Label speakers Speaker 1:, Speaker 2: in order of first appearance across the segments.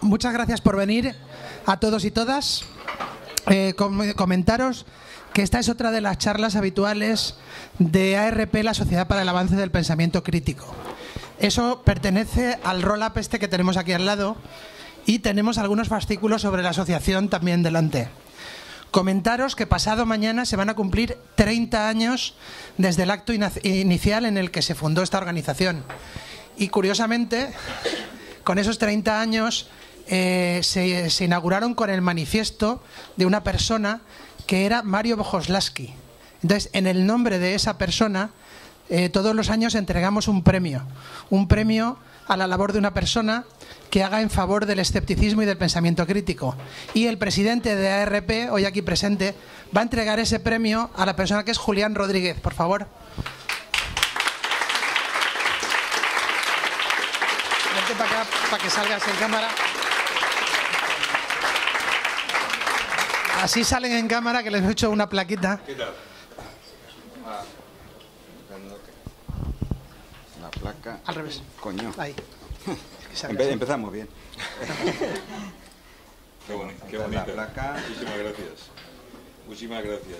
Speaker 1: muchas gracias por venir a todos y todas. Eh, comentaros que esta es otra de las charlas habituales de ARP, la Sociedad para el Avance del Pensamiento Crítico. Eso pertenece al roll-up este que tenemos aquí al lado y tenemos algunos fascículos sobre la asociación también delante. Comentaros que pasado mañana se van a cumplir 30 años desde el acto inicial en el que se fundó esta organización. Y curiosamente, con esos 30 años eh, se, inauguraron con el manifiesto de una persona que era Mario Bojoslaski. Entonces, en el nombre de esa persona, eh, todos los años entregamos un premio, un premio a la labor de una persona que haga en favor del escepticismo y del pensamiento crítico. Y el presidente de ARP, hoy aquí presente, va a entregar ese premio a la persona que es Julián Rodríguez. Por favor. Vente para acá para que salgas en cámara. Así salen en cámara que les he hecho una plaquita. ¿Qué tal?
Speaker 2: La placa.
Speaker 1: Al revés.
Speaker 2: Coño. Ahí. empezamos bien.
Speaker 3: qué, bonito, qué bonita. placa. Muchísimas gracias. Muchísimas gracias.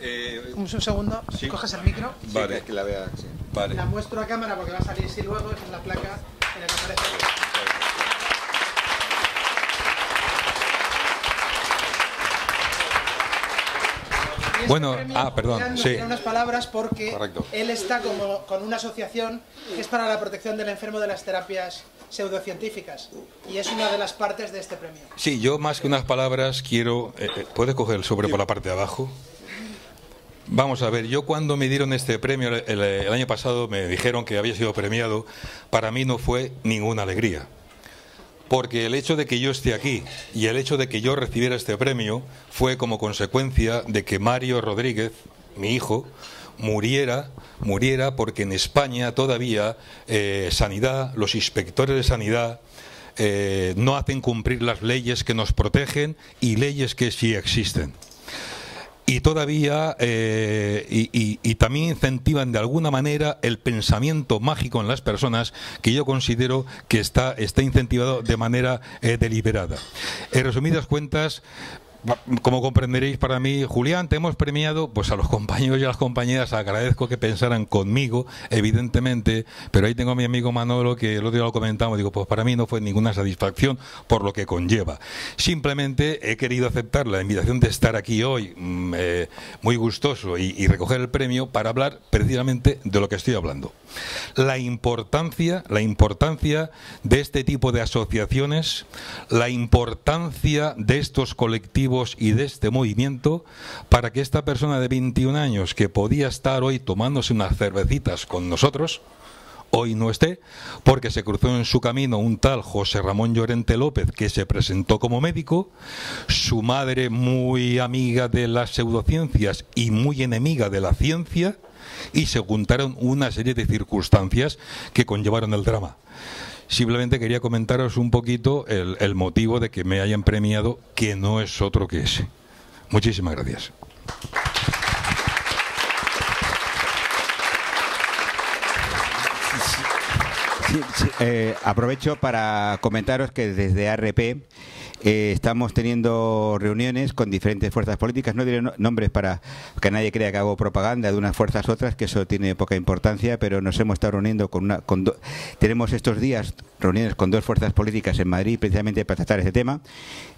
Speaker 1: Eh, un segundo, ¿Sí? coges el micro.
Speaker 2: Vale. que la vea.
Speaker 1: Vale. La muestro a cámara porque va a salir si luego. es la placa que aparece.
Speaker 3: bueno, ah, perdón, sí.
Speaker 1: unas palabras porque él está como con una asociación que es para la protección del enfermo de las terapias pseudocientíficas y es una de las partes de este premio.
Speaker 3: Sí, yo más que unas palabras quiero... Eh, eh, ¿Puede coger el sobre por la parte de abajo? Vamos a ver, yo cuando me dieron este premio el, año pasado me dijeron que había sido premiado, para mí no fue ninguna alegría. Porque el hecho de que yo esté aquí y el hecho de que yo recibiera este premio fue como consecuencia de que Mario Rodríguez, mi hijo, muriera, muriera porque en España todavía eh, sanidad, los inspectores de sanidad eh, no hacen cumplir las leyes que nos protegen y leyes que sí existen y todavía eh, y, también incentivan de alguna manera el pensamiento mágico en las personas que yo considero que está, está incentivado de manera eh, deliberada. En resumidas cuentas, como comprenderéis para mí, Julián, te hemos premiado, pues a los compañeros y a las compañeras agradezco que pensaran conmigo, evidentemente, pero ahí tengo a mi amigo Manolo que el otro día lo comentamos, digo, pues para mí no fue ninguna satisfacción por lo que conlleva. Simplemente he querido aceptar la invitación de estar aquí hoy, mm, eh, muy gustoso, y, recoger el premio para hablar precisamente de lo que estoy hablando. La importancia, la importancia de este tipo de asociaciones, la importancia de estos colectivos y de este movimiento para que esta persona de 21 años que podía estar hoy tomándose unas cervecitas con nosotros, hoy no esté, porque se cruzó en su camino un tal José Ramón Llorente López que se presentó como médico, su madre muy amiga de las pseudociencias y muy enemiga de la ciencia, y se juntaron una serie de circunstancias que conllevaron el drama. Simplemente quería comentaros un poquito el, motivo de que me hayan premiado, que no es otro que ese. Muchísimas gracias.
Speaker 2: Eh, aprovecho para comentaros que desde ARP eh, estamos teniendo reuniones con diferentes fuerzas políticas, no diré nombres para que nadie crea que hago propaganda de unas fuerzas otras, que eso tiene poca importancia, pero nos hemos estado reuniendo con una... Con tenemos estos días reuniones con dos fuerzas políticas en Madrid precisamente para tratar ese tema.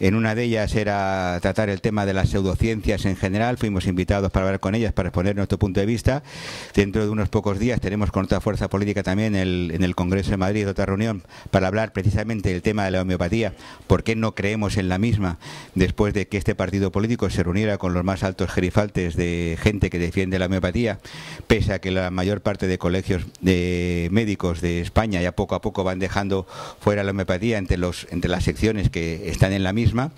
Speaker 2: En una de ellas era tratar el tema de las pseudociencias en general, fuimos invitados para hablar con ellas, para exponer nuestro punto de vista. Dentro de unos pocos días tenemos con otra fuerza política también en el Congreso de Madrid otra reunión para hablar precisamente del tema de la homeopatía, por qué no creemos en la misma después de que este partido político se reuniera con los más altos gerifaltes de gente que defiende la homeopatía, pese a que la mayor parte de colegios de médicos de España ya poco a poco van dejando fuera la homeopatía entre, los, entre las secciones que están en la misma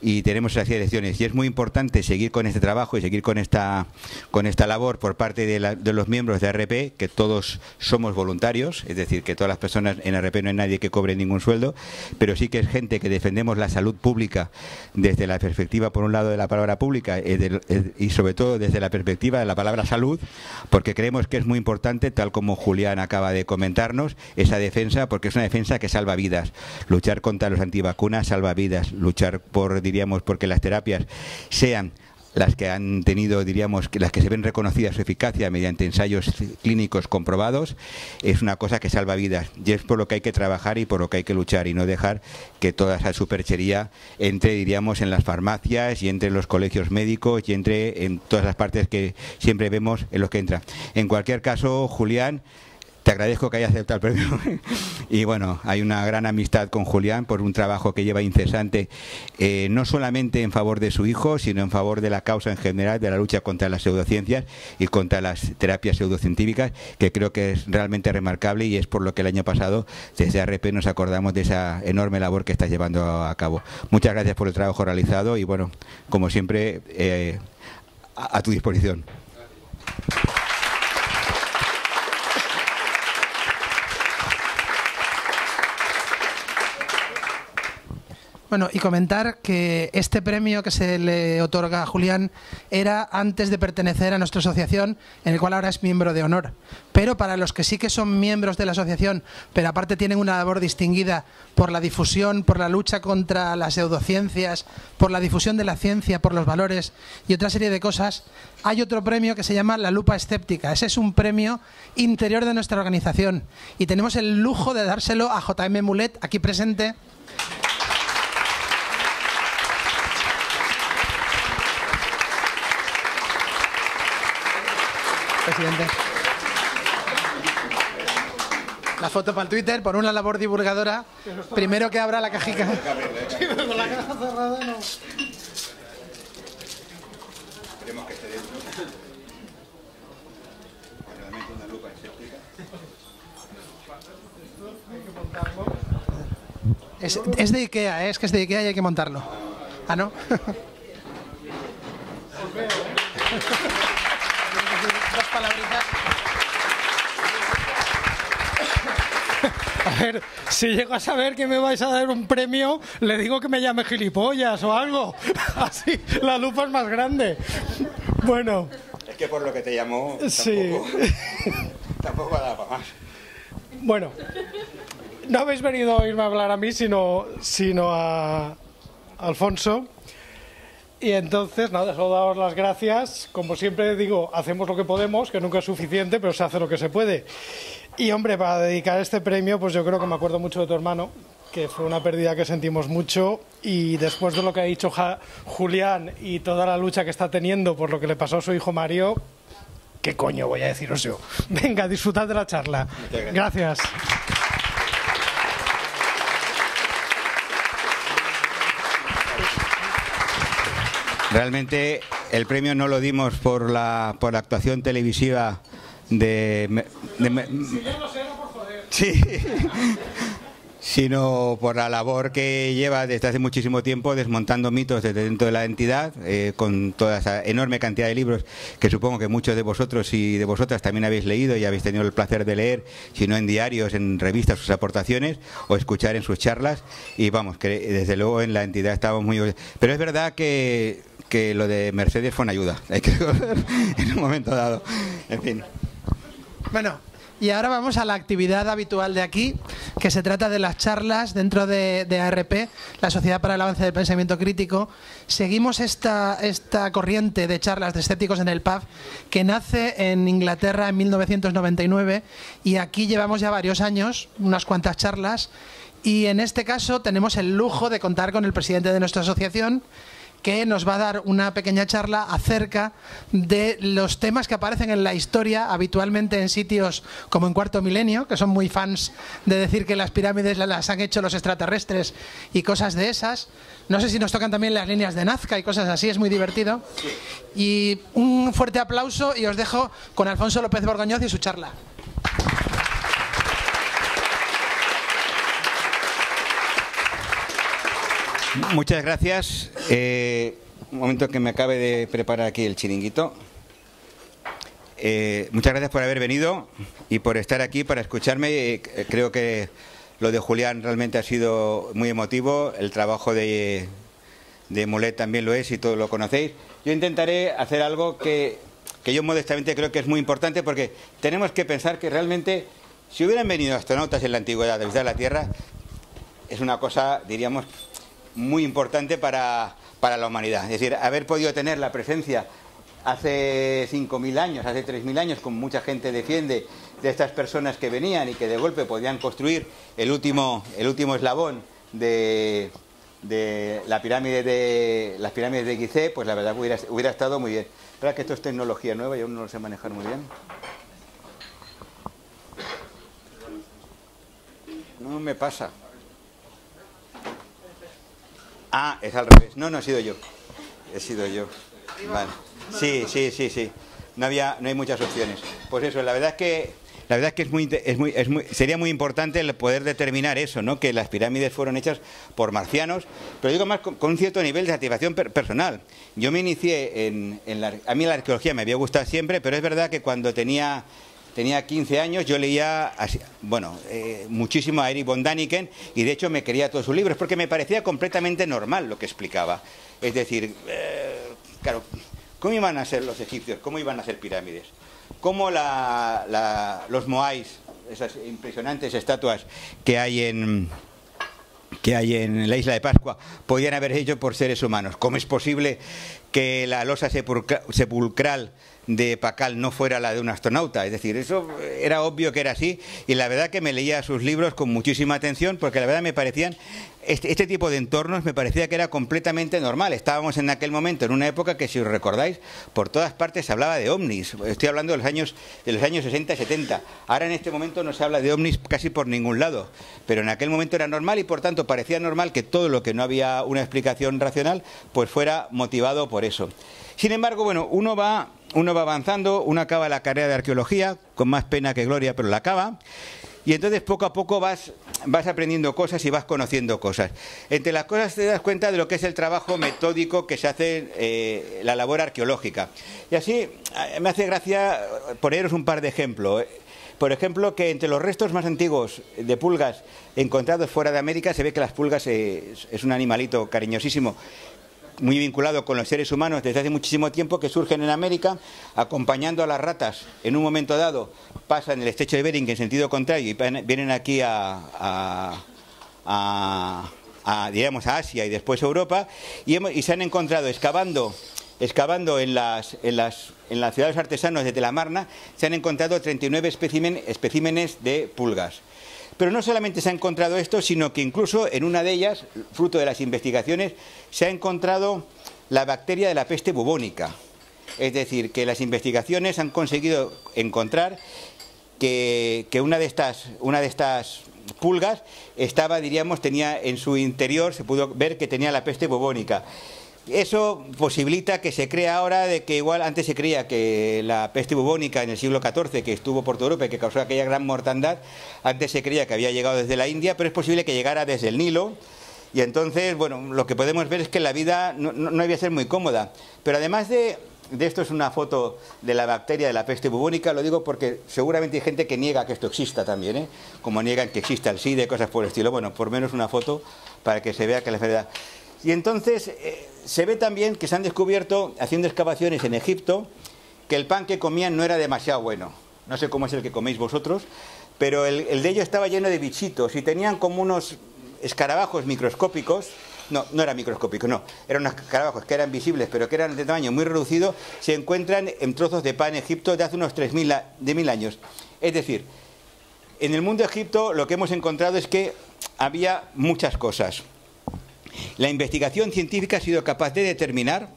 Speaker 2: y tenemos esas elecciones. Y es muy importante seguir con este trabajo y seguir con esta, con esta labor por parte de, de los miembros de RP, que todos somos voluntarios, es decir, que todas las personas en RP no hay nadie que cobre ningún sueldo, pero sí que es gente que defendemos la salud pública desde la perspectiva, por un lado, de la palabra pública y sobre todo desde la perspectiva de la palabra salud, porque creemos que es muy importante, tal como Julián acaba de comentarnos, esa defensa, porque es una defensa que salva vidas. Luchar contra los antivacunas salva vidas. Luchar por, diríamos, porque las terapias sean las que han tenido, diríamos, las que se ven reconocidas su eficacia mediante ensayos clínicos comprobados, es una cosa que salva vidas. Y es por lo que hay que trabajar y por lo que hay que luchar y no dejar que toda esa superchería entre, diríamos, en las farmacias y entre los colegios médicos y entre en todas las partes que siempre vemos en los que entra. En cualquier caso, Julián, te agradezco que hayas aceptado el premio. y bueno, hay una gran amistad con Julián por un trabajo que lleva incesante, eh, no solamente en favor de su hijo, sino en favor de la causa en general, de la lucha contra las pseudociencias y contra las terapias pseudocientíficas, que creo que es realmente remarcable y es por lo que el año pasado desde ARP nos acordamos de esa enorme labor que estás llevando a cabo. Muchas gracias por el trabajo realizado y bueno, como siempre, eh, a tu disposición.
Speaker 1: Bueno, y comentar que este premio que se le otorga a Julián era antes de pertenecer a nuestra asociación, en el cual ahora es miembro de honor. Pero para los que sí que son miembros de la asociación, pero aparte tienen una labor distinguida por la difusión, por la lucha contra las pseudociencias, por la difusión de la ciencia, por los valores y otra serie de cosas, hay otro premio que se llama la lupa escéptica. Ese es un premio interior de nuestra organización y tenemos el lujo de dárselo a JM Mulet, aquí presente. La foto para el Twitter, por una labor divulgadora. Primero que abra la cajica. es, de Ikea, ¿eh? es que es de Ikea y hay que montarlo. ¿Ah, no?
Speaker 4: A ver, si llego a saber que me vais a dar un premio, le digo que me llame gilipollas o algo. Así, la lupa es más grande. Bueno.
Speaker 2: Es que por lo que te llamó, tampoco,
Speaker 4: sí.
Speaker 2: tampoco va a dar para más.
Speaker 4: Bueno, no habéis venido a oírme hablar a mí, sino, sino a Alfonso. Y entonces, nada, solo daros las gracias. Como siempre digo, hacemos lo que podemos, que nunca es suficiente, pero se hace lo que se puede. Y hombre, para dedicar este premio, pues yo creo que me acuerdo mucho de tu hermano, que fue una pérdida que sentimos mucho y después de lo que ha dicho Julián y toda la lucha que está teniendo por lo que le pasó a su hijo Mario, ¿qué coño voy a deciros yo? Venga, disfrutad de la charla. Gracias.
Speaker 2: Realmente el premio no lo dimos por la, por la actuación televisiva de... sí, sino por la labor que lleva desde hace muchísimo tiempo desmontando mitos desde dentro de la entidad, eh, con toda esa enorme cantidad de libros que supongo que muchos de vosotros y de vosotras también habéis leído y habéis tenido el placer de leer, si no en diarios, en revistas, sus aportaciones o escuchar en sus charlas. Y vamos, que desde luego en la entidad estamos muy... Pero es verdad que que lo de Mercedes fue una ayuda, en un momento dado. En fin.
Speaker 1: Bueno, y ahora vamos a la actividad habitual de aquí, que se trata de las charlas dentro de, ARP, la Sociedad para el Avance del Pensamiento Crítico. Seguimos esta, esta corriente de charlas de escépticos en el PAF que nace en Inglaterra en 1999 y aquí llevamos ya varios años, unas cuantas charlas, y en este caso tenemos el lujo de contar con el presidente de nuestra asociación, que nos va a dar una pequeña charla acerca de los temas que aparecen en la historia habitualmente en sitios como en Cuarto Milenio, que son muy fans de decir que las pirámides las han hecho los extraterrestres y cosas de esas. No sé si nos tocan también las líneas de Nazca y cosas así, es muy divertido. Y un fuerte aplauso y os dejo con Alfonso López Borgoñoz y su charla.
Speaker 2: Muchas gracias. Eh, un momento que me acabe de preparar aquí el chiringuito. Eh, muchas gracias por haber venido y por estar aquí para escucharme. Eh, creo que Lo de Julián realmente ha sido muy emotivo, el trabajo de, de Molet también lo es y todos lo conocéis. Yo intentaré hacer algo que, que yo modestamente creo que es muy importante porque tenemos que pensar que realmente si hubieran venido astronautas en la antigüedad a visitar la Tierra, es una cosa, diríamos, muy importante para, para la humanidad. Es decir, haber podido tener la presencia hace 5.000 años, hace 3.000 años, como mucha gente defiende, de estas personas que venían y que de golpe podían construir el último, el último eslabón de, de la pirámide de las pirámides de Gizeh, pues la verdad hubiera, estado muy bien. Pero que esto es tecnología nueva y aún no lo sé manejar muy bien. No me pasa. Ah, es al revés. No, no he sido yo. He sido yo. Vale. Sí, sí, sí, sí. No había, no hay muchas opciones. Pues eso, la verdad es que la verdad es que es muy, es muy, es muy, sería muy importante el poder determinar eso, ¿no? Que las pirámides fueron hechas por marcianos, pero digo más con, con un cierto nivel de satisfacción per personal. Yo me inicié en, en la, a mí la arqueología me había gustado siempre, pero es verdad que cuando tenía tenía 15 años, yo leía bueno, eh, muchísimo a Eric von Daniken y de hecho me quería todos sus libros porque me parecía completamente normal lo que explicaba. Es decir, eh, claro, ¿cómo iban a ser los egipcios? ¿Cómo iban a ser pirámides? ¿Cómo los moais, esas impresionantes estatuas que hay en que hay en la isla de Pascua podían haber hecho por seres humanos. ¿Cómo es posible que la losa sepulcral de Pacal no fuera la de un astronauta. Es decir, eso era obvio que era así y la verdad que me leía sus libros con muchísima atención porque la verdad me parecían, este, este, tipo de entornos me parecía que era completamente normal. Estábamos en aquel momento en una época que, si os recordáis, por todas partes se hablaba de ovnis. Estoy hablando de los años, de los años 60 y 70. Ahora en este momento no se habla de ovnis casi por ningún lado, pero en aquel momento era normal y por tanto parecía normal que todo lo que no había una explicación racional pues fuera motivado por eso. Sin embargo, bueno, uno va uno va avanzando, uno acaba la carrera de arqueología, con más pena que gloria, pero la acaba. Y entonces poco a poco vas, vas aprendiendo cosas y vas conociendo cosas. Entre las cosas te das cuenta de lo que es el trabajo metódico que se hace eh, la labor arqueológica. Y así eh, me hace gracia poneros un par de ejemplos. Por ejemplo, que entre los restos más antiguos de pulgas encontrados fuera de América se ve que las pulgas es un animalito cariñosísimo muy vinculado con los seres humanos desde hace muchísimo tiempo, que surgen en América, acompañando a las ratas en un momento dado, pasan el estrecho de Bering en sentido contrario y vienen aquí a, a, a, digamos, a Asia y después a Europa, y, y se han encontrado excavando excavando en las, en las, en las ciudades artesanas de Telamarna, se han encontrado 39 especímenes de pulgas. Pero no solamente se ha encontrado esto, sino que incluso en una de ellas, fruto de las investigaciones, se ha encontrado la bacteria de la peste bubónica. Es decir, que las investigaciones han conseguido encontrar que, una, de estas, una de estas pulgas estaba, diríamos, tenía en su interior, se pudo ver que tenía la peste bubónica. Eso posibilita que se crea ahora de que igual antes se creía que la peste bubónica en el siglo XIV, que estuvo por toda Europa y que causó aquella gran mortandad, antes se creía que había llegado desde la India, pero es posible que llegara desde el Nilo. Y entonces, bueno, lo que podemos ver es que la vida no, no, no debía ser muy cómoda. Pero además de, de esto es una foto de la bacteria de la peste bubónica, lo digo porque seguramente hay gente que niega que esto exista también, ¿eh? como niegan que exista el SIDA cosas por el estilo. Bueno, por menos una foto para que se vea que la enfermedad. Y entonces eh, se ve también que se han descubierto, haciendo excavaciones en Egipto, que el pan que comían no era demasiado bueno. No sé cómo es el que coméis vosotros, pero el, de ellos estaba lleno de bichitos y tenían como unos escarabajos microscópicos. No, no era microscópico, no. Eran unos escarabajos que eran visibles, pero que eran de tamaño muy reducido. Se encuentran en trozos de pan en Egipto de hace unos 3.000 de mil años. Es decir, en el mundo Egipto lo que hemos encontrado es que había muchas cosas. La investigación científica ha sido capaz de determinar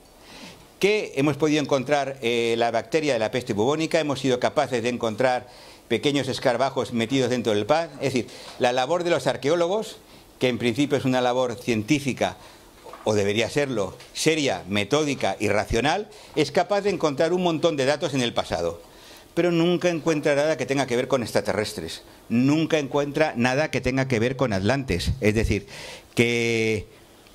Speaker 2: que hemos podido encontrar eh, la bacteria de la peste bubónica, hemos sido capaces de encontrar pequeños escarabajos metidos dentro del pan. Es decir, la labor de los arqueólogos, que en principio es una labor científica, o debería serlo, seria, metódica y racional, es capaz de encontrar un montón de datos en el pasado. Pero nunca encuentra nada que tenga que ver con extraterrestres, nunca encuentra nada que tenga que ver con atlantes. Es decir, que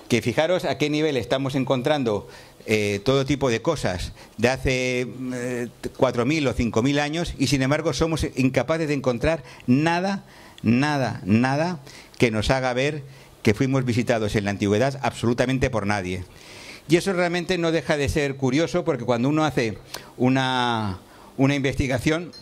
Speaker 2: que fijaros a qué nivel estamos encontrando eh, todo tipo de cosas de hace eh, 4.000 o 5.000 años y sin embargo somos incapaces de encontrar nada nada, nada que nos haga ver que fuimos visitados en la antigüedad absolutamente por nadie. Y eso realmente no deja de ser curioso porque cuando uno hace una, una investigación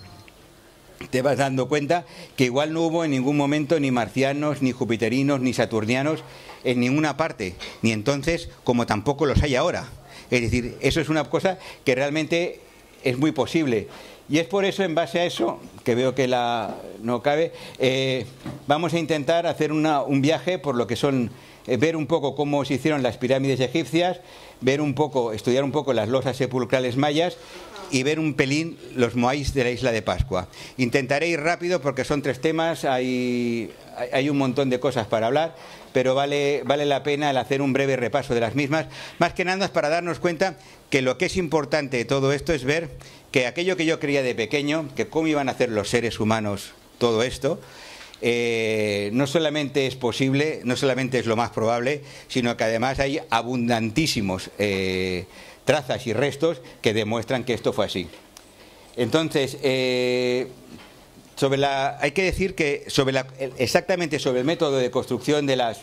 Speaker 2: te vas dando cuenta que igual no hubo en ningún momento ni marcianos, ni jupiterinos, ni saturnianos en ninguna parte, ni entonces como tampoco los hay ahora. Es decir, eso es una cosa que realmente es muy posible. Y es por eso, en base a eso, que veo que la no cabe, eh, vamos a intentar hacer un viaje por lo que son, eh, ver un poco cómo se hicieron las pirámides egipcias, ver un poco, estudiar un poco las losas sepulcrales mayas y ver un pelín los moáis de la isla de Pascua. Intentaré ir rápido porque son tres temas, hay, un montón de cosas para hablar, pero vale, la pena el hacer un breve repaso de las mismas, más que nada para darnos cuenta que lo que es importante de todo esto es ver que aquello que yo creía de pequeño, que cómo iban a hacer los seres humanos todo esto, eh, no solamente es posible, no solamente es lo más probable, sino que además hay abundantísimos eh, trazas y restos que demuestran que esto fue así. Entonces, eh, sobre la, hay que decir que sobre exactamente sobre el método de construcción de las,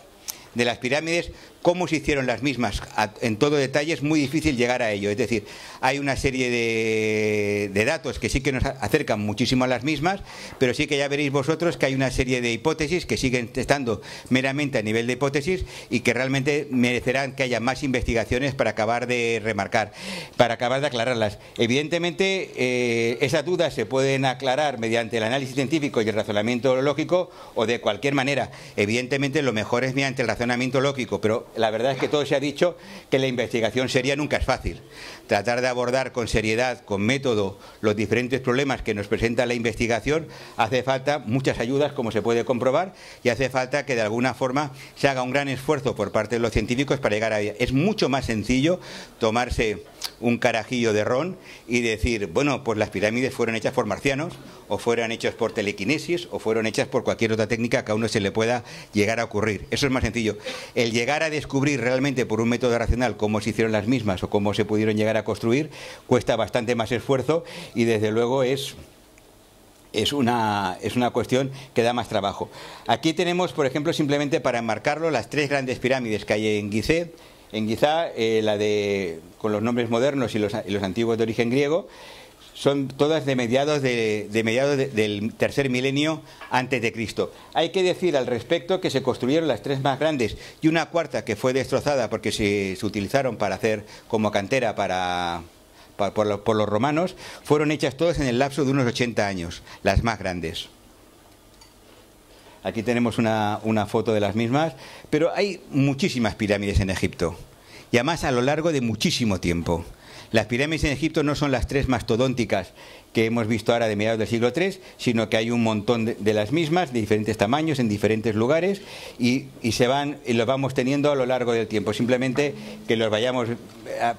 Speaker 2: de las pirámides cómo se hicieron las mismas en todo detalle es muy difícil llegar a ello. Es decir, hay una serie de, datos que sí que nos acercan muchísimo a las mismas, pero sí que ya veréis vosotros que hay una serie de hipótesis que siguen estando meramente a nivel de hipótesis y que realmente merecerán que haya más investigaciones para acabar de remarcar, para acabar de aclararlas. Evidentemente, eh, esas dudas se pueden aclarar mediante el análisis científico y el razonamiento lógico o de cualquier manera. Evidentemente, lo mejor es mediante el razonamiento lógico, pero la verdad es que todo se ha dicho que la investigación seria nunca es fácil. Tratar de abordar con seriedad, con método, los diferentes problemas que nos presenta la investigación, hace falta muchas ayudas, como se puede comprobar, y hace falta que de alguna forma se haga un gran esfuerzo por parte de los científicos para llegar a ella. Es mucho más sencillo tomarse un carajillo de ron y decir, bueno, pues las pirámides fueron hechas por marcianos, o fueron hechas por telequinesis, o fueron hechas por cualquier otra técnica que a uno se le pueda llegar a ocurrir. Eso es más sencillo. El llegar a descubrir realmente por un método racional cómo se hicieron las mismas o cómo se pudieron llegar a construir cuesta bastante más esfuerzo y desde luego es es una, es una cuestión que da más trabajo. Aquí tenemos, por ejemplo, simplemente para enmarcarlo, las tres grandes pirámides que hay en Gizeh, en Giza, eh, la de, con los nombres modernos y los, antiguos de origen griego, son todas de mediados, de, mediados del tercer milenio antes de Cristo. Hay que decir al respecto que se construyeron las tres más grandes y una cuarta que fue destrozada porque se, utilizaron para hacer como cantera para, por, por, los romanos, fueron hechas todas en el lapso de unos 80 años, las más grandes. Aquí tenemos una, foto de las mismas, pero hay muchísimas pirámides en Egipto, y además a lo largo de muchísimo tiempo. Las pirámides en Egipto no son las tres mastodónticas que hemos visto ahora de mediados del siglo III, sino que hay un montón de, las mismas, de diferentes tamaños, en diferentes lugares, y, se van, y los vamos teniendo a lo largo del tiempo. Simplemente que los vayamos,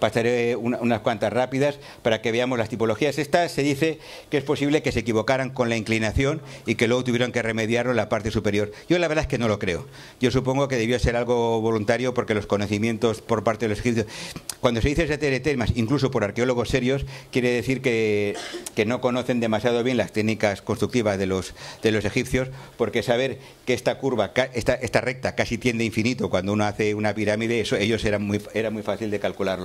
Speaker 2: pasaré unas cuantas rápidas para que veamos las tipologías. Esta se dice que es posible que se equivocaran con la inclinación y que luego tuvieron que remediarlo en la parte superior. Yo la verdad es que no lo creo. Yo supongo que debió ser algo voluntario porque los conocimientos por parte de los egipcios, cuando se dice temas, incluso por arqueólogos serios, quiere decir que no conocen demasiado bien las técnicas constructivas de los, de los egipcios, porque saber que esta curva, esta, esta recta casi tiende infinito cuando uno hace una pirámide, eso ellos eran muy, era muy fácil de calcularlo.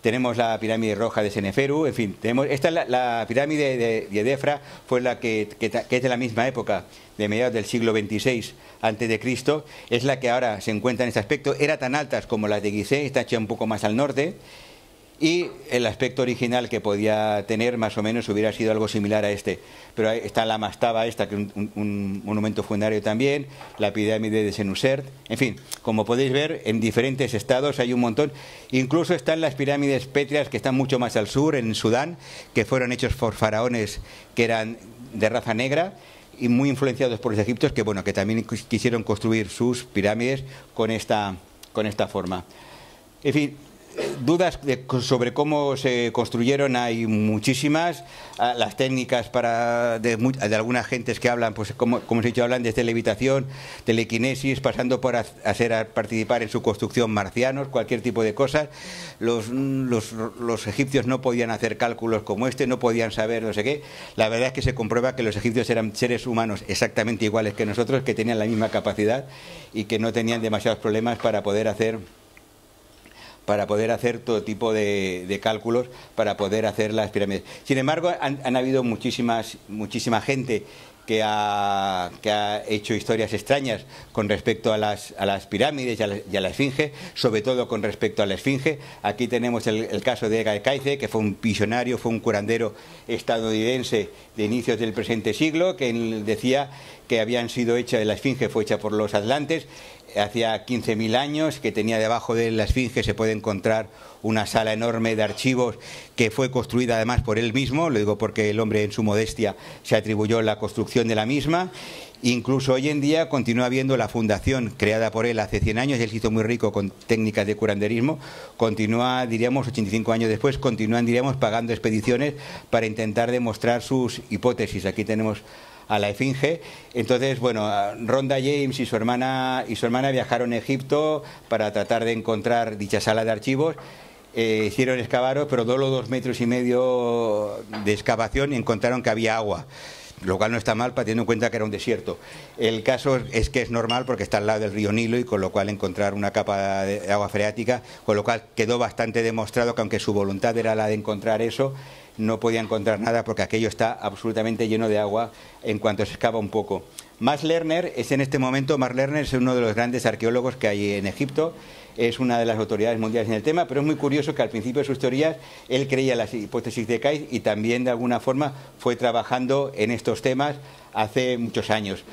Speaker 2: Tenemos la pirámide roja de Seneferu, en fin, tenemos, esta la, pirámide de, Edefra, fue la que, que, es de la misma época, de mediados del siglo XXVI antes de Cristo, es la que ahora se encuentra en este aspecto. Era tan altas como las de Gizeh, está hecha un poco más al norte, y el aspecto original que podía tener más o menos hubiera sido algo similar a este. Pero está la mastaba esta, que es un, monumento funerario también, la pirámide de Senusert, en fin, como podéis ver, en diferentes estados hay un montón. Incluso están las pirámides pétreas que están mucho más al sur, en Sudán, que fueron hechos por faraones que eran de raza negra y muy influenciados por los egipcios, que bueno, que también quisieron construir sus pirámides con esta, con esta forma. En fin, dudas sobre cómo se construyeron hay muchísimas. Ah, las técnicas para de, algunas gentes que hablan, pues como, como se ha dicho, hablan desde levitación, telequinesis, pasando por hacer participar en su construcción marcianos, cualquier tipo de cosas. Los, los, los, egipcios no podían hacer cálculos como este, no podían saber no sé qué. La verdad es que se comprueba que los egipcios eran seres humanos exactamente iguales que nosotros, que tenían la misma capacidad y que no tenían demasiados problemas para poder hacer para poder hacer todo tipo de, cálculos, para poder hacer las pirámides. Sin embargo, han, habido muchísimas, muchísima gente que ha, que ha, hecho historias extrañas con respecto a las, a las pirámides y a la, esfinge, sobre todo con respecto a la esfinge. Aquí tenemos el, caso de Edgar Cayce, que fue un visionario, fue un curandero estadounidense de inicios del presente siglo, que decía que habían sido hechas, la esfinge fue hecha por los atlantes hacía 15.000 años, que tenía debajo de la Esfinge, se puede encontrar una sala enorme de archivos que fue construida además por él mismo, lo digo porque el hombre en su modestia se atribuyó la construcción de la misma. Incluso hoy en día continúa habiendo la fundación creada por él hace 100 años, él se hizo muy rico con técnicas de curanderismo, continúa, diríamos, 85 años después, continúan, diríamos, pagando expediciones para intentar demostrar sus hipótesis. Aquí tenemos a la Esfinge. Entonces, bueno, Ronda James y su hermana y su hermana viajaron a Egipto para tratar de encontrar dicha sala de archivos. Eh, hicieron excavaros, pero dos metros y medio de excavación y encontraron que había agua lo cual no está mal teniendo en cuenta que era un desierto. El caso es que es normal porque está al lado del río Nilo y con lo cual encontrar una capa de agua freática, con lo cual quedó bastante demostrado que aunque su voluntad era la de encontrar eso, no podía encontrar nada porque aquello está absolutamente lleno de agua en cuanto se excava un poco. Max Lerner es en este momento, Max Lerner es uno de los grandes arqueólogos que hay en Egipto, es una de las autoridades mundiales en el tema, pero es muy curioso que al principio de sus teorías él creía las hipótesis de Kais y también de alguna forma fue trabajando en estos temas hace muchos años.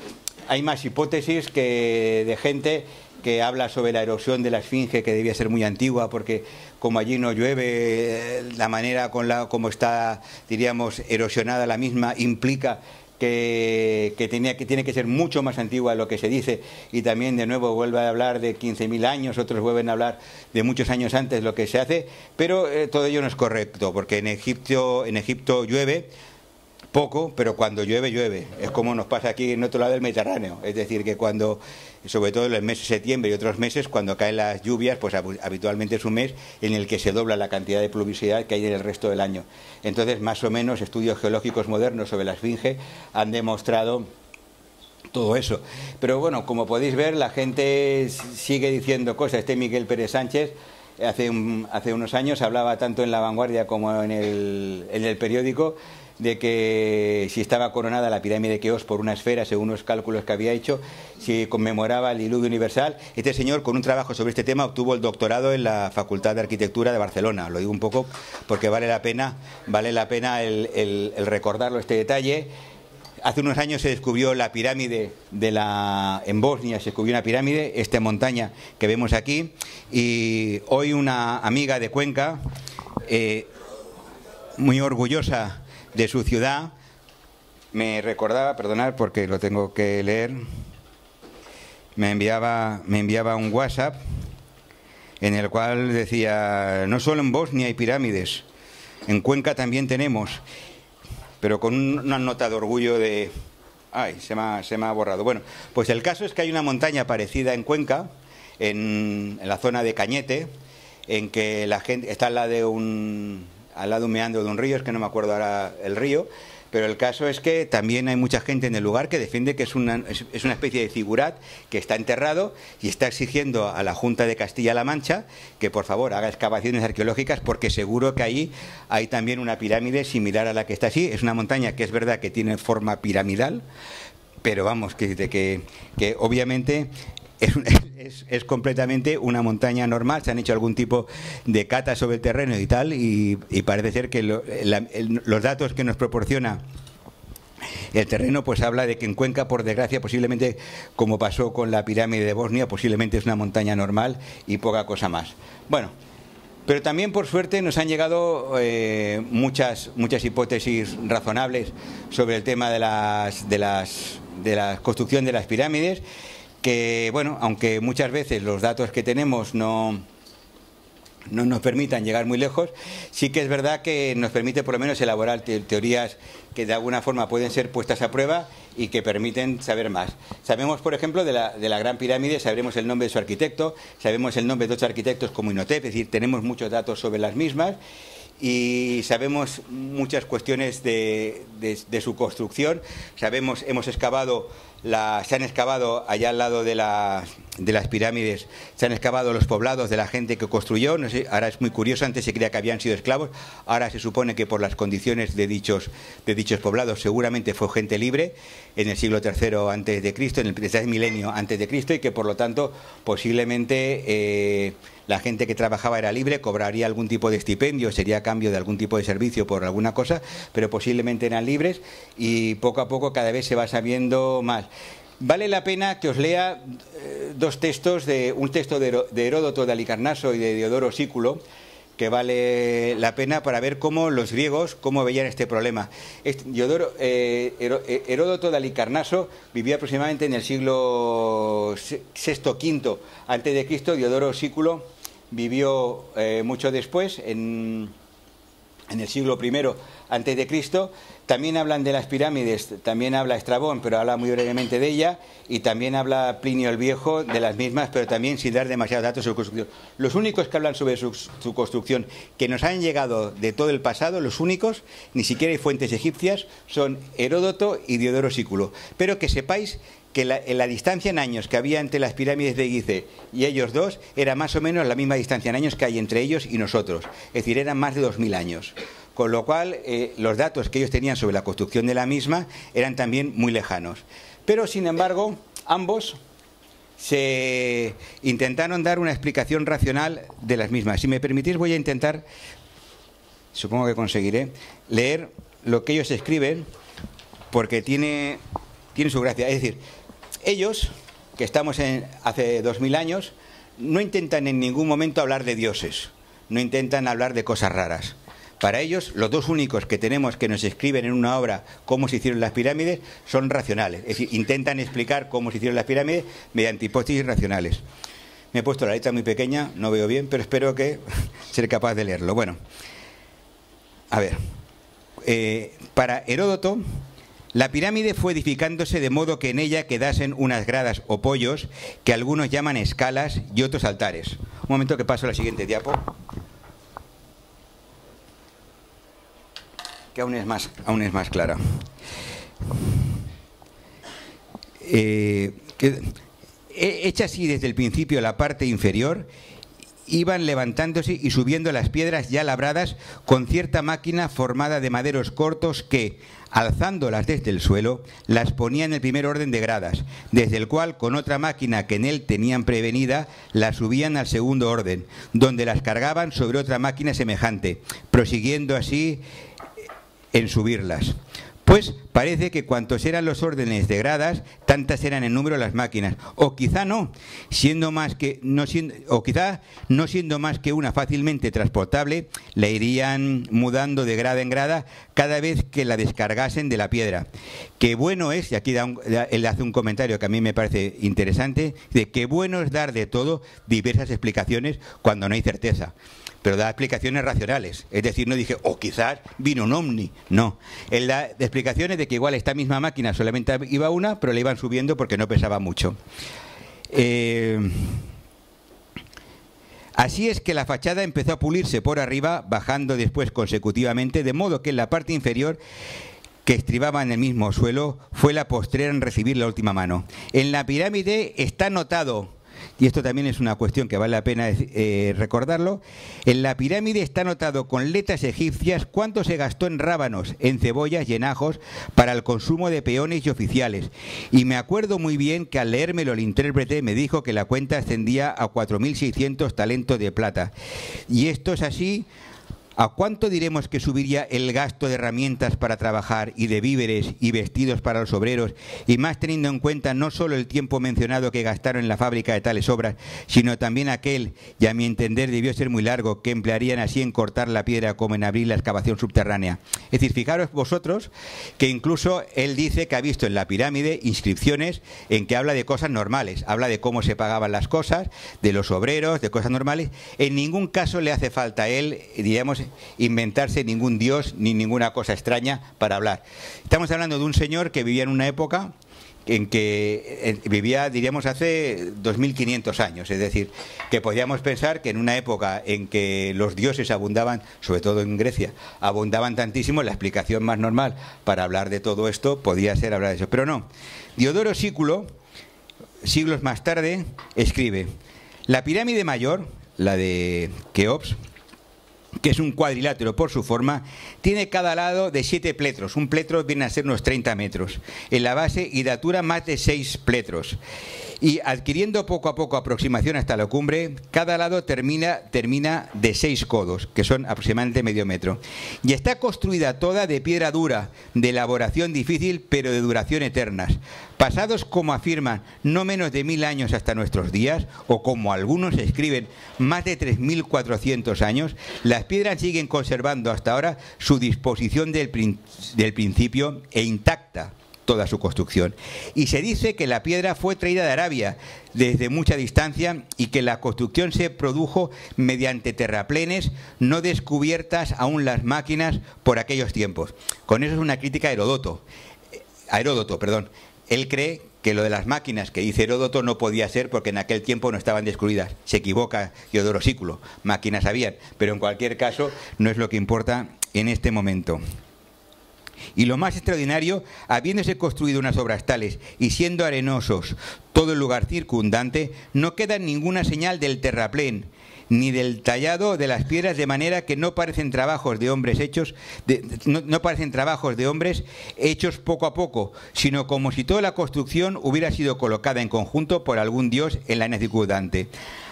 Speaker 2: Hay más hipótesis que de gente que habla sobre la erosión de la esfinge, que debía ser muy antigua, porque como allí no llueve, la manera con la como está, diríamos, erosionada la misma implica que, tiene que ser mucho más antigua lo que se dice. Y también de nuevo vuelve a hablar de 15.000 años, otros vuelven a hablar de muchos años antes lo que se hace, pero eh, todo ello no es correcto porque en Egipto, en Egipto llueve, poco, pero cuando llueve, llueve. Es como nos pasa aquí en otro lado del Mediterráneo. Es decir, que cuando, sobre todo en el mes de septiembre y otros meses, cuando caen las lluvias, pues habitualmente es un mes en el que se dobla la cantidad de pluviosidad que hay en el resto del año. Entonces, más o menos, estudios geológicos modernos sobre la esfinge han demostrado todo eso. Pero bueno, como podéis ver, la gente sigue diciendo cosas. Este Miguel Pérez Sánchez hace, hace unos años hablaba tanto en La Vanguardia como en el, en el periódico de que si estaba coronada la pirámide de Keops por una esfera, según los cálculos que había hecho, si conmemoraba el diluvio universal. Este señor, con un trabajo sobre este tema, obtuvo el doctorado en la Facultad de Arquitectura de Barcelona. Lo digo un poco porque vale la pena, vale la pena el, recordarlo este detalle. Hace unos años se descubrió la pirámide de la en Bosnia se descubrió una pirámide, esta montaña que vemos aquí, y hoy una amiga de Cuenca, eh, muy orgullosa de su ciudad, me recordaba, perdonad porque lo tengo que leer, me enviaba, me enviaba un WhatsApp en el cual decía, no solo en Bosnia hay pirámides, en Cuenca también tenemos, pero con una nota de orgullo de... Ay, se me, ha, se me ha borrado. Bueno, pues el caso es que hay una montaña parecida en Cuenca, en, en la zona de Cañete, en que la gente está lado de un, al lado meando de un río, es que no me acuerdo ahora el río, pero el caso es que también hay mucha gente en el lugar que defiende que es una, es una especie de figurat que está enterrado y está exigiendo a la Junta de Castilla-La Mancha que por favor haga excavaciones arqueológicas porque seguro que ahí hay también una pirámide similar a la que está así. Es una montaña que es verdad que tiene forma piramidal, pero vamos, que, que, que obviamente es, completamente una montaña normal, se han hecho algún tipo de cata sobre el terreno y tal, y, parece ser que los datos que nos proporciona el terreno pues habla de que en Cuenca, por desgracia, posiblemente, como pasó con la pirámide de Bosnia, posiblemente es una montaña normal y poca cosa más. Bueno, pero también por suerte nos han llegado eh, muchas, muchas hipótesis razonables sobre el tema de las, de las de la construcción de las pirámides que, bueno, aunque muchas veces los datos que tenemos no, no nos permitan llegar muy lejos, sí que es verdad que nos permite por lo menos elaborar teorías que de alguna forma pueden ser puestas a prueba y que permiten saber más. Sabemos, por ejemplo, de la, de la Gran Pirámide, sabremos el nombre de su arquitecto, sabemos el nombre de otros arquitectos como Inhotep, es decir, tenemos muchos datos sobre las mismas y sabemos muchas cuestiones de, de, su construcción. Sabemos, hemos excavado, la, se han excavado allá al lado de, la, de las pirámides, se han excavado los poblados de la gente que construyó. Ahora es muy curioso, antes se creía que habían sido esclavos, ahora se supone que por las condiciones de dichos, de dichos poblados seguramente fue gente libre en el siglo III antes de Cristo, en el tercer milenio antes de Cristo y que por lo tanto posiblemente eh, la gente que trabajaba era libre, cobraría algún tipo de estipendio, sería a cambio de algún tipo de servicio por alguna cosa, pero posiblemente eran libres y poco a poco cada vez se va sabiendo más. Vale la pena que os lea eh, dos textos, de un texto de, Heródoto de Alicarnaso y de Diodoro Sículo, que vale la pena para ver cómo los griegos cómo veían este problema. Diodoro, eh, eh, Heródoto de Alicarnaso vivió aproximadamente en el siglo VI, V antes de Cristo. Diodoro Sículo vivió mucho después, en, en, el siglo I antes de Cristo. También hablan de las pirámides, también habla Estrabón, pero habla muy brevemente de ella, y también habla Plinio el Viejo de las mismas, pero también sin dar demasiados datos sobre su construcción. Los únicos que hablan sobre su, construcción que nos han llegado de todo el pasado, los únicos, ni siquiera hay fuentes egipcias, son Heródoto y Diodoro Sículo. Pero que sepáis que la, la, distancia en años que había entre las pirámides de Gize y ellos dos era más o menos la misma distancia en años que hay entre ellos y nosotros. Es decir, eran más de 2.000 años. Con lo cual, eh, los datos que ellos tenían sobre la construcción de la misma eran también muy lejanos. Pero, sin embargo, ambos se intentaron dar una explicación racional de las mismas. Si me permitís, voy a intentar, supongo que conseguiré, leer lo que ellos escriben, porque tiene, tiene su gracia. Es decir, ellos, que estamos en, hace dos mil años, no intentan en ningún momento hablar de dioses, no intentan hablar de cosas raras. Para ellos, los dos únicos que tenemos que nos escriben en una obra cómo se hicieron las pirámides son racionales. Es decir, intentan explicar cómo se hicieron las pirámides mediante hipótesis racionales. Me he puesto la letra muy pequeña, no veo bien, pero espero que seré capaz de leerlo. Bueno, a ver. Eh, para Heródoto, la pirámide fue edificándose de modo que en ella quedasen unas gradas o pollos que algunos llaman escalas y otros altares. Un momento que paso a la siguiente diapo. Que aún es más, aún es más clara. Eh, hecha así desde el principio la parte inferior, iban levantándose y subiendo las piedras ya labradas con cierta máquina formada de maderos cortos que, alzándolas desde el suelo, las ponía en el primer orden de gradas, desde el cual, con otra máquina que en él tenían prevenida, las subían al segundo orden, donde las cargaban sobre otra máquina semejante, prosiguiendo así en subirlas. Pues parece que cuantos eran los órdenes de gradas, tantas eran en número las máquinas. O quizá no, siendo más que no siendo, o quizá no siendo más que una fácilmente transportable, la irían mudando de grada en grada cada vez que la descargasen de la piedra. Qué bueno es, y aquí él hace un comentario que a mí me parece interesante, de qué bueno es dar de todo diversas explicaciones cuando no hay certeza pero da explicaciones racionales. Es decir, no dije, o quizás vino un ovni. No. Él da explicaciones de que igual esta misma máquina solamente iba una, pero le iban subiendo porque no pesaba mucho. Eh, así es que la fachada empezó a pulirse por arriba, bajando después consecutivamente, de modo que en la parte inferior que estribaba en el mismo suelo fue la postrera en recibir la última mano. En la pirámide está notado y esto también es una cuestión que vale la pena eh, recordarlo, en la pirámide está anotado con letras egipcias cuánto se gastó en rábanos, en cebollas y en ajos para el consumo de peones y oficiales. Y me acuerdo muy bien que al leérmelo el intérprete me dijo que la cuenta ascendía a 4.600 talentos de plata. Y esto es así ¿A cuánto diremos que subiría el gasto de herramientas para trabajar y de víveres y vestidos para los obreros, y más teniendo en cuenta no solo el tiempo mencionado que gastaron en la fábrica de tales obras, sino también aquel, y a mi entender debió ser muy largo, que emplearían así en cortar la piedra como en abrir la excavación subterránea? Es decir, fijaros vosotros que incluso él dice que ha visto en la pirámide inscripciones en que habla de cosas normales, habla de cómo se pagaban las cosas, de los obreros, de cosas normales. En ningún caso le hace falta a él, digamos, inventarse ningún dios ni ninguna cosa extraña para hablar. Estamos hablando de un señor que vivía en una época en que vivía, diríamos, hace 2500 años. Es decir, que podíamos pensar que en una época en que los dioses abundaban, sobre todo en Grecia, abundaban tantísimo, la explicación más normal para hablar de todo esto podía ser hablar de eso. Pero no. Diodoro Sículo, siglos más tarde, escribe, la pirámide mayor, la de Keops, que es un cuadrilátero por su forma, tiene cada lado de 7 pletros. Un pletro viene a ser unos 30 metros. En la base altura más de 6 pletros. Y adquiriendo poco a poco aproximación hasta la cumbre, cada lado termina, termina de 6 codos, que son aproximadamente medio metro. Y está construida toda de piedra dura, de elaboración difícil, pero de duración eternas. Pasados, como afirman, no menos de mil años hasta nuestros días, o como algunos escriben, más de 3.400 años, las piedras siguen conservando hasta ahora su disposición del, del principio e intacta toda su construcción. Y se dice que la piedra fue traída de Arabia desde mucha distancia y que la construcción se produjo mediante terraplenes no descubiertas aún las máquinas por aquellos tiempos. Con eso es una crítica a Herodoto. A Heródoto, perdón. Él cree que lo de las máquinas que dice Heródoto no podía ser porque en aquel tiempo no estaban descubiertas. Se equivoca Teodoro Sículo, máquinas habían, pero en cualquier caso no es lo que importa en este momento. Y lo más extraordinario, habiéndose construido unas obras tales y siendo arenosos todo el lugar circundante, no queda ninguna señal del terraplén ni del tallado de las piedras de manera que no parecen trabajos de hombres hechos no, parecen trabajos de hombres hechos poco a poco sino como si toda la construcción hubiera sido colocada en conjunto por algún dios en la circundante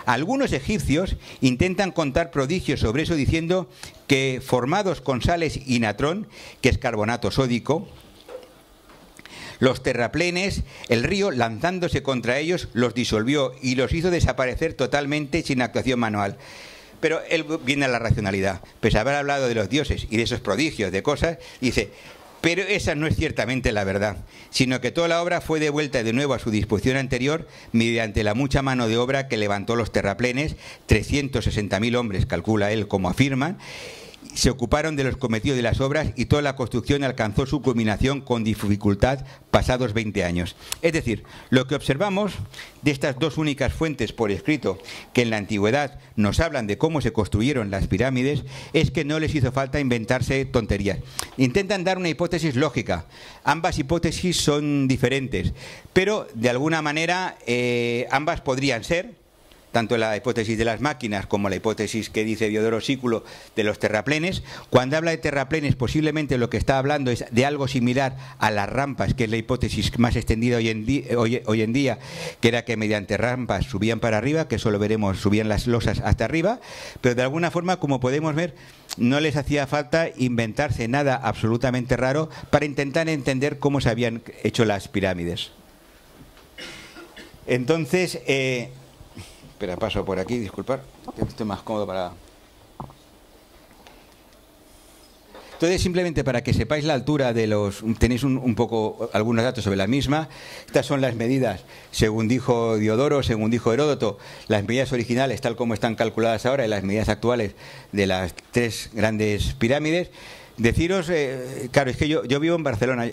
Speaker 2: algunos egipcios intentan contar prodigios sobre eso diciendo que formados con sales y natrón, que es carbonato sódico, los terraplenes, el río lanzándose contra ellos los disolvió y los hizo desaparecer totalmente sin actuación manual. Pero él viene a la racionalidad. Pues haber hablado de los dioses y de esos prodigios, de cosas, dice, pero esa no es ciertamente la verdad, sino que toda la obra fue devuelta de nuevo a su disposición anterior mediante la mucha mano de obra que levantó los terraplenes, 360.000 hombres, calcula él como afirman, se ocuparon de los cometidos de las obras y toda la construcción alcanzó su culminación con dificultad pasados 20 años. Es decir, lo que observamos de estas dos únicas fuentes por escrito que en la antigüedad nos hablan de cómo se construyeron las pirámides es que no les hizo falta inventarse tonterías. Intentan dar una hipótesis lógica. Ambas hipótesis son diferentes, pero de alguna manera eh, ambas podrían ser tanto la hipótesis de las máquinas como la hipótesis que dice Diodoro Sículo de los terraplenes. Cuando habla de terraplenes, posiblemente lo que está hablando es de algo similar a las rampas, que es la hipótesis más extendida hoy en, día, que era que mediante rampas subían para arriba, que eso lo veremos, subían las losas hasta arriba, pero de alguna forma, como podemos ver, no les hacía falta inventarse nada absolutamente raro para intentar entender cómo se habían hecho las pirámides. Entonces, eh, Espera, paso por aquí, disculpar. Estoy más cómodo para... Entonces, simplemente para que sepáis la altura de los... Tenéis un, poco algunos datos sobre la misma. Estas son las medidas, según dijo Diodoro, según dijo Heródoto, las medidas originales, tal como están calculadas ahora, y las medidas actuales de las tres grandes pirámides. Deciros, eh, claro, es que yo, yo vivo en Barcelona.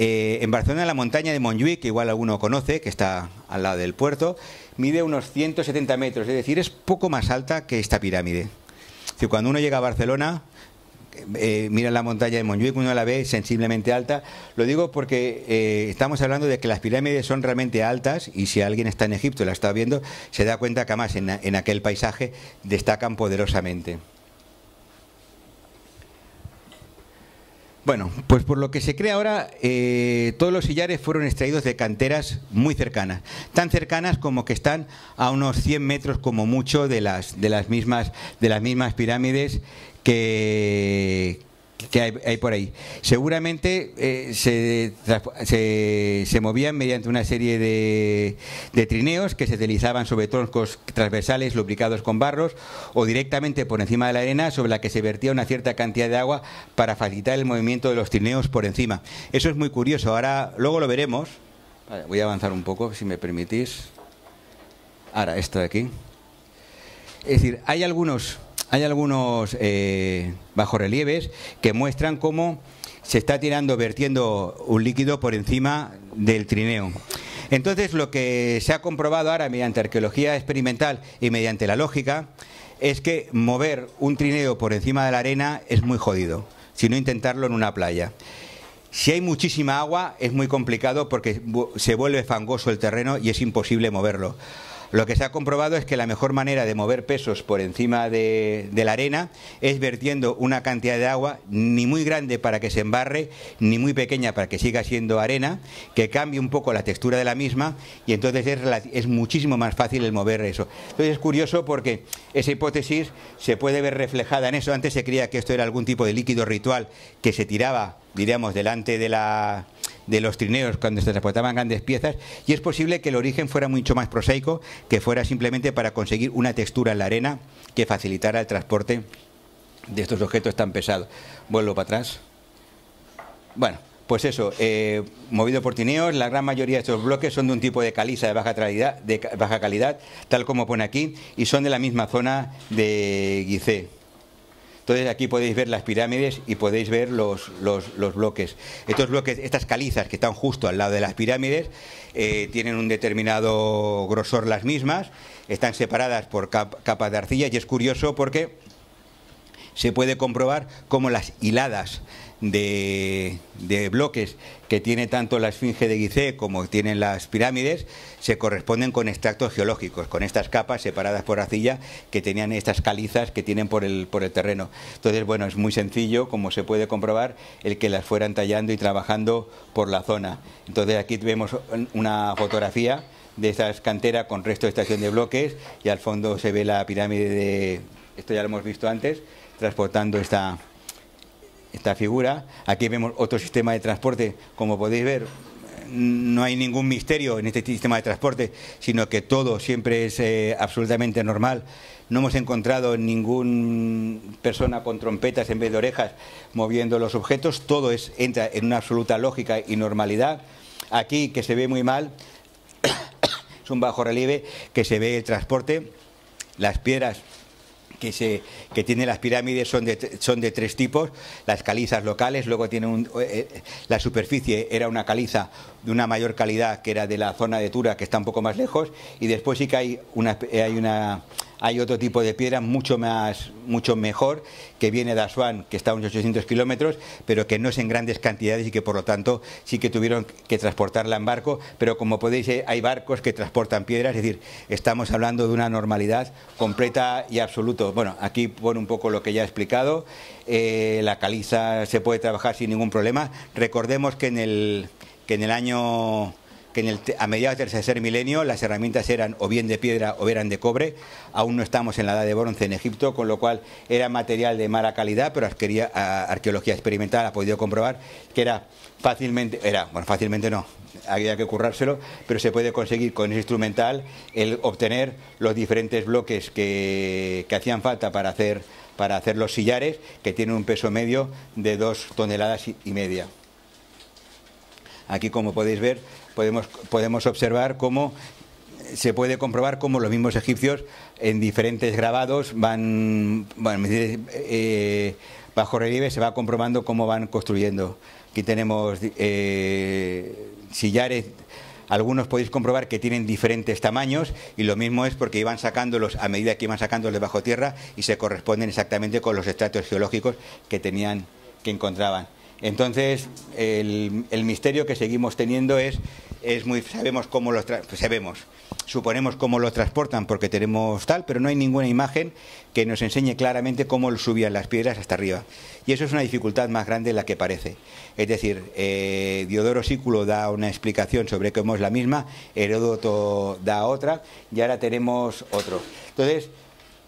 Speaker 2: Eh, en Barcelona, la montaña de Montjuic, que igual alguno conoce, que está al lado del puerto, mide unos 170 metros, es decir, es poco más alta que esta pirámide. cuando uno llega a Barcelona, eh, mira la montaña de Montjuic, uno la ve sensiblemente alta. Lo digo porque eh, estamos hablando de que las pirámides son realmente altas y si alguien está en Egipto y la está viendo, se da cuenta que además en aquel paisaje destacan poderosamente. Bueno, pues por lo que se cree ahora, eh, todos los sillares fueron extraídos de canteras muy cercanas, tan cercanas como que están a unos 100 metros como mucho de las, de las, mismas, de las mismas pirámides que, que hay, por ahí. Seguramente eh, se, se, movían mediante una serie de, de, trineos que se deslizaban sobre troncos transversales lubricados con barros o directamente por encima de la arena sobre la que se vertía una cierta cantidad de agua para facilitar el movimiento de los trineos por encima. Eso es muy curioso. Ahora, luego lo veremos. voy a avanzar un poco, si me permitís. Ahora, esto de aquí. Es decir, hay algunos hay algunos eh, bajorrelieves que muestran cómo se está tirando, vertiendo un líquido por encima del trineo. Entonces, lo que se ha comprobado ahora mediante arqueología experimental y mediante la lógica es que mover un trineo por encima de la arena es muy jodido, sino intentarlo en una playa. Si hay muchísima agua es muy complicado porque se vuelve fangoso el terreno y es imposible moverlo. Lo que se ha comprobado es que la mejor manera de mover pesos por encima de, la arena es vertiendo una cantidad de agua ni muy grande para que se embarre, ni muy pequeña para que siga siendo arena, que cambie un poco la textura de la misma y entonces es, es muchísimo más fácil el mover eso. Entonces es curioso porque esa hipótesis se puede ver reflejada en eso. Antes se creía que esto era algún tipo de líquido ritual que se tiraba, diríamos, delante de la de los trineos cuando se transportaban grandes piezas y es posible que el origen fuera mucho más prosaico, que fuera simplemente para conseguir una textura en la arena que facilitara el transporte de estos objetos tan pesados. Vuelvo para atrás. Bueno, pues eso, eh, movido por trineos, la gran mayoría de estos bloques son de un tipo de caliza de baja, calidad, de baja calidad, tal como pone aquí, y son de la misma zona de Guicé. Entonces aquí podéis ver las pirámides y podéis ver los, bloques. Estos bloques, estas calizas que están justo al lado de las pirámides, eh, tienen un determinado grosor las mismas, están separadas por capas de arcilla y es curioso porque se puede comprobar cómo las hiladas de, bloques que tiene tanto la esfinge de Gizeh como tienen las pirámides se corresponden con extractos geológicos, con estas capas separadas por arcilla que tenían estas calizas que tienen por el, por el terreno. Entonces, bueno, es muy sencillo, como se puede comprobar, el que las fueran tallando y trabajando por la zona. Entonces, aquí vemos una fotografía de esas canteras con resto de estación de bloques y al fondo se ve la pirámide de, esto ya lo hemos visto antes, transportando esta, esta figura. Aquí vemos otro sistema de transporte, como podéis ver, no hay ningún misterio en este sistema de transporte, sino que todo siempre es eh, absolutamente normal. No hemos encontrado ninguna persona con trompetas en vez de orejas moviendo los objetos, todo es, entra en una absoluta lógica y normalidad. Aquí, que se ve muy mal, es un bajo relieve que se ve el transporte, las piedras que, se, que tiene las pirámides son de, son de tres tipos, las calizas locales, luego tiene un, eh, eh, la superficie era una caliza de una mayor calidad que era de la zona de Tura, que está un poco más lejos, y después sí que hay una, hay una hay otro tipo de piedra mucho más mucho mejor que viene de Asuán, que está a unos 800 kilómetros, pero que no es en grandes cantidades y que por lo tanto sí que tuvieron que transportarla en barco. Pero como podéis ver, hay barcos que transportan piedras, es decir, estamos hablando de una normalidad completa y absoluta. Bueno, aquí pone un poco lo que ya he explicado. Eh, la caliza se puede trabajar sin ningún problema. Recordemos que en el, que en el año a mediados del tercer milenio las herramientas eran o bien de piedra o eran de cobre. Aún no estamos en la edad de bronce en Egipto, con lo cual era material de mala calidad, pero arqueología experimental ha podido comprobar que era fácilmente, era, bueno, fácilmente no, había que currárselo, pero se puede conseguir con ese instrumental el obtener los diferentes bloques que, hacían falta para hacer, para hacer los sillares, que tienen un peso medio de dos toneladas y media. Aquí, como podéis ver, podemos, podemos observar cómo se puede comprobar cómo los mismos egipcios en diferentes grabados van, eh, bajo relieve se va comprobando cómo van construyendo. Aquí tenemos eh, sillares, algunos podéis comprobar que tienen diferentes tamaños y lo mismo es porque iban sacándolos a medida que iban sacándolos de bajo tierra y se corresponden exactamente con los estratos geológicos que tenían, que encontraban. Entonces, el, misterio que seguimos teniendo es sabemos cómo los pues suponemos cómo los transportan porque tenemos tal pero no hay ninguna imagen que nos enseñe claramente cómo subían las piedras hasta arriba. Y eso es una dificultad más grande de la que parece. Es decir eh, Diodoro Sículo da una explicación sobre cómo es la misma Heródoto da otra y ahora tenemos otro. Entonces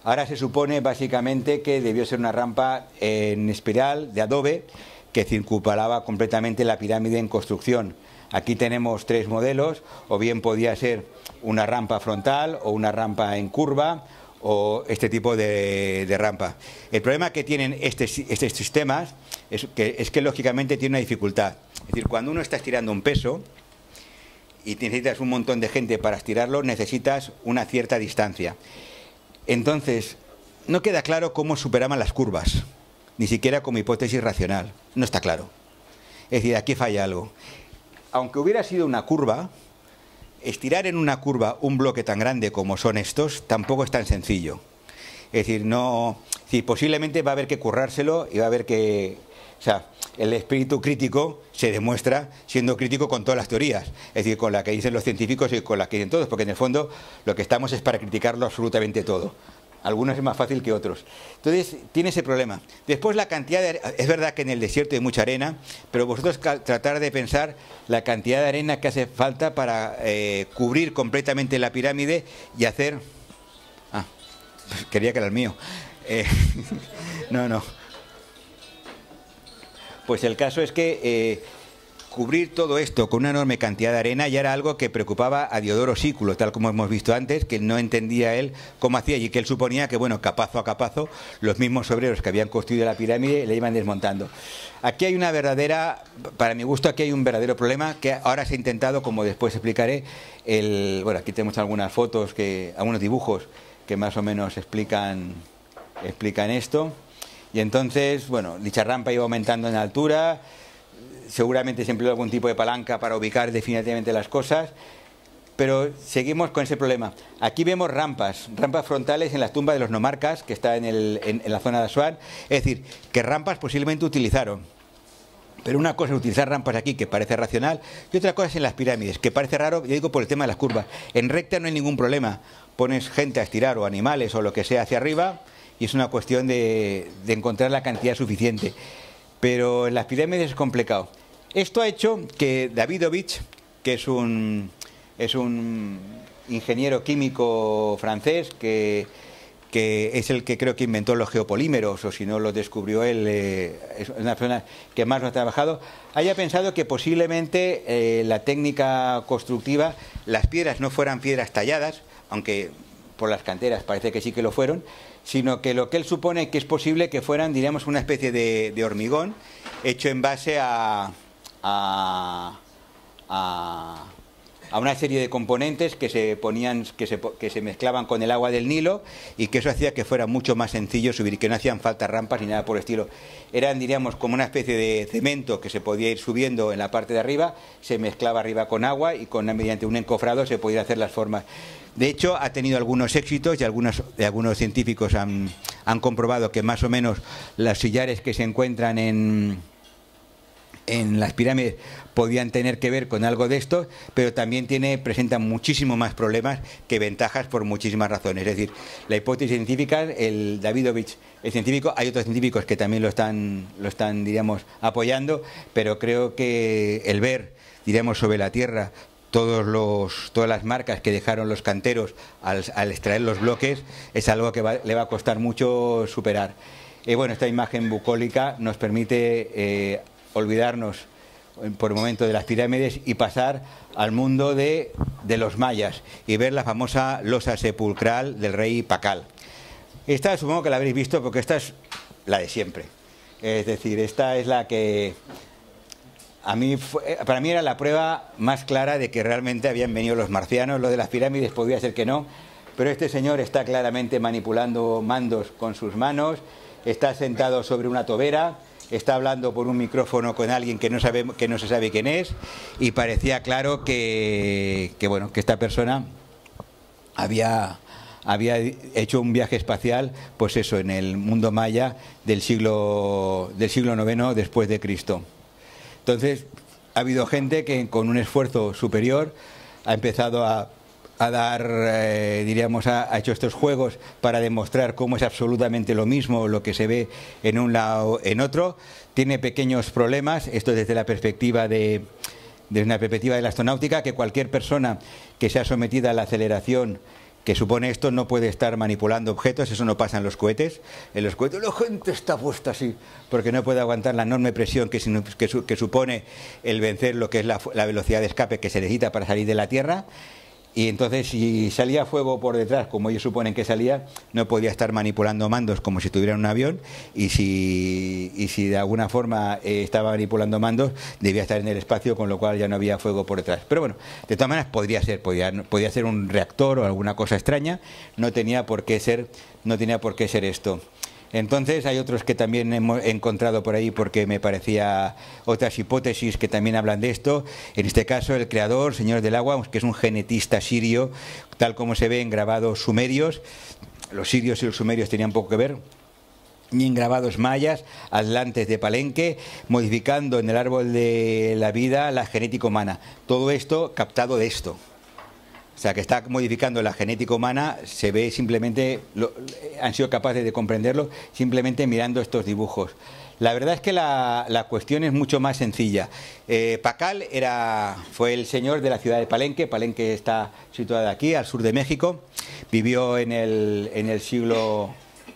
Speaker 2: Ahora se supone básicamente que debió ser una rampa en espiral de adobe que circunvalaba completamente la pirámide en construcción. Aquí tenemos tres modelos, o bien podía ser una rampa frontal o una rampa en curva o este tipo de, rampa. El problema que tienen estos, estos sistemas es que, es que lógicamente tiene una dificultad. Es decir, cuando uno está estirando un peso, y necesitas un montón de gente para estirarlo, necesitas una cierta distancia. Entonces, no queda claro cómo superaban las curvas, ni siquiera como hipótesis racional. No está claro. Es decir, aquí falla algo. Aunque hubiera sido una curva, estirar en una curva un bloque tan grande como son estos tampoco es tan sencillo. Es decir, no. Sí, posiblemente va a haber que currárselo y va a haber que. O sea, el espíritu crítico se demuestra siendo crítico con todas las teorías, es decir, con la que dicen los científicos y con la que dicen todos, porque en el fondo lo que estamos es para criticarlo absolutamente todo. Algunos es más fácil que otros. Entonces, tiene ese problema. Después, la cantidad de. Es verdad que en el desierto hay mucha arena, pero vosotros tratar de pensar la cantidad de arena que hace falta para eh, cubrir completamente la pirámide y hacer. Ah, quería que era el mío. Eh, no, no. Pues el caso es que eh, cubrir todo esto con una enorme cantidad de arena ya era algo que preocupaba a Diodoro Sículo, tal como hemos visto antes, que no entendía él cómo hacía y que él suponía que, bueno, capazo a capazo, los mismos obreros que habían construido la pirámide le iban desmontando. Aquí hay una verdadera, para mi gusto, aquí hay un verdadero problema que ahora se ha intentado, como después explicaré, el, bueno, aquí tenemos algunas fotos, que, algunos dibujos que más o menos explican, explican esto. Y entonces, bueno, dicha rampa iba aumentando en altura, seguramente se empleó algún tipo de palanca para ubicar definitivamente las cosas, pero seguimos con ese problema. Aquí vemos rampas, rampas frontales en las tumbas de los nomarcas, que está en, el- en- la zona de Asuán, es decir, que rampas posiblemente utilizaron. Pero una cosa es utilizar rampas aquí, que parece racional, y otra cosa es en las pirámides, que parece raro, yo digo por el tema de las curvas. En recta no hay ningún problema. Pones gente a estirar o animales o lo que sea hacia arriba, y es una cuestión de encontrar la cantidad suficiente. Pero en las pirámides es complicado. Esto ha hecho que Davidovich, que es un, ingeniero químico francés que, es el que creo que inventó los geopolímeros, o si no lo descubrió él, eh, es una persona que más lo ha trabajado, haya pensado que posiblemente eh, la técnica constructiva, las piedras no fueran piedras talladas, aunque por las canteras parece que sí que lo fueron, sino que lo que él supone que es posible que fueran, diríamos, una especie de, hormigón hecho en base a, a, a, a una serie de componentes que se ponían, que se, que se mezclaban con el agua del Nilo y que eso hacía que fuera mucho más sencillo subir, que no hacían falta rampas ni nada por el estilo. Eran, diríamos, como una especie de cemento que se podía ir subiendo en la parte de arriba, se mezclaba arriba con agua y con mediante un encofrado se podía hacer las formas. De hecho, ha tenido algunos éxitos y algunos, y algunos científicos han, comprobado que más o menos las sillares que se encuentran en, las pirámides podían tener que ver con algo de esto, pero también tiene, presenta muchísimo más problemas que ventajas por muchísimas razones. Es decir, la hipótesis científica, el Davidovich es científico, hay otros científicos que también lo están, diríamos, apoyando, pero creo que el ver, diríamos, sobre la Tierra todos los, todas las marcas que dejaron los canteros al, extraer los bloques es algo que le va a costar mucho superar. Y bueno, esta imagen bucólica nos permite eh, olvidarnos eh, por el momento de las pirámides y pasar al mundo de, de los mayas y ver la famosa losa sepulcral del rey Pacal. Esta supongo que la habréis visto porque esta es la de siempre. Es decir, esta es la que a mí fue- eh, para mí era la prueba más clara de que realmente habían venido los marcianos. Lo de las pirámides podría ser que no, pero este señor está claramente manipulando mandos con sus manos, está sentado sobre una tobera, está hablando por un micrófono con alguien que no que no se sabe quién es y parecía claro que, que bueno que esta persona había había hecho un viaje espacial, pues eso, en el mundo maya del siglo del siglo IX después de Cristo. Entonces, ha habido gente que con un esfuerzo superior ha empezado a, dar, eh, diríamos, ha, hecho estos juegos para demostrar cómo es absolutamente lo mismo lo que se ve en un lado en otro. Tiene pequeños problemas, esto desde la perspectiva de, una perspectiva de la astronáutica, que cualquier persona que sea sometida a la aceleración que supone esto no puede estar manipulando objetos, eso no pasa en los cohetes. En los cohetes la gente está puesta así, porque no puede aguantar la enorme presión que, que, supone el vencer lo que es la, la velocidad de escape que se necesita para salir de la Tierra. Y entonces, si salía fuego por detrás, como ellos suponen que salía, no podía estar manipulando mandos como si estuviera en un avión. Y si, y si de alguna forma eh, estaba manipulando mandos, debía estar en el espacio, con lo cual ya no había fuego por detrás. Pero bueno, de todas maneras, podría ser, podía, podía ser un reactor o alguna cosa extraña. No tenía por qué ser, no tenía por qué ser esto. Entonces hay otros que también hemos encontrado por ahí porque me parecía otras hipótesis que también hablan de esto. En este caso el creador, Señor del Agua, que es un genetista sirio, tal como se ve en grabados sumerios. Los sirios y los sumerios tenían poco que ver ni en grabados mayas, atlantes de Palenque, modificando en el árbol de la vida la genética humana. Todo esto captado de esto. O sea, que está modificando la genética humana, se ve simplemente, han sido capaces de comprenderlo simplemente mirando estos dibujos. La verdad es que la, cuestión es mucho más sencilla. Eh, Pacal era, fue el señor de la ciudad de Palenque. Palenque está situada aquí, al sur de México. Vivió en el, en el siglo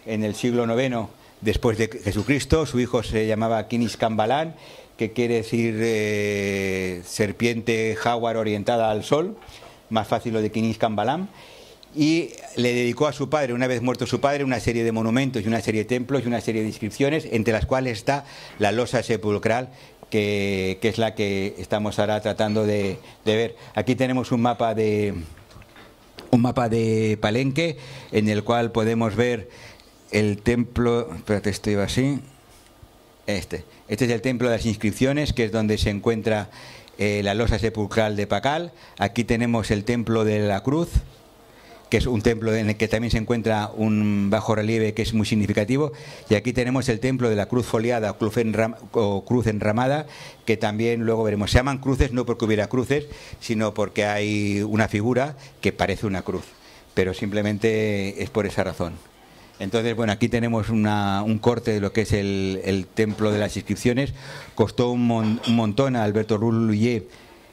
Speaker 2: en el siglo IX después de Jesucristo. Su hijo se llamaba Kinis Cambalán, que quiere decir eh, serpiente jaguar orientada al sol más fácil lo de Kinis Kambalam, y le dedicó a su padre, una vez muerto su padre, una serie de monumentos y una serie de templos y una serie de inscripciones, entre las cuales está la losa sepulcral, que, es la que estamos ahora tratando de, ver. Aquí tenemos un mapa de un mapa de Palenque, en el cual podemos ver el templo, espérate, esto así, este, este es el templo de las inscripciones, que es donde se encuentra eh, la losa sepulcral de Pacal. Aquí tenemos el templo de la Cruz, que es un templo en el que también se encuentra un bajo relieve que es muy significativo. Y aquí tenemos el templo de la cruz foliada o cruz enramada, que también luego veremos. Se llaman cruces no porque hubiera cruces, sino porque hay una figura que parece una cruz. Pero simplemente es por esa razón. Entonces, bueno, aquí tenemos un corte de lo que es el, templo de las inscripciones. Costó un, montón a Alberto Rullier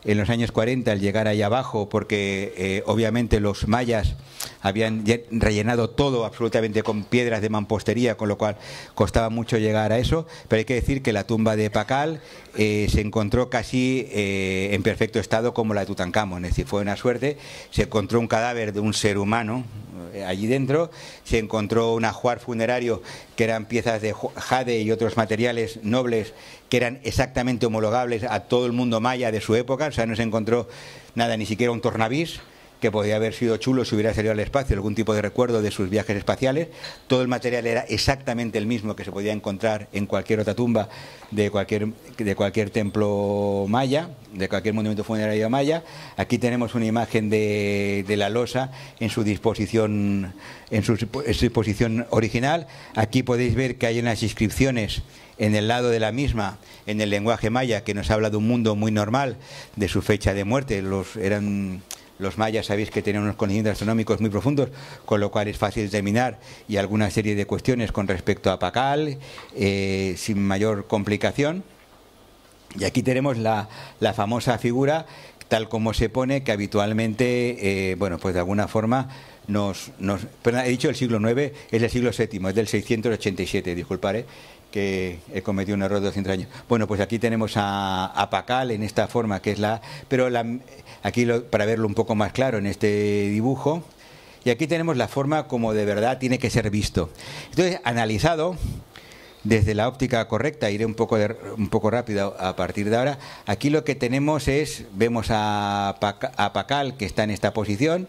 Speaker 2: en los años 40 al llegar ahí abajo, porque eh, obviamente los mayas habían rellenado todo absolutamente con piedras de mampostería, con lo cual costaba mucho llegar a eso, pero hay que decir que la tumba de Pacal eh, se encontró casi eh, en perfecto estado como la de Tutankamón, es decir, fue una suerte, se encontró un cadáver de un ser humano allí dentro, se encontró un ajuar funerario que eran piezas de jade y otros materiales nobles que eran exactamente homologables a todo el mundo maya de su época, o sea, no se encontró nada, ni siquiera un tornavís, que podía haber sido chulo si hubiera salido al espacio, algún tipo de recuerdo de sus viajes espaciales. Todo el material era exactamente el mismo que se podía encontrar en cualquier otra tumba de cualquier, de cualquier templo maya, de cualquier monumento funerario maya. Aquí tenemos una imagen de, la losa en su disposición, en su, disposición original. Aquí podéis ver que hay unas inscripciones en el lado de la misma, en el lenguaje maya, que nos habla de un mundo muy normal, de su fecha de muerte. Los eran los mayas sabéis que tienen unos conocimientos astronómicos muy profundos, con lo cual es fácil determinar y alguna serie de cuestiones con respecto a Pacal, eh, sin mayor complicación. Y aquí tenemos la, famosa figura, tal como se pone, que habitualmente, eh, bueno, pues de alguna forma nos, nos he dicho el siglo IX, es del siglo VII, es del 687, disculpare, que he cometido un error de 200 años. Bueno, pues aquí tenemos a, a Pacal en esta forma, que es la... Pero la, aquí para verlo un poco más claro en este dibujo, y aquí tenemos la forma como de verdad tiene que ser visto. Entonces, analizado desde la óptica correcta, iré un poco, un poco rápido a partir de ahora, aquí lo que tenemos es, vemos a, a Pacal que está en esta posición,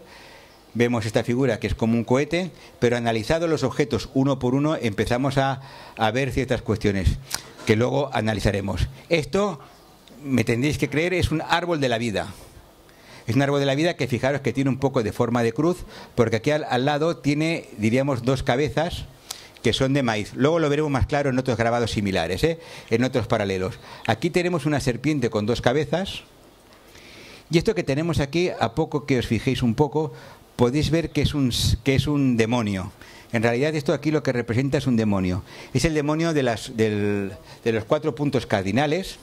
Speaker 2: vemos esta figura que es como un cohete, pero analizado los objetos uno por uno empezamos a, a ver ciertas cuestiones que luego analizaremos. Esto, me tendréis que creer, es un árbol de la vida. Es un árbol de la vida que fijaros que tiene un poco de forma de cruz, porque aquí al, lado tiene, diríamos, dos cabezas que son de maíz. Luego lo veremos más claro en otros grabados similares, ¿eh? en otros paralelos. Aquí tenemos una serpiente con dos cabezas. Y esto que tenemos aquí, a poco que os fijéis un poco, podéis ver que es un, que es un demonio. En realidad esto aquí lo que representa es un demonio. Es el demonio de, las, de los cuatro puntos cardinales.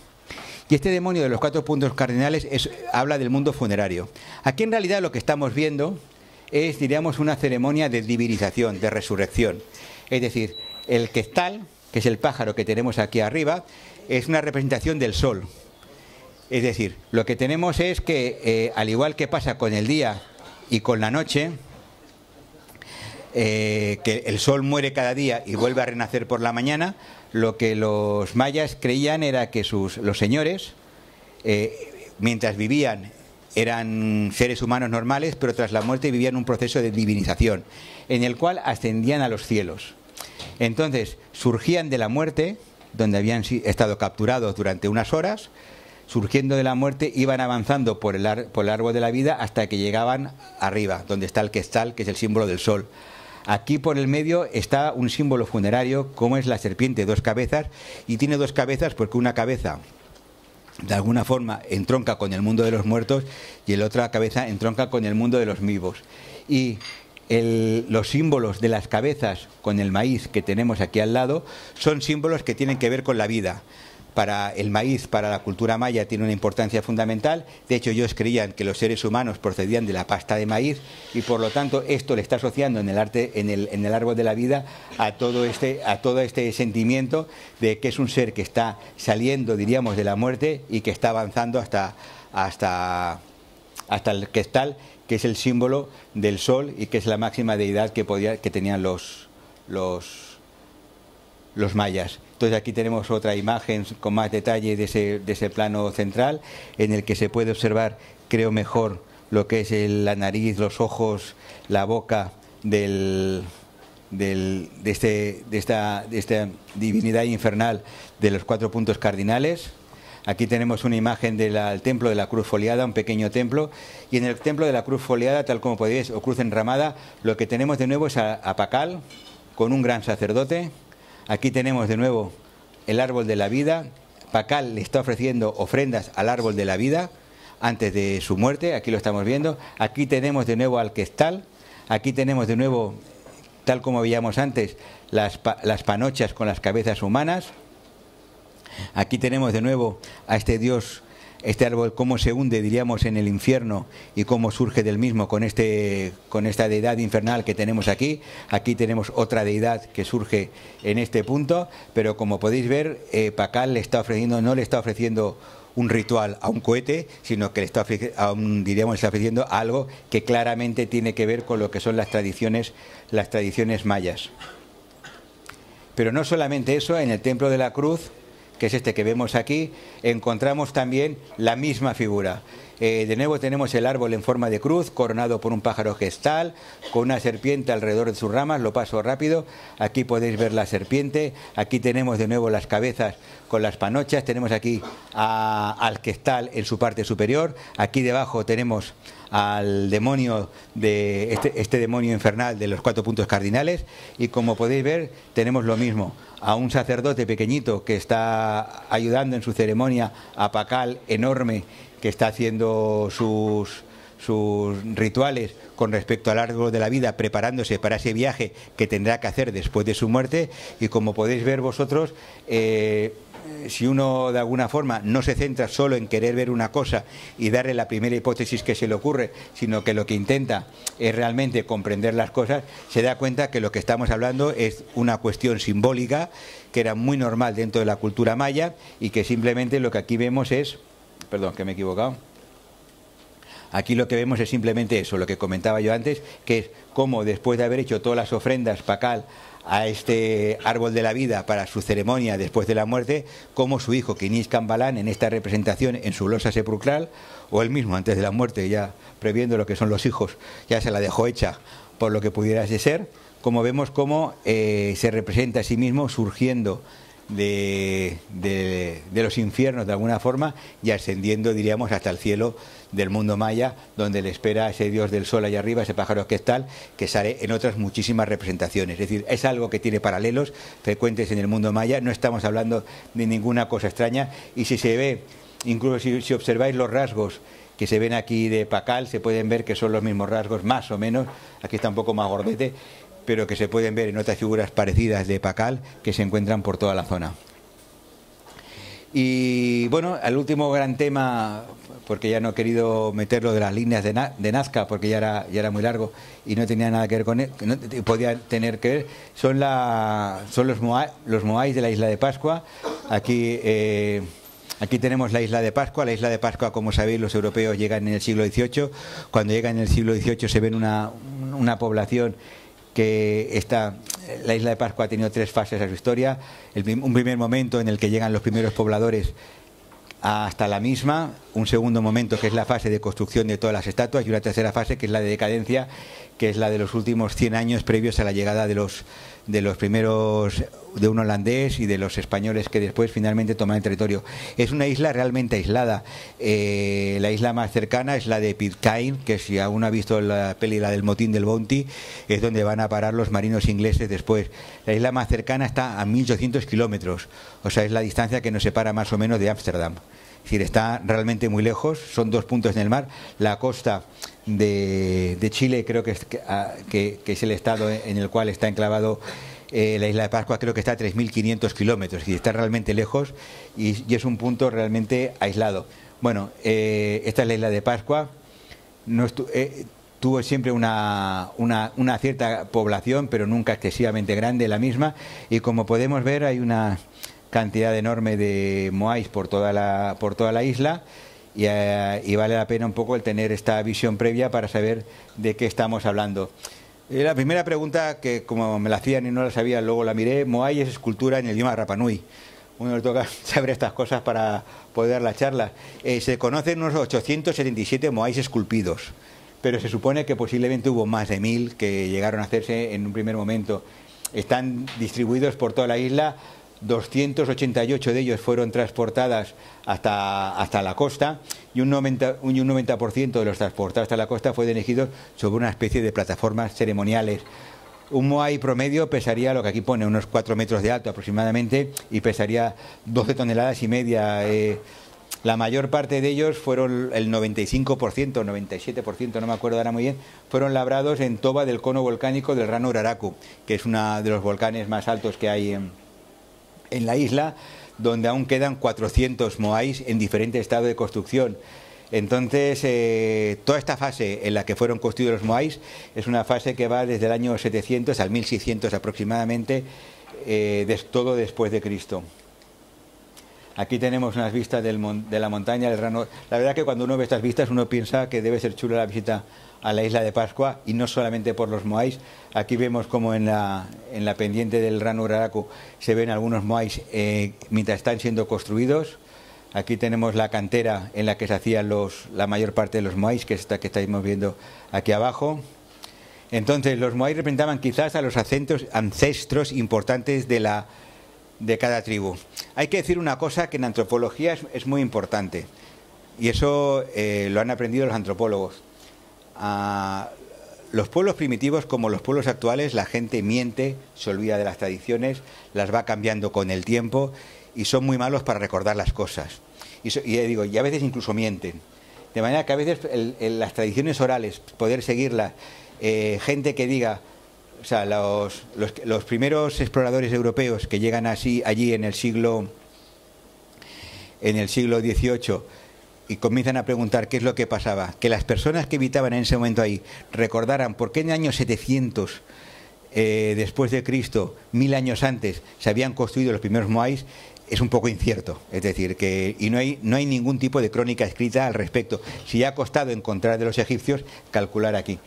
Speaker 2: Y este demonio de los cuatro puntos cardinales es, habla del mundo funerario. Aquí en realidad lo que estamos viendo es, diríamos, una ceremonia de divinización, de resurrección. Es decir, el questal, que es el pájaro que tenemos aquí arriba, es una representación del sol. Es decir, lo que tenemos es que, eh, al igual que pasa con el día y con la noche, eh, que el sol muere cada día y vuelve a renacer por la mañana, lo que los mayas creían era que sus, los señores, eh, mientras vivían eran seres humanos normales, pero tras la muerte vivían un proceso de divinización, en el cual ascendían a los cielos. Entonces, surgían de la muerte, donde habían estado capturados durante unas horas, surgiendo de la muerte, iban avanzando por el, el árbol de la vida hasta que llegaban arriba, donde está el Questal, que es el símbolo del sol. Aquí por el medio está un símbolo funerario, como es la serpiente, dos cabezas, y tiene dos cabezas porque una cabeza de alguna forma entronca con el mundo de los muertos y la otra cabeza entronca con el mundo de los vivos. Y los símbolos de las cabezas con el maíz que tenemos aquí al lado son símbolos que tienen que ver con la vida para el maíz, para la cultura maya, tiene una importancia fundamental. De hecho, ellos creían que los seres humanos procedían de la pasta de maíz y, por lo tanto, esto le está asociando en el arte, en el, en el árbol de la vida, a todo este, a todo este sentimiento de que es un ser que está saliendo, diríamos, de la muerte y que está avanzando hasta, hasta, hasta el tal que es el símbolo del sol y que es la máxima deidad que podía, que tenían los, los, los mayas. Entonces aquí tenemos otra imagen con más detalle de ese, plano central en el que se puede observar, creo mejor, lo que es la nariz, los ojos, la boca del, del, de, este, de esta divinidad infernal de los cuatro puntos cardinales. Aquí tenemos una imagen del templo de la cruz foliada, un pequeño templo, y en el templo de la cruz foliada, tal como podéis, o cruz enramada, lo que tenemos de nuevo es a, a Pacal, con un gran sacerdote, Aquí tenemos de nuevo el árbol de la vida. Pacal le está ofreciendo ofrendas al árbol de la vida antes de su muerte, aquí lo estamos viendo. Aquí tenemos de nuevo al Questal. Aquí tenemos de nuevo, tal como veíamos antes, las, las panochas con las cabezas humanas. Aquí tenemos de nuevo a este dios este árbol cómo se hunde, diríamos, en el infierno y cómo surge del mismo con, este, con esta deidad infernal que tenemos aquí. Aquí tenemos otra deidad que surge en este punto, pero como podéis ver, eh, Pacal le está ofreciendo, no le está ofreciendo un ritual a un cohete, sino que le está, diríamos, ofreciendo algo que claramente tiene que ver con lo que son las tradiciones, las tradiciones mayas. Pero no solamente eso, en el Templo de la Cruz que es este que vemos aquí, encontramos también la misma figura. Eh, de nuevo tenemos el árbol en forma de cruz, coronado por un pájaro gestal, con una serpiente alrededor de sus ramas, lo paso rápido, aquí podéis ver la serpiente, aquí tenemos de nuevo las cabezas con las panochas, tenemos aquí al gestal en su parte superior, aquí debajo tenemos al demonio de este, este, demonio infernal de los cuatro puntos cardinales. Y como podéis ver tenemos lo mismo. A un sacerdote pequeñito que está ayudando en su ceremonia a Pacal enorme que está haciendo sus rituales con respecto al árbol de la vida, preparándose para ese viaje que tendrá que hacer después de su muerte. Y como podéis ver vosotros, eh, si uno de alguna forma no se centra solo en querer ver una cosa y darle la primera hipótesis que se le ocurre, sino que lo que intenta es realmente comprender las cosas, se da cuenta que lo que estamos hablando es una cuestión simbólica que era muy normal dentro de la cultura maya y que simplemente lo que aquí vemos es, perdón, que me he equivocado. Aquí lo que vemos es simplemente eso, lo que comentaba yo antes, que es cómo después de haber hecho todas las ofrendas pacal a este árbol de la vida para su ceremonia después de la muerte, como su hijo Kinish Kambalan en esta representación en su losa sepulcral, o él mismo antes de la muerte, ya previendo lo que son los hijos, ya se la dejó hecha por lo que pudiera ser, como vemos cómo eh, se representa a sí mismo surgiendo de, de, los infiernos de alguna forma y ascendiendo, diríamos, hasta el cielo del mundo maya, donde le espera ese dios del sol allá arriba, ese pájaro que es tal, que sale en otras muchísimas representaciones. Es decir, es algo que tiene paralelos frecuentes en el mundo maya, no estamos hablando de ninguna cosa extraña. Y si se ve, incluso si, si observáis los rasgos que se ven aquí de Pacal, se pueden ver que son los mismos rasgos, más o menos, aquí está un poco más gordete, pero que se pueden ver en otras figuras parecidas de Pacal que se encuentran por toda la zona. Y bueno, el último gran tema, porque ya no he querido meterlo de las líneas de, Nazca, porque ya era, ya era muy largo y no tenía nada que ver con él, no podía tener que ver, son, la, son los, los Moais de la isla de Pascua. Aquí, eh, aquí tenemos la isla de Pascua. La isla de Pascua, como sabéis, los europeos llegan en el siglo XVIII. Cuando llegan en el siglo XVIII se ven una, una población que está, la isla de Pascua ha tenido tres fases a su historia. un primer momento en el que llegan los primeros pobladores hasta la misma, un segundo momento que es la fase de construcción de todas las estatuas y una tercera fase que es la de decadencia, que es la de los últimos 100 años previos a la llegada de los de los primeros de un holandés y de los españoles que después finalmente toman el territorio. Es una isla realmente aislada. Eh, la isla más cercana es la de Pitcairn, que si aún ha visto la peli la del motín del Bounty, es donde van a parar los marinos ingleses después. La isla más cercana está a 1.800 kilómetros, o sea, es la distancia que nos separa más o menos de Ámsterdam. Es decir, está realmente muy lejos, son dos puntos en el mar. La costa de, Chile creo que es, ah, que, es, el estado en el cual está enclavado eh, la isla de Pascua, creo que está a 3.500 kilómetros y está realmente lejos y, es un punto realmente aislado. Bueno, eh, esta es la isla de Pascua. No eh, tuvo siempre una, una, una, cierta población, pero nunca excesivamente grande la misma. Y como podemos ver, hay una cantidad enorme de moais por toda la, por toda la isla eh, y, vale la pena un poco el tener esta visión previa para saber de qué estamos hablando. Eh, la primera pregunta, que como me la hacían y no la sabía, luego la miré, Moai es escultura en el idioma Rapanui. Uno le toca saber estas cosas para poder dar la charla. Eh, se conocen unos 877 Moais esculpidos, pero se supone que posiblemente hubo más de mil que llegaron a hacerse en un primer momento. Están distribuidos por toda la isla, 288 de ellos fueron transportadas hasta, hasta la costa y un 90%, un 90 de los transportados hasta la costa fue dirigido sobre una especie de plataformas ceremoniales. Un Moai promedio pesaría lo que aquí pone, unos 4 metros de alto aproximadamente y pesaría 12 toneladas y media. Eh, la mayor parte de ellos fueron el 95%, 97%, no me acuerdo ahora muy bien, fueron labrados en toba del cono volcánico del Rano Uraraku, que es uno de los volcanes más altos que hay en, en la isla, donde aún quedan 400 moais en diferente estado de construcción. Entonces, eh, toda esta fase en la que fueron construidos los moais es una fase que va desde el año 700 al 1600 aproximadamente, eh, todo después de Cristo. Aquí tenemos unas vistas de la montaña del Rano. La verdad que cuando uno ve estas vistas uno piensa que debe ser chula la visita a la isla de Pascua y no solamente por los moais. Aquí vemos como en la, en la pendiente del Rano Uraraku se ven algunos moais eh, mientras están siendo construidos. Aquí tenemos la cantera en la que se hacían los, la mayor parte de los moais, que es esta que estáis viendo aquí abajo. Entonces, los moais representaban quizás a los ancestros importantes de, la, de cada tribu. Hay que decir una cosa que en antropología es, muy importante, y eso eh, lo han aprendido los antropólogos los pueblos primitivos como los pueblos actuales, la gente miente, se olvida de las tradiciones, las va cambiando con el tiempo y son muy malos para recordar las cosas. Y, digo, y a veces incluso mienten. De manera que a veces las tradiciones orales, poder seguirlas, eh, gente que diga, o sea, los, los, primeros exploradores europeos que llegan así allí en el siglo en el siglo XVIII y comienzan a preguntar qué es lo que pasaba, que las personas que habitaban en ese momento ahí recordaran por qué en el año 700 eh, después de Cristo, mil años antes, se habían construido los primeros moais, es un poco incierto. Es decir, que y no hay, no hay ningún tipo de crónica escrita al respecto. Si ha costado encontrar de los egipcios, calcular aquí.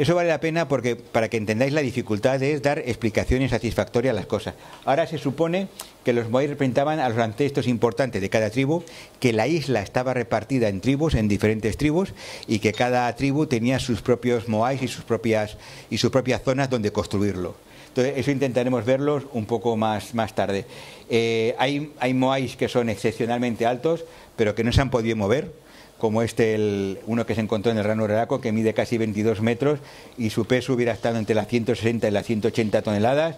Speaker 2: Eso vale la pena porque para que entendáis la dificultad es dar explicaciones satisfactorias a las cosas. Ahora se supone que los Moai representaban a los ancestros importantes de cada tribu, que la isla estaba repartida en tribus, en diferentes tribus, y que cada tribu tenía sus propios Moais y sus propias y sus propias zonas donde construirlo. Entonces, eso intentaremos verlos un poco más, más tarde. Eh, hay, hay moais que son excepcionalmente altos, pero que no se han podido mover como este, el, uno que se encontró en el Rano Raraco, que mide casi 22 metros y su peso hubiera estado entre las 160 y las 180 toneladas.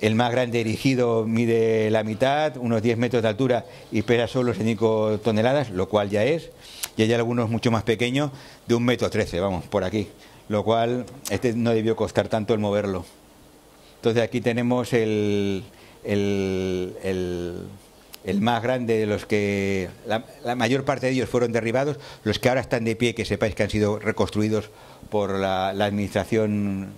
Speaker 2: El más grande erigido mide la mitad, unos 10 metros de altura y pesa solo 5 toneladas, lo cual ya es. Y hay algunos mucho más pequeños, de un metro 13, vamos, por aquí. Lo cual este no debió costar tanto el moverlo. Entonces aquí tenemos el, el, más grande de los que la, mayor parte de ellos fueron derribados, los que ahora están de pie, que sepáis que han sido reconstruidos por la, administración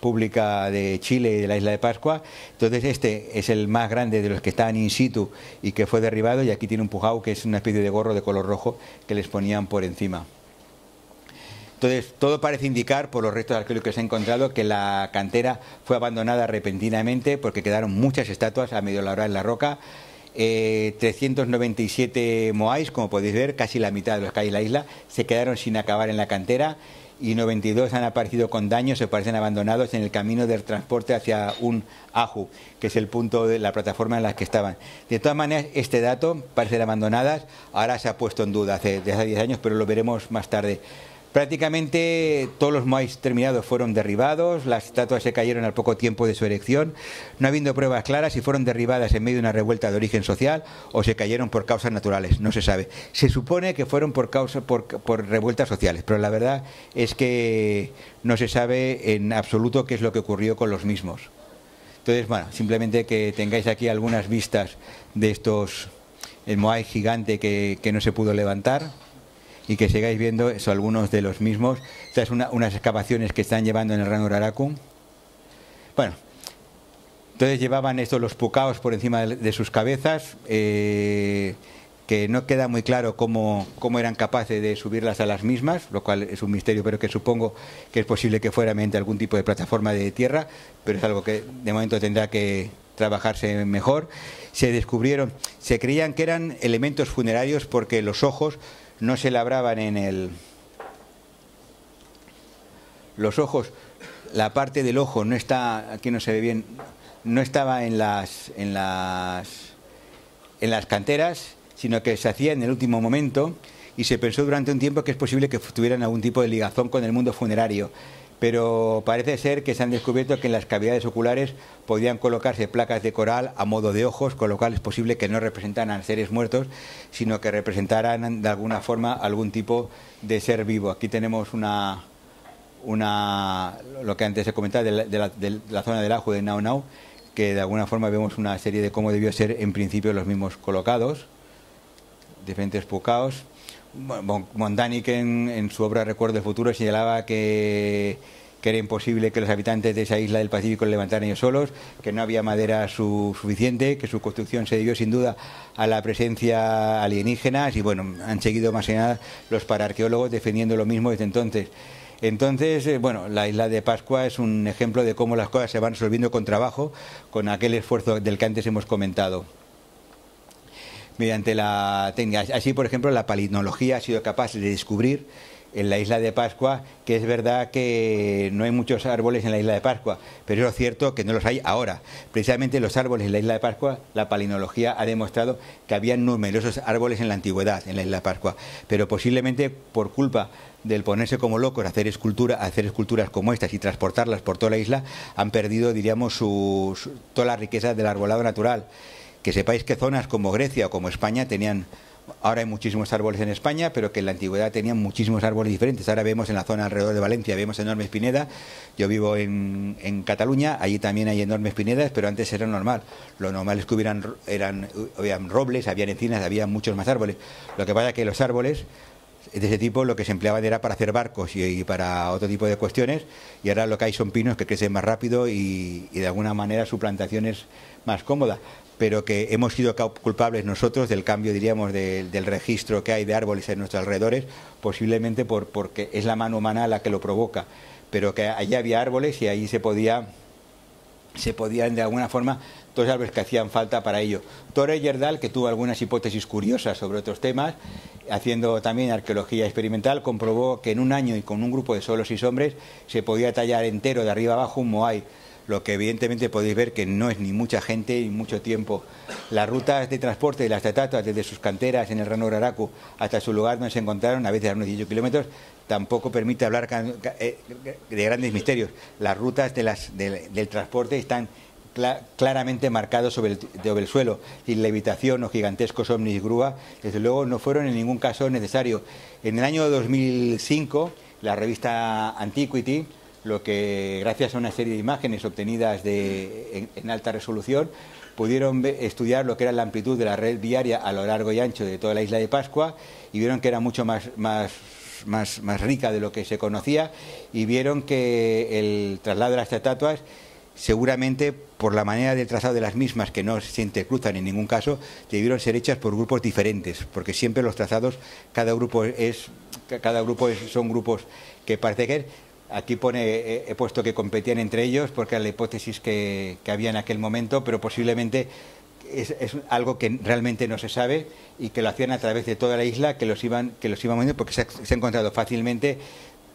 Speaker 2: pública de Chile y de la isla de Pascua. Entonces este es el más grande de los que estaban in situ y que fue derribado y aquí tiene un pujao que es una especie de gorro de color rojo que les ponían por encima. Entonces, todo parece indicar, por los restos arqueológicos que se ha encontrado, que la cantera fue abandonada repentinamente porque quedaron muchas estatuas a medio hora en la roca. 397 eh, moais, como podéis ver, casi la mitad de los que hay en la isla, se quedaron sin acabar en la cantera y 92 han aparecido con daños, se parecen abandonados en el camino del transporte hacia un Aju, que es el punto de la plataforma en la que estaban. De todas maneras, este dato, parece abandonadas, ahora se ha puesto en duda desde hace 10 años, pero lo veremos más tarde. Prácticamente todos los moais terminados fueron derribados, las estatuas se cayeron al poco tiempo de su erección, no habiendo pruebas claras si fueron derribadas en medio de una revuelta de origen social o se cayeron por causas naturales, no se sabe. Se supone que fueron por, causa, revueltas sociales, pero la verdad es que no se sabe en absoluto qué es lo que ocurrió con los mismos. Entonces, bueno, simplemente que tengáis aquí algunas vistas de estos, el moai gigante que no se pudo levantar y que sigáis viendo eso, algunos de los mismos. Estas son unas excavaciones que están llevando en el Rano Raraku. Bueno, entonces llevaban estos los pucaos por encima de, sus cabezas, eh, que no queda muy claro cómo, cómo, eran capaces de subirlas a las mismas, lo cual es un misterio, pero que supongo que es posible que fuera mediante algún tipo de plataforma de tierra, pero es algo que de momento tendrá que trabajarse mejor. Se descubrieron, se creían que eran elementos funerarios porque los ojos no se labraban en el... Los ojos, la parte del ojo no está, aquí no se ve bien, no estaba en las, en las, en las canteras, sino que se hacía en el último momento y se pensó durante un tiempo que es posible que tuvieran algún tipo de ligazón con el mundo funerario pero parece ser que se han descubierto que en las cavidades oculares podían colocarse placas de coral a modo de ojos, con lo cual es posible que no representaran seres muertos, sino que representaran de alguna forma algún tipo de ser vivo. Aquí tenemos una, una lo que antes he comentado de la, zona del ajo de Nau Nau, que de alguna forma vemos una serie de cómo debió ser en principio los mismos colocados, diferentes pucaos. Mondani, que en, su obra Recuerdo del Futuro señalaba que, era imposible que los habitantes de esa isla del Pacífico levantaran ellos solos, que no había madera suficiente, que su construcción se debió sin duda a la presencia alienígena y bueno, han seguido más que nada los paraarqueólogos defendiendo lo mismo desde entonces. Entonces, eh, bueno, la isla de Pascua es un ejemplo de cómo las cosas se van resolviendo con trabajo, con aquel esfuerzo del que antes hemos comentado mediante la técnica. Así, por ejemplo, la palinología ha sido capaz de descubrir en la isla de Pascua que es verdad que no hay muchos árboles en la isla de Pascua, pero es lo cierto que no los hay ahora. Precisamente los árboles en la isla de Pascua, la palinología ha demostrado que había numerosos árboles en la antigüedad en la isla de Pascua, pero posiblemente por culpa del ponerse como locos hacer escultura, hacer esculturas como estas y transportarlas por toda la isla, han perdido, diríamos, toda la riqueza del arbolado natural que sepáis que zonas como Grecia o como España tenían Ahora hay muchísimos árboles en España, pero que en la antigüedad tenían muchísimos árboles diferentes. Ahora vemos en la zona alrededor de Valencia, vemos enormes pinedas. Yo vivo en, Cataluña, allí también hay enormes pinedas, pero antes era normal. Lo normal es que hubieran eran, habían robles, habían encinas, había muchos más árboles. Lo que pasa es que los árboles de ese tipo lo que se empleaban era para hacer barcos y, para otro tipo de cuestiones, y ahora lo que hay son pinos que crecen más rápido y de alguna manera su plantación es más cómoda pero que hemos sido culpables nosotros del cambio, diríamos, del registro que hay de árboles en nuestros alrededores, posiblemente por, porque es la mano humana la que lo provoca, pero que allí había árboles y ahí se podía se podían de alguna forma todos los árboles que hacían falta para ello. Torre Yerdal, que tuvo algunas hipótesis curiosas sobre otros temas, haciendo también arqueología experimental, comprobó que en un año y con un grupo de solos y sombres se podía tallar entero de arriba abajo un moai lo que evidentemente podéis ver que no es ni mucha gente ni mucho tiempo. Las rutas de transporte de las estatuas desde sus canteras en el Rano Raraku hasta su lugar donde se encontraron, a veces a unos 18 kilómetros, tampoco permite hablar eh, de grandes misterios. Las rutas del transporte están claramente marcados sobre el, suelo. Y levitación o gigantescos ovnis grúa, desde luego, no fueron en ningún caso necesarios. En el año 2005, la revista Antiquity lo que gracias a una serie de imágenes obtenidas en, alta resolución pudieron estudiar lo que era la amplitud de la red viaria a lo largo y ancho de toda la isla de Pascua y vieron que era mucho más, más, más, más rica de lo que se conocía y vieron que el traslado de las estatuas seguramente por la manera del trazado de las mismas, que no se intercruzan en ningún caso, debieron ser hechas por grupos diferentes, porque siempre los trazados, cada grupo es, cada grupo son grupos que parece que Aquí pone, he puesto que competían entre ellos porque era la hipótesis que, había en aquel momento, pero posiblemente es, algo que realmente no se sabe y que lo hacían a través de toda la isla, que los iban, que los iban moviendo porque se ha, encontrado fácilmente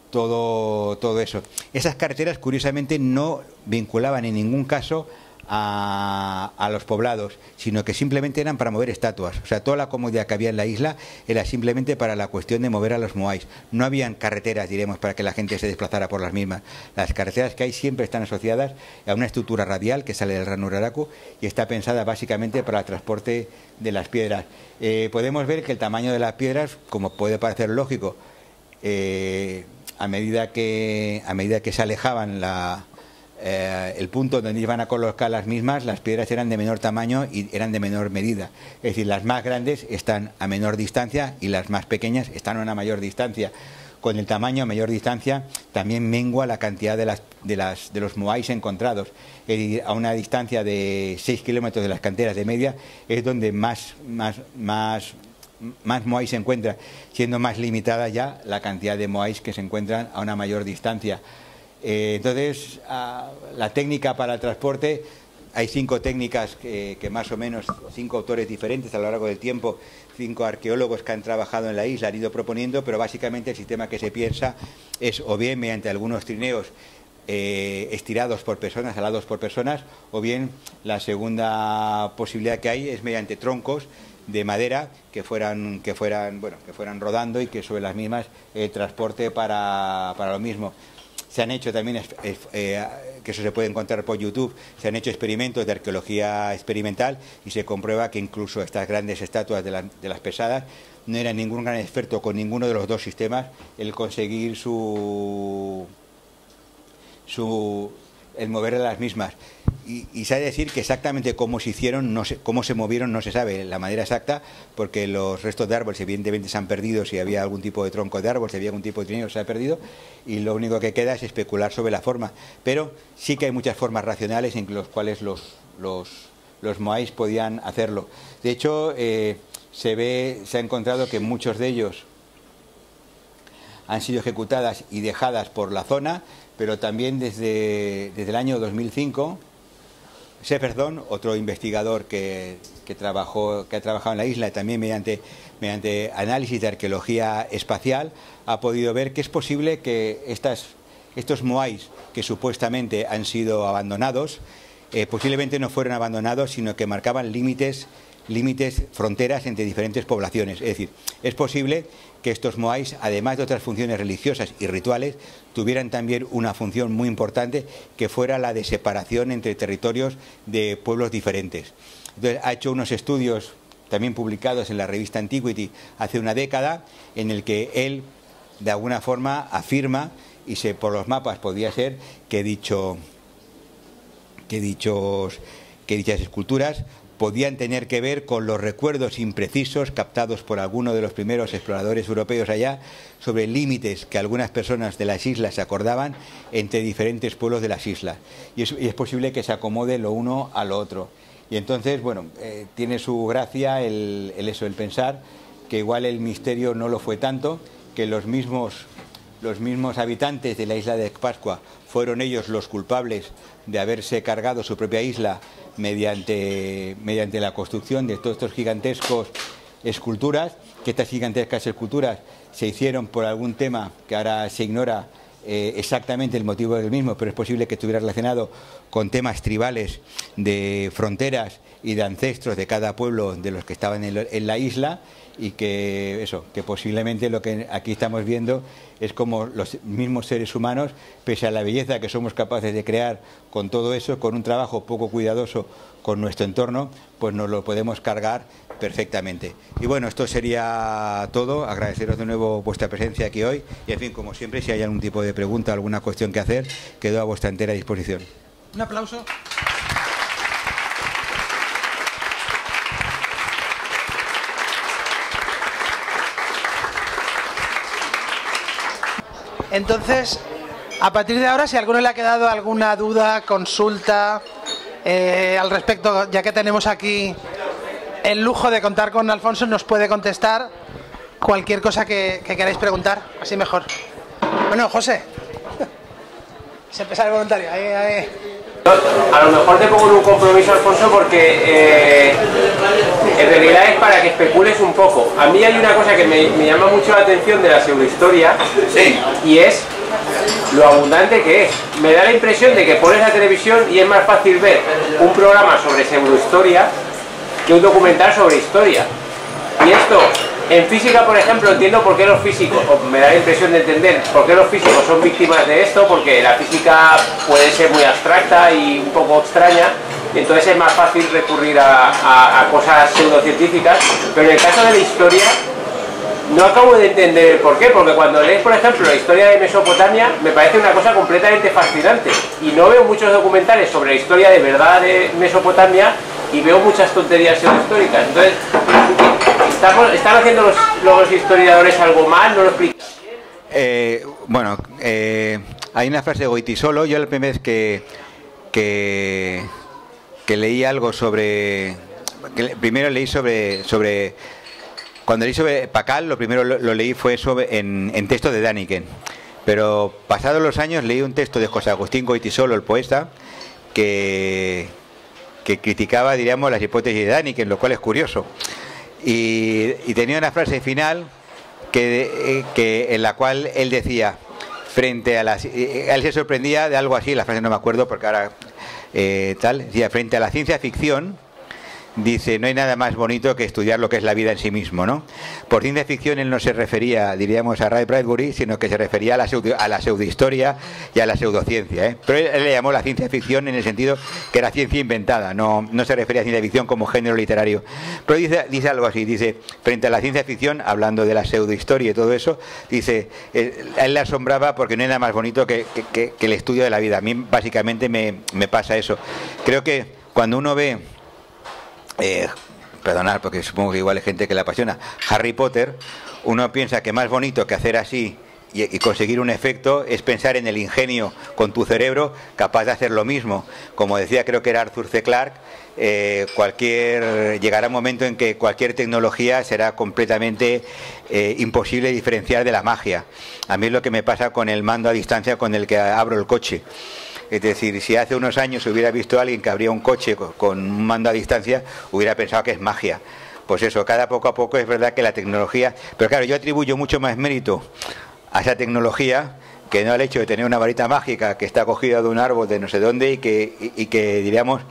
Speaker 2: todo, todo eso. Esas carreteras, curiosamente, no vinculaban en ningún caso a, los poblados, sino que simplemente eran para mover estatuas. O sea, toda la comodidad que había en la isla era simplemente para la cuestión de mover a los moais. No habían carreteras, diremos, para que la gente se desplazara por las mismas. Las carreteras que hay siempre están asociadas a una estructura radial que sale del Ranuraraku y está pensada básicamente para el transporte de las piedras. Eh, podemos ver que el tamaño de las piedras, como puede parecer lógico, eh, a medida que a medida que se alejaban la, eh, el punto donde iban a colocar las mismas, las piedras eran de menor tamaño y eran de menor medida. Es decir, las más grandes están a menor distancia y las más pequeñas están a una mayor distancia. Con el tamaño a mayor distancia también mengua la cantidad de, los moais encontrados. Es decir, a una distancia de 6 kilómetros de las canteras de media es donde más, más moais se encuentra, siendo más limitada ya la cantidad de moais que se encuentran a una mayor distancia. Eh, entonces, la técnica para el transporte, hay cinco técnicas que, más o menos, cinco autores diferentes a lo largo del tiempo, cinco arqueólogos que han trabajado en la isla han ido proponiendo, pero básicamente el sistema que se piensa es o bien mediante algunos trineos eh, estirados por personas, alados por personas, o bien la segunda posibilidad que hay es mediante troncos de madera que fueran que fueran bueno que fueran rodando y que sobre las mismas el transporte para, para lo mismo se han hecho también, eh, que eso se puede encontrar por YouTube, se han hecho experimentos de arqueología experimental y se comprueba que incluso estas grandes estatuas de, de las pesadas no era ningún gran experto con ninguno de los dos sistemas. El conseguir su, su el mover a las mismas. Y, ha de decir que exactamente cómo se hicieron, cómo se movieron, no se sabe la manera exacta, porque los restos de árboles evidentemente se han perdido, si había algún tipo de tronco de árbol, si había algún tipo de trineo, se ha perdido, y lo único que queda es especular sobre la forma. Pero sí que hay muchas formas racionales en las cuales los, los, los podían hacerlo. De hecho, eh, se, ve, se ha encontrado que muchos de ellos han sido ejecutadas y dejadas por la zona, pero también desde, desde el año 2005 perdón, otro investigador que, trabajó, que ha trabajado en la isla también mediante, mediante análisis de arqueología espacial, ha podido ver que es posible que estas, estos moais que supuestamente han sido abandonados, eh, posiblemente no fueron abandonados, sino que marcaban límites límites, fronteras entre diferentes poblaciones. Es decir, es posible que estos moais, además de otras funciones religiosas y rituales, tuvieran también una función muy importante que fuera la de separación entre territorios de pueblos diferentes. Entonces, ha hecho unos estudios también publicados en la revista Antiquity hace una década, en el que él, de alguna forma, afirma, y se, por los mapas podía ser, que, dicho, que, dichos, que dichas esculturas podían tener que ver con los recuerdos imprecisos captados por algunos de los primeros exploradores europeos allá sobre límites que algunas personas de las islas se acordaban entre diferentes pueblos de las islas. Y es, posible que se acomode lo uno a lo otro. Y entonces, bueno, eh, tiene su gracia el, eso, el pensar que igual el misterio no lo fue tanto, que los mismos, los mismos habitantes de la isla de Pascua fueron ellos los culpables de haberse cargado su propia isla mediante, mediante la construcción de todos estos gigantescos esculturas, que estas gigantescas esculturas se hicieron por algún tema que ahora se ignora eh, exactamente el motivo del mismo, pero es posible que estuviera relacionado con temas tribales de fronteras y de ancestros de cada pueblo de los que estaban en, la isla y que eso, que posiblemente lo que aquí estamos viendo es como los mismos seres humanos, pese a la belleza que somos capaces de crear con todo eso, con un trabajo poco cuidadoso con nuestro entorno, pues nos lo podemos cargar perfectamente. Y bueno, esto sería todo. Agradeceros de nuevo vuestra presencia aquí hoy. Y en fin, como siempre, si hay algún tipo de pregunta, alguna cuestión que hacer, quedo a vuestra entera disposición.
Speaker 1: Un aplauso. Entonces, a partir de ahora, si a alguno le ha quedado alguna duda, consulta eh, al respecto, ya que tenemos aquí el lujo de contar con Alfonso, nos puede contestar cualquier cosa que, queráis preguntar, así mejor. Bueno, José, se empezar el voluntario.
Speaker 5: A lo mejor te pongo un compromiso, Alfonso, porque eh, en realidad es para que especules un poco. A mí hay una cosa que me, llama mucho la atención de la pseudohistoria y es lo abundante que es. Me da la impresión de que pones la televisión y es más fácil ver un programa sobre pseudohistoria que un documental sobre historia. Y esto, en física, por ejemplo, entiendo por qué los físicos, o me da la impresión de entender por qué los físicos son víctimas de esto, porque la física puede ser muy abstracta y un poco extraña, entonces es más fácil recurrir a, a cosas pseudocientíficas, pero en el caso de la historia, no acabo de entender por qué, porque cuando lees, por ejemplo, la historia de Mesopotamia, me parece una cosa completamente fascinante. Y no veo muchos documentales sobre la historia de verdad de Mesopotamia y veo muchas tonterías históricas. Entonces, ¿están haciendo los, historiadores algo mal? ¿No lo explican?
Speaker 2: Eh, bueno, eh, hay una frase de Goitisolo. Yo la primera vez que, que, que leí algo sobre. primero leí sobre, sobre. Cuando leí sobre Pacal, lo primero lo, leí fue sobre, en, en, texto de Daniken. Pero pasados los años leí un texto de José Agustín Goitisolo, el poeta, que, que criticaba, diríamos, las hipótesis de Daniken, lo cual es curioso. Y, tenía una frase final que, que, en la cual él decía, frente a las... Él se sorprendía de algo así, la frase no me acuerdo porque ahora eh, tal, frente a la ciencia ficción, dice, no hay nada más bonito que estudiar lo que es la vida en sí mismo, ¿no? Por ciencia ficción él no se refería, diríamos, a Ray Bradbury, sino que se refería a la, pseudo, pseudohistoria y a la pseudociencia, ¿eh? Pero él, le llamó la ciencia ficción en el sentido que era ciencia inventada, no, no se refería a ciencia ficción como género literario. Pero dice, dice algo así, dice, frente a la ciencia ficción, hablando de la pseudohistoria y todo eso, dice, a él le asombraba porque no hay nada más bonito que, el estudio de la vida. A mí básicamente me, me pasa eso. Creo que cuando uno ve eh, perdonar porque supongo que igual hay gente que le apasiona, Harry Potter, uno piensa que más bonito que hacer así y, conseguir un efecto es pensar en el ingenio con tu cerebro capaz de hacer lo mismo. Como decía, creo que era Arthur C. Clarke, eh, cualquier, llegará un momento en que cualquier tecnología será completamente eh, imposible diferenciar de la magia. A mí es lo que me pasa con el mando a distancia con el que abro el coche. Es decir, si hace unos años hubiera visto a alguien que abría un coche con un mando a distancia, hubiera pensado que es magia. Pues eso, cada poco a poco es verdad que la tecnología, pero claro, yo atribuyo mucho más mérito a esa tecnología que no al hecho de tener una varita mágica que está cogida de un árbol de no sé dónde y que, y que diríamos,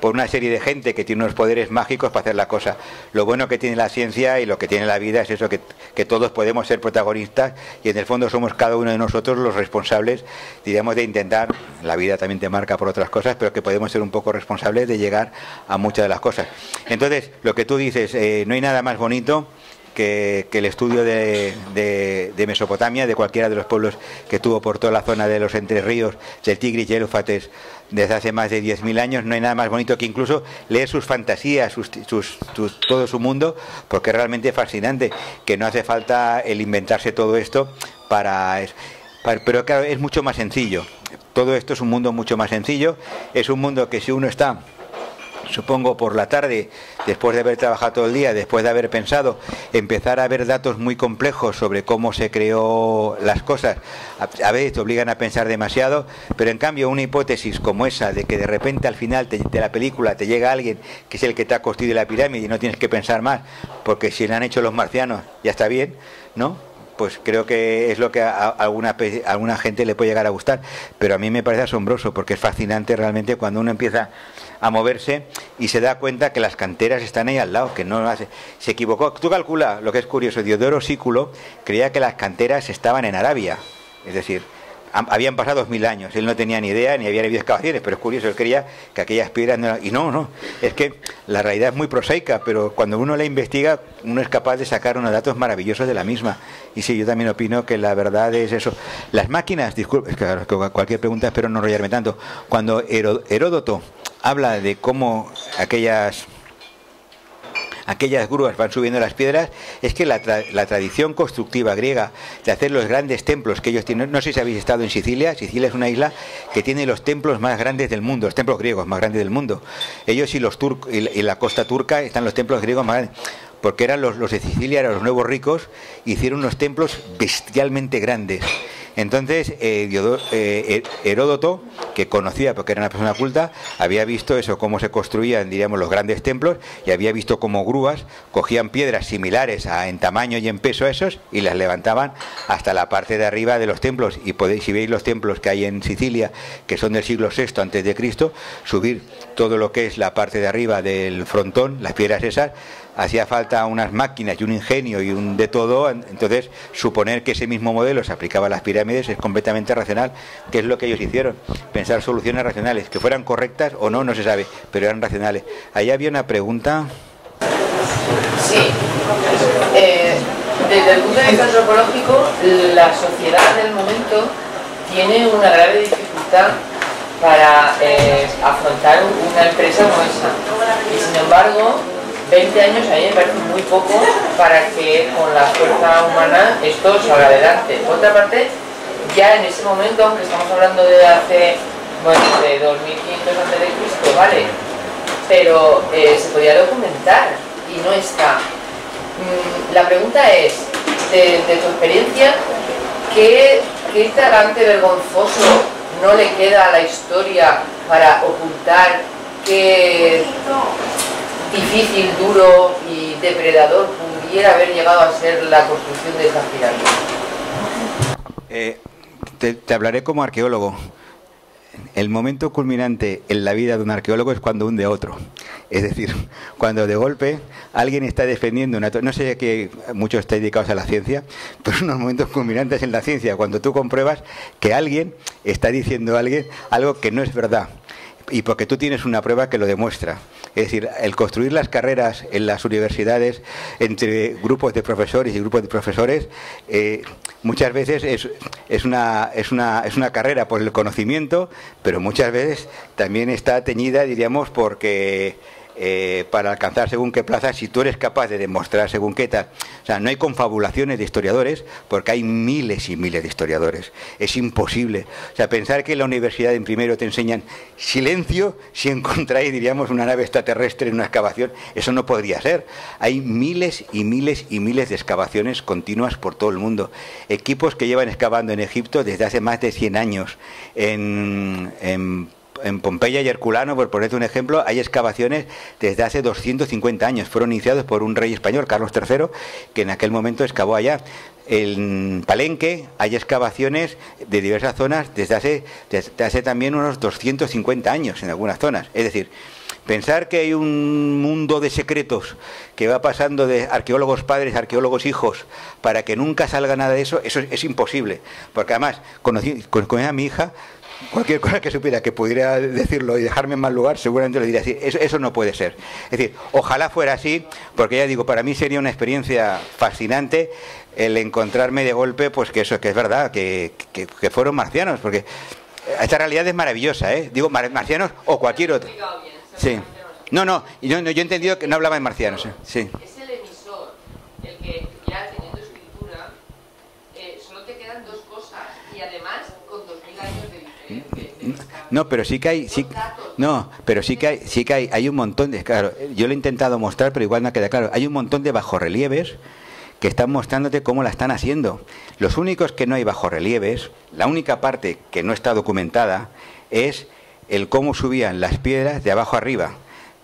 Speaker 2: por una serie de gente que tiene unos poderes mágicos para hacer la cosa. Lo bueno que tiene la ciencia y lo que tiene la vida es eso, que, todos podemos ser protagonistas y en el fondo somos cada uno de nosotros los responsables, diríamos, de intentar, la vida también te marca por otras cosas, pero que podemos ser un poco responsables de llegar a muchas de las cosas. Entonces, lo que tú dices, eh, no hay nada más bonito que, el estudio de, Mesopotamia, de cualquiera de los pueblos que tuvo por toda la zona de los Entre Ríos, del Tigris y Éufrates, desde hace más de 10.000 años. No hay nada más bonito que incluso leer sus fantasías, todo su mundo, porque es realmente fascinante, que no hace falta el inventarse todo esto para, para... Pero claro, es mucho más sencillo. Todo esto es un mundo mucho más sencillo. Es un mundo que si uno está supongo por la tarde, después de haber trabajado todo el día, después de haber pensado, empezar a ver datos muy complejos sobre cómo se creó las cosas, a, veces te obligan a pensar demasiado, pero en cambio una hipótesis como esa, de que de repente al final de la película te llega alguien que es el que te ha construido la pirámide y no tienes que pensar más, porque si la han hecho los marcianos ya está bien, ¿no? pues creo que es lo que a, alguna, a alguna gente le puede llegar a gustar. Pero a mí me parece asombroso porque es fascinante realmente cuando uno empieza a moverse y se da cuenta que las canteras están ahí al lado, que no hace, se equivocó. Tú calcula lo que es curioso, Diodoro Sículo creía que las canteras estaban en Arabia, es decir, habían pasado dos mil años, él no tenía ni idea ni había habido excavaciones, pero es curioso, él creía que aquellas piedras no eran... Y no, no, es que la realidad es muy prosaica, pero cuando uno la investiga, uno es capaz de sacar unos datos maravillosos de la misma. Y sí, yo también opino que la verdad es eso. Las máquinas, disculpe, claro, cualquier pregunta, espero no enrollarme tanto. Cuando Heródoto habla de cómo aquellas aquellas grúas van subiendo las piedras, es que la, tradición constructiva griega de hacer los grandes templos que ellos tienen, no sé si habéis estado en Sicilia, Sicilia es una isla que tiene los templos más grandes del mundo, los templos griegos más grandes del mundo. Ellos y los turcos y la costa turca están los templos griegos más grandes porque eran los, los de Sicilia, eran los nuevos ricos, hicieron unos templos bestialmente grandes. Entonces, eh, eh, Heródoto, que conocía, porque era una persona culta, había visto eso, cómo se construían, diríamos, los grandes templos, y había visto cómo grúas cogían piedras similares en tamaño y en peso a esos y las levantaban hasta la parte de arriba de los templos. Y si veis los templos que hay en Sicilia, que son del siglo VI antes de Cristo, subir todo lo que es la parte de arriba del frontón, las piedras esas, hacía falta unas máquinas y un ingenio y un de todo, entonces suponer que ese mismo modelo se aplicaba a las pirámides es completamente racional, que es lo que ellos hicieron, pensar soluciones racionales, que fueran correctas o no, no se sabe, pero eran racionales. Ahí había una pregunta.
Speaker 6: Sí. Eh, desde el punto de vista antropológico, la sociedad del momento tiene una grave dificultad para eh, afrontar una empresa como esa. Y sin embargo, 20 años a mí me parece muy poco para que con la fuerza humana esto salga adelante. Por otra parte, ya en ese momento, aunque estamos hablando de hace, bueno, de 2500 antes de Cristo, vale, pero eh, se podía documentar y no está. Mm, la pregunta es, de, tu experiencia, ¿qué, ¿qué talante vergonzoso no le queda a la historia para ocultar que difícil, duro y depredador pudiera haber llegado a ser la construcción de esa pirámide?
Speaker 2: Eh, te, hablaré como arqueólogo. El momento culminante en la vida de un arqueólogo es cuando hunde a otro. Es decir, cuando de golpe alguien está defendiendo una... No sé que muchos estáis dedicados a la ciencia, pero unos momentos culminantes en la ciencia, cuando tú compruebas que alguien está diciendo a alguien algo que no es verdad y porque tú tienes una prueba que lo demuestra. Es decir, el construir las carreras en las universidades entre grupos de profesores y grupos de profesores eh, muchas veces es, es, una, es, una, es una carrera por el conocimiento, pero muchas veces también está teñida, diríamos, porque eh, para alcanzar según qué plaza si tú eres capaz de demostrar según qué tal. O sea, no hay confabulaciones de historiadores porque hay miles y miles de historiadores. Es imposible. O sea, pensar que en la universidad en primero te enseñan silencio si encontráis, diríamos, una nave extraterrestre en una excavación, eso no podría ser. Hay miles y miles y miles de excavaciones continuas por todo el mundo. Equipos que llevan excavando en Egipto desde hace más de 100 años. En en Pompeya y Herculano, por ponerte un ejemplo, hay excavaciones desde hace 250 años. Fueron iniciados por un rey español, Carlos III, que en aquel momento excavó allá. En Palenque hay excavaciones de diversas zonas desde hace, desde hace también unos 250 años en algunas zonas. Es decir, pensar que hay un mundo de secretos que va pasando de arqueólogos padres a arqueólogos hijos para que nunca salga nada de eso, eso es, imposible. Porque además, conocí, conocí a mi hija, cualquier cosa que supiera que pudiera decirlo y dejarme en mal lugar, seguramente lo diría así. Eso, no puede ser. Es decir, ojalá fuera así, porque ya digo, para mí sería una experiencia fascinante el encontrarme de golpe, pues que eso, que es verdad, que, fueron marcianos, porque esta realidad es maravillosa, ¿eh? Digo, marcianos o cualquier otro. Sí. No, no, yo, yo he entendido que no hablaba de marcianos. ¿eh? Sí. No, pero sí que hay, sí, no, pero sí que hay, sí que hay, hay un montón de, claro, yo lo he intentado mostrar, pero igual no queda claro. Hay un montón de bajorrelieves que están mostrándote cómo la están haciendo. Los únicos que no hay bajorrelieves, la única parte que no está documentada es el cómo subían las piedras de abajo arriba.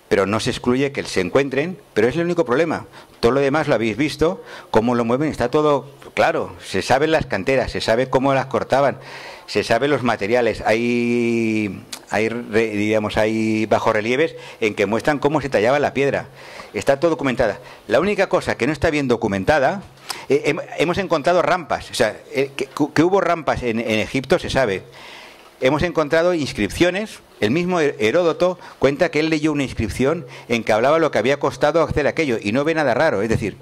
Speaker 2: pero no se excluye que se encuentren, pero es el único problema. Todo lo demás lo habéis visto, cómo lo mueven, está todo claro, se saben las canteras, se sabe cómo las cortaban, se saben los materiales, hay, hay digamos, hay bajorrelieves en que muestran cómo se tallaba la piedra. Está todo documentada. La única cosa que no está bien documentada, eh, hemos encontrado rampas, o sea, eh, que, hubo rampas en Egipto se sabe hemos encontrado inscripciones. El mismo Heródoto cuenta que él leyó una inscripción en que hablaba lo que había costado hacer aquello y no ve nada raro. Es decir,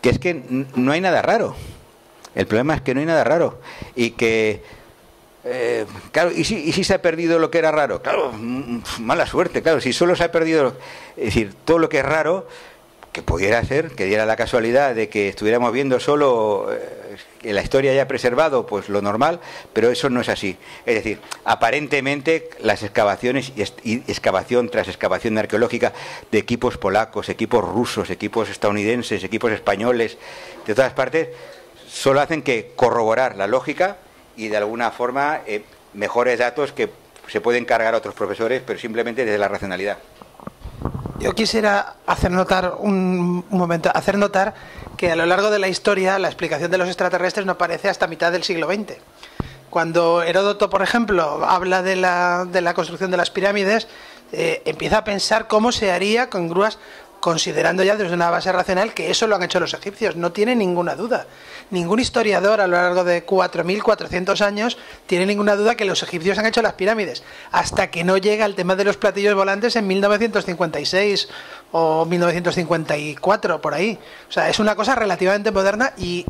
Speaker 2: que es que no hay nada raro. El problema es que no hay nada raro. Y que, eh, claro, ¿y si, ¿y si se ha perdido lo que era raro? Claro, mala suerte, claro. Si solo se ha perdido, es decir, todo lo que es raro, que pudiera ser, que diera la casualidad de que estuviéramos viendo solo eh, la historia haya preservado, pues lo normal, pero eso no es así. Es decir, aparentemente las excavaciones y excavación tras excavación arqueológica de equipos polacos, equipos rusos, equipos estadounidenses, equipos españoles, de todas partes, solo hacen que corroborar la lógica y de alguna forma eh, mejores datos que se pueden cargar a otros profesores, pero simplemente desde la racionalidad.
Speaker 1: Yo quisiera hacer notar un, momento, hacer notar que a lo largo de la historia la explicación de los extraterrestres no aparece hasta mitad del siglo XX. Cuando Heródoto, por ejemplo, habla de la, de la construcción de las pirámides, eh, empieza a pensar cómo se haría con grúas considerando ya desde una base racional que eso lo han hecho los egipcios, no tiene ninguna duda. Ningún historiador a lo largo de 4.400 años tiene ninguna duda que los egipcios han hecho las pirámides, hasta que no llega el tema de los platillos volantes en 1956 o 1954, por ahí. O sea, es una cosa relativamente moderna y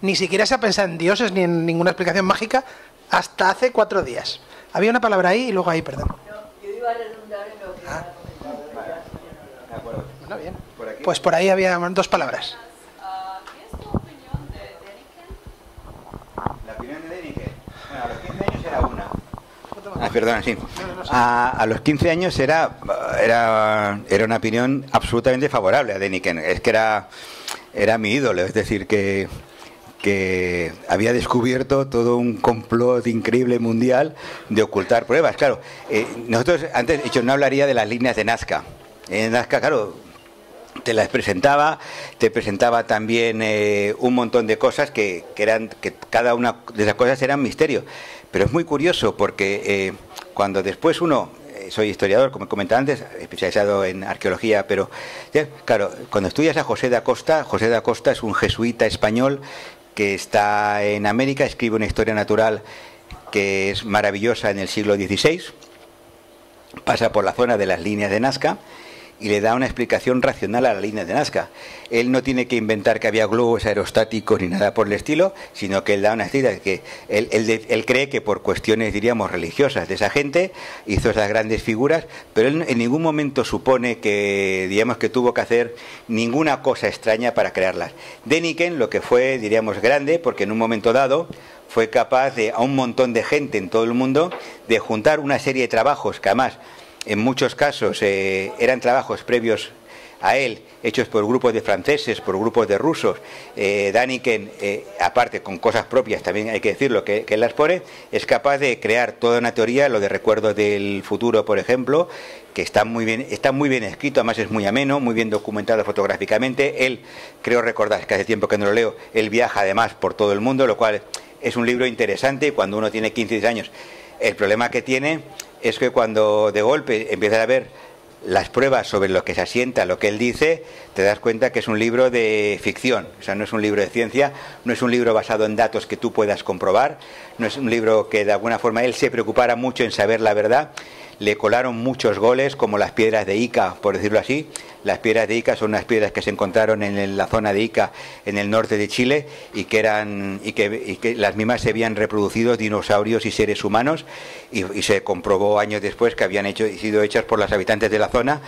Speaker 1: ni siquiera se ha pensado en dioses ni en ninguna explicación mágica hasta hace cuatro días. Había una palabra ahí y luego ahí, perdón. yo redundar en lo que... Ah. Pues por ahí había dos palabras. ¿Qué es tu opinión de
Speaker 2: Deniken? La opinión de Deniken. Bueno, a los 15 años era una. Ah, perdona, sí. A, a, los 15 años era, era, era una opinión absolutamente favorable a Deniken. Es que era, era mi ídolo, es decir, que, que había descubierto todo un complot increíble mundial de ocultar pruebas. Claro, eh, nosotros antes, hecho, no hablaría de las líneas de Nazca. En Nazca, claro, te las presentaba, te presentaba también eh, un montón de cosas que, eran, que cada una de esas cosas eran misterio. Pero es muy curioso porque eh, cuando después uno, eh, soy historiador, como comentaba antes, especializado en arqueología, pero claro, cuando estudias a José de Acosta, José de Acosta es un jesuita español que está en América, escribe una historia natural que es maravillosa en el siglo XVI, pasa por la zona de las líneas de Nazca, y le da una explicación racional a la línea de Nazca. Él no tiene que inventar que había globos aerostáticos ni nada por el estilo, sino que él da una cita que él, él, cree que por cuestiones, diríamos, religiosas de esa gente hizo esas grandes figuras, pero él en ningún momento supone que, digamos, que tuvo que hacer ninguna cosa extraña para crearlas. Deniken lo que fue, diríamos, grande, porque en un momento dado fue capaz de, a un montón de gente en todo el mundo, de juntar una serie de trabajos que además en muchos casos eh, eran trabajos previos a él, hechos por grupos de franceses, por grupos de rusos. Eh, Daniken, eh, aparte con cosas propias, también hay que decirlo, que, él las pone, es capaz de crear toda una teoría, lo de recuerdos del futuro, por ejemplo, que está muy bien, está muy bien escrito, además es muy ameno, muy bien documentado fotográficamente. Él, creo recordar, que hace tiempo que no lo leo, él viaja además por todo el mundo, lo cual es un libro interesante cuando uno tiene 15 años. El problema que tiene es que cuando de golpe empiezas a ver las pruebas sobre lo que se asienta, lo que él dice, te das cuenta que es un libro de ficción, o sea, no es un libro de ciencia, no es un libro basado en datos que tú puedas comprobar, no es un libro que de alguna forma él se preocupara mucho en saber la verdad, le colaron muchos goles, como las piedras de Ica, por decirlo así. Las piedras de Ica son unas piedras que se encontraron en la zona de Ica, en el norte de Chile, y que, eran, y que, las mismas se habían reproducido dinosaurios y seres humanos, y, se comprobó años después que habían hecho, sido hechas por los habitantes de la zona,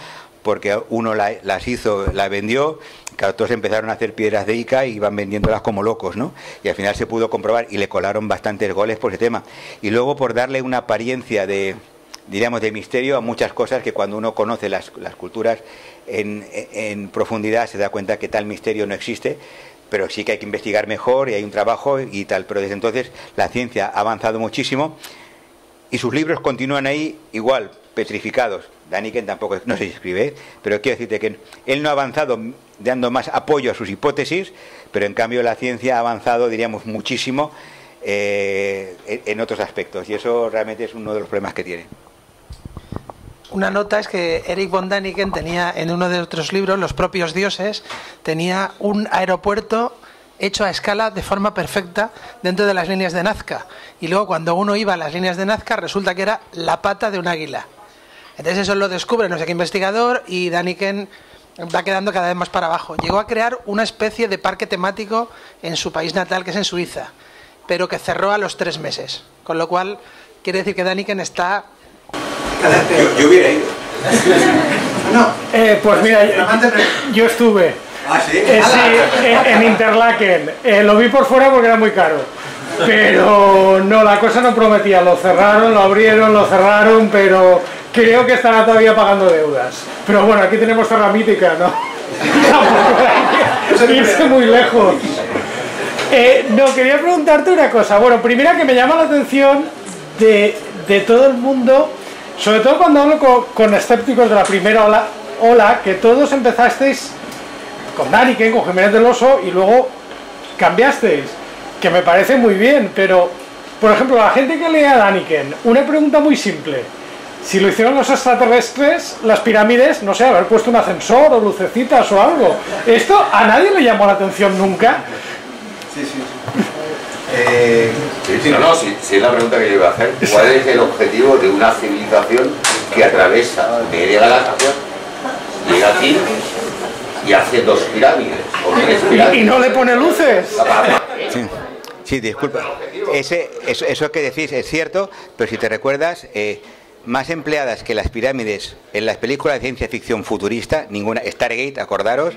Speaker 2: porque uno las hizo, las vendió, que todos empezaron a hacer piedras de Ica y iban vendiéndolas como locos, ¿no? Y al final se pudo comprobar y le colaron bastantes goles por ese tema. Y luego por darle una apariencia de, diríamos, de misterio a muchas cosas que cuando uno conoce las, culturas en, profundidad se da cuenta que tal misterio no existe, pero sí que hay que investigar mejor y hay un trabajo y tal. Pero desde entonces la ciencia ha avanzado muchísimo y sus libros continúan ahí igual, petrificados. Daniken tampoco no se escribe, pero quiero decirte que él no ha avanzado dando más apoyo a sus hipótesis, pero en cambio la ciencia ha avanzado, diríamos, muchísimo eh, en otros aspectos, y eso realmente es uno de los problemas que tiene.
Speaker 1: Una nota es que Eric von Daniken tenía en uno de otros libros, Los propios dioses, tenía un aeropuerto hecho a escala de forma perfecta dentro de las líneas de Nazca. Y luego cuando uno iba a las líneas de Nazca resulta que era la pata de un águila. Entonces eso lo descubre no sé qué investigador y Daniken va quedando cada vez más para abajo. Llegó a crear una especie de parque temático en su país natal, que es en Suiza, pero que cerró a los tres meses. Con lo cual quiere decir que Daniken está
Speaker 2: yo, hubiera ido.
Speaker 4: no. Eh, pues mira, yo, estuve.
Speaker 2: ¿Ah, sí?
Speaker 4: Eh, sí, en Interlaken. Eh, lo vi por fuera porque era muy caro. Pero no, la cosa no prometía. Lo cerraron, lo abrieron, lo cerraron, pero creo que estará todavía pagando deudas. Pero bueno, aquí tenemos Terra Mítica, ¿no? irse muy lejos. no, quería preguntarte una cosa. Bueno, primera que me llama la atención de, de todo el mundo sobre todo cuando hablo con, escépticos de la primera ola, que todos empezasteis con Daniken, con Jiménez del Oso, y luego cambiasteis, que me parece muy bien, pero, por ejemplo, la gente que lee a Daniken, una pregunta muy simple. Si lo hicieron los extraterrestres, las pirámides, no sé, haber puesto un ascensor o lucecitas o algo. Esto a nadie le llamó la atención nunca.
Speaker 7: Sí, sí. Eh, sí, no, no, si, es la pregunta que yo iba a hacer. ¿Cuál es el objetivo de una civilización que atraviesa media galaxia, llega aquí y hace dos pirámides o tres pirámides?
Speaker 4: ¿Y no le pone luces?
Speaker 2: Sí, disculpa. Ese, eso, eso, que decís es cierto, pero si te recuerdas, eh, más empleadas que las pirámides en las películas de ciencia ficción futurista, ninguna, Stargate, acordaros,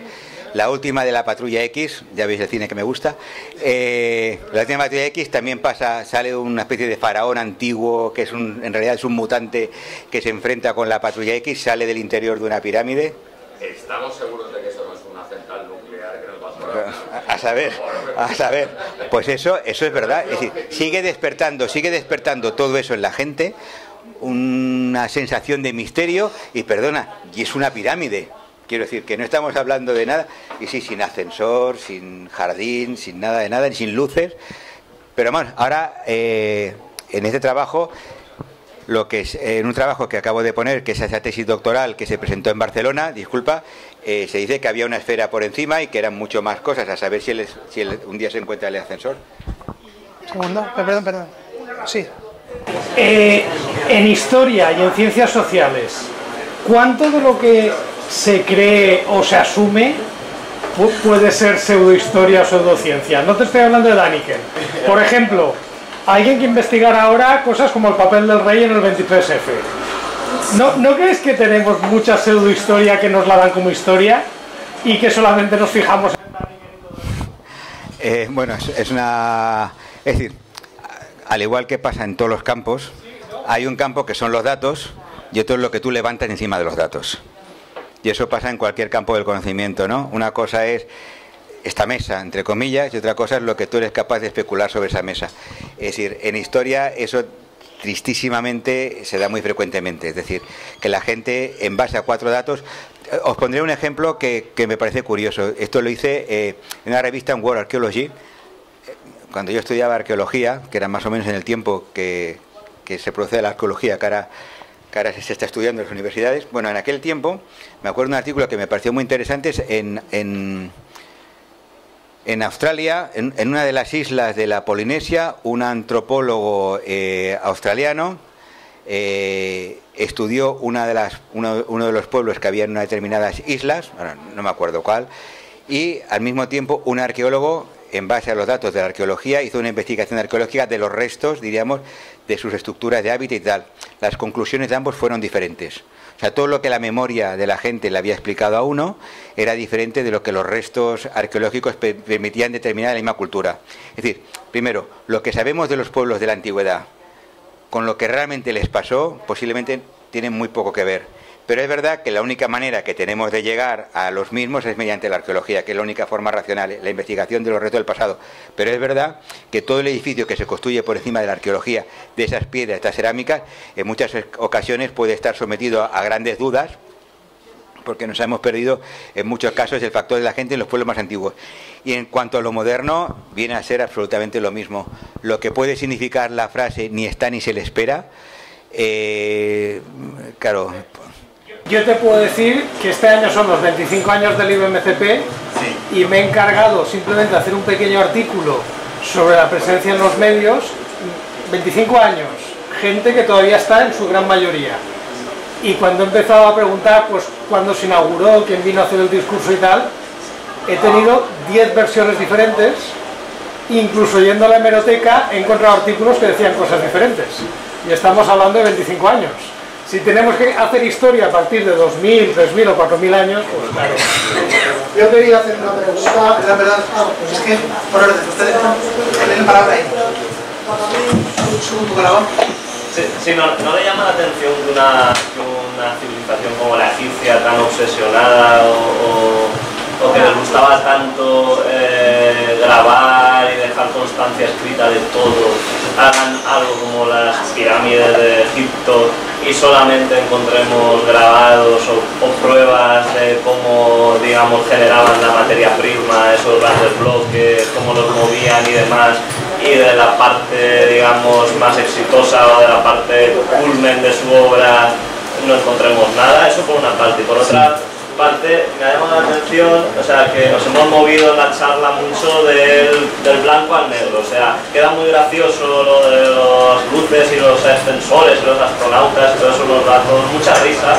Speaker 2: la última de la Patrulla X, ya veis el cine que me gusta. Eh, la última de Patrulla X también pasa, sale una especie de faraón antiguo que es un, en realidad es un mutante que se enfrenta con la Patrulla X, sale del interior de una pirámide.
Speaker 7: ¿Estamos seguros de que eso no es una central nuclear que nos va
Speaker 2: a A saber, a saber. Pues eso, eso es verdad. Es decir, sigue despertando, sigue despertando todo eso en la gente, una sensación de misterio y perdona, y es una pirámide. Quiero decir que no estamos hablando de nada, y sí, sin ascensor, sin jardín, sin nada de nada, ni sin luces. Pero bueno, ahora eh, en este trabajo, lo que es, en un trabajo que acabo de poner, que es esa tesis doctoral que se presentó en Barcelona, disculpa, eh, se dice que había una esfera por encima y que eran mucho más cosas, a saber si, si un día se encuentra el ascensor.
Speaker 1: Segundo, perdón, perdón. Sí.
Speaker 4: Eh, en historia y en ciencias sociales, ¿cuánto de lo que se cree o se asume puede ser pseudohistoria o pseudociencia. No te estoy hablando de Daniken. Por ejemplo, alguien que investigara ahora cosas como el papel del rey en el 23F. ¿No, ¿No crees que tenemos mucha pseudohistoria que nos la dan como historia y que solamente nos fijamos en
Speaker 2: eh, bueno, es, es una... Es decir, al igual que pasa en todos los campos, hay un campo que son los datos y otro es lo que tú levantas encima de los datos. Y eso pasa en cualquier campo del conocimiento, ¿no? Una cosa es esta mesa, entre comillas, y otra cosa es lo que tú eres capaz de especular sobre esa mesa. Es decir, en historia eso tristísimamente se da muy frecuentemente. Es decir, que la gente, en base a cuatro datos, eh, os pondré un ejemplo que, me parece curioso. Esto lo hice eh, en una revista en World Archaeology, cuando yo estudiaba arqueología, que era más o menos en el tiempo que, que se procede la arqueología, cara que ahora se está estudiando en las universidades. Bueno, en aquel tiempo me acuerdo de un artículo que me pareció muy interesante en, en, en Australia, en, una de las islas de la Polinesia, un antropólogo eh, australiano eh, estudió una de las, uno, uno, de los pueblos que había en unas determinadas islas, no me acuerdo cuál, y al mismo tiempo un arqueólogo en base a los datos de la arqueología, hizo una investigación arqueológica de los restos, diríamos, de sus estructuras de hábitat y tal. Las conclusiones de ambos fueron diferentes. O sea, todo lo que la memoria de la gente le había explicado a uno era diferente de lo que los restos arqueológicos permitían determinar la misma cultura. Es decir, primero, lo que sabemos de los pueblos de la antigüedad con lo que realmente les pasó posiblemente tienen muy poco que ver. Pero es verdad que la única manera que tenemos de llegar a los mismos es mediante la arqueología, que es la única forma racional, la investigación de los retos del pasado. Pero es verdad que todo el edificio que se construye por encima de la arqueología, de esas piedras, de estas cerámicas, en muchas ocasiones puede estar sometido a grandes dudas, porque nos hemos perdido en muchos casos el factor de la gente en los pueblos más antiguos. Y en cuanto a lo moderno, viene a ser absolutamente lo mismo. Lo que puede significar la frase ni está ni se le espera, eh, claro,
Speaker 4: yo te puedo decir que este año son los 25 años del IBMCP y me he encargado simplemente de hacer un pequeño artículo sobre la presencia en los medios. 25 años, gente que todavía está en su gran mayoría. Y cuando he empezado a preguntar, pues, cuándo se inauguró, quién vino a hacer el discurso y tal, he tenido 10 versiones diferentes. Incluso yendo a la hemeroteca he encontrado artículos que decían cosas diferentes. Y estamos hablando de 25 años. Si tenemos que hacer historia a partir de 2.000, 3.000 o 4.000 años, pues claro.
Speaker 1: Yo quería hacer una pregunta, la verdad, ah, pues es que, por orden, ustedes tienen palabra ahí. Un segundo, grabado.
Speaker 8: Sí, sí no, no, le llama la atención que una, una civilización como la egipcia, tan obsesionada o, o, que le gustaba tanto eh, grabar y dejar constancia escrita de todo, hagan algo como las pirámides de Egipto y solamente encontremos grabados o, pruebas de cómo, digamos, generaban la materia prima, esos grandes bloques, cómo los movían y demás, y de la parte, digamos, más exitosa o de la parte culmen de su obra no encontremos nada, eso por una parte. Y por otra, parte me ha llamado la atención, o sea, que nos hemos movido en la charla mucho del, del, blanco al negro, o sea, queda muy gracioso lo de los luces y los ascensores y los astronautas y todo eso nos da todos mucha risa,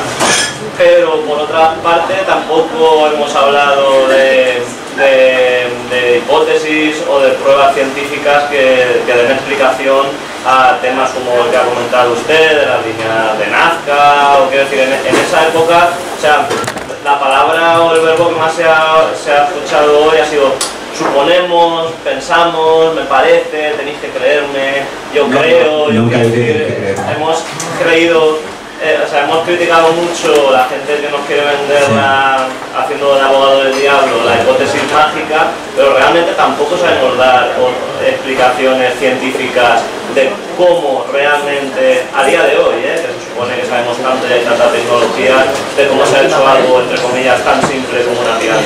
Speaker 8: pero por otra parte tampoco hemos hablado de, de, hipótesis o de pruebas científicas que, que den explicación a temas como el que ha comentado usted, de las líneas de Nazca, o quiero decir, en, en esa época, o sea, la palabra o el verbo que más se ha, se ha escuchado hoy ha sido suponemos, pensamos, me parece, tenéis que creerme, yo creo, yo quiero decir, hemos creído eh, o sea, hemos criticado mucho la gente que nos quiere vender haciendo de abogado del diablo la hipótesis mágica, pero realmente tampoco sabemos dar explicaciones científicas de cómo realmente, a día de hoy, eh, supone que sabemos tanto tanta tecnología, de cómo se ha hecho algo, entre comillas, tan simple como una piedra.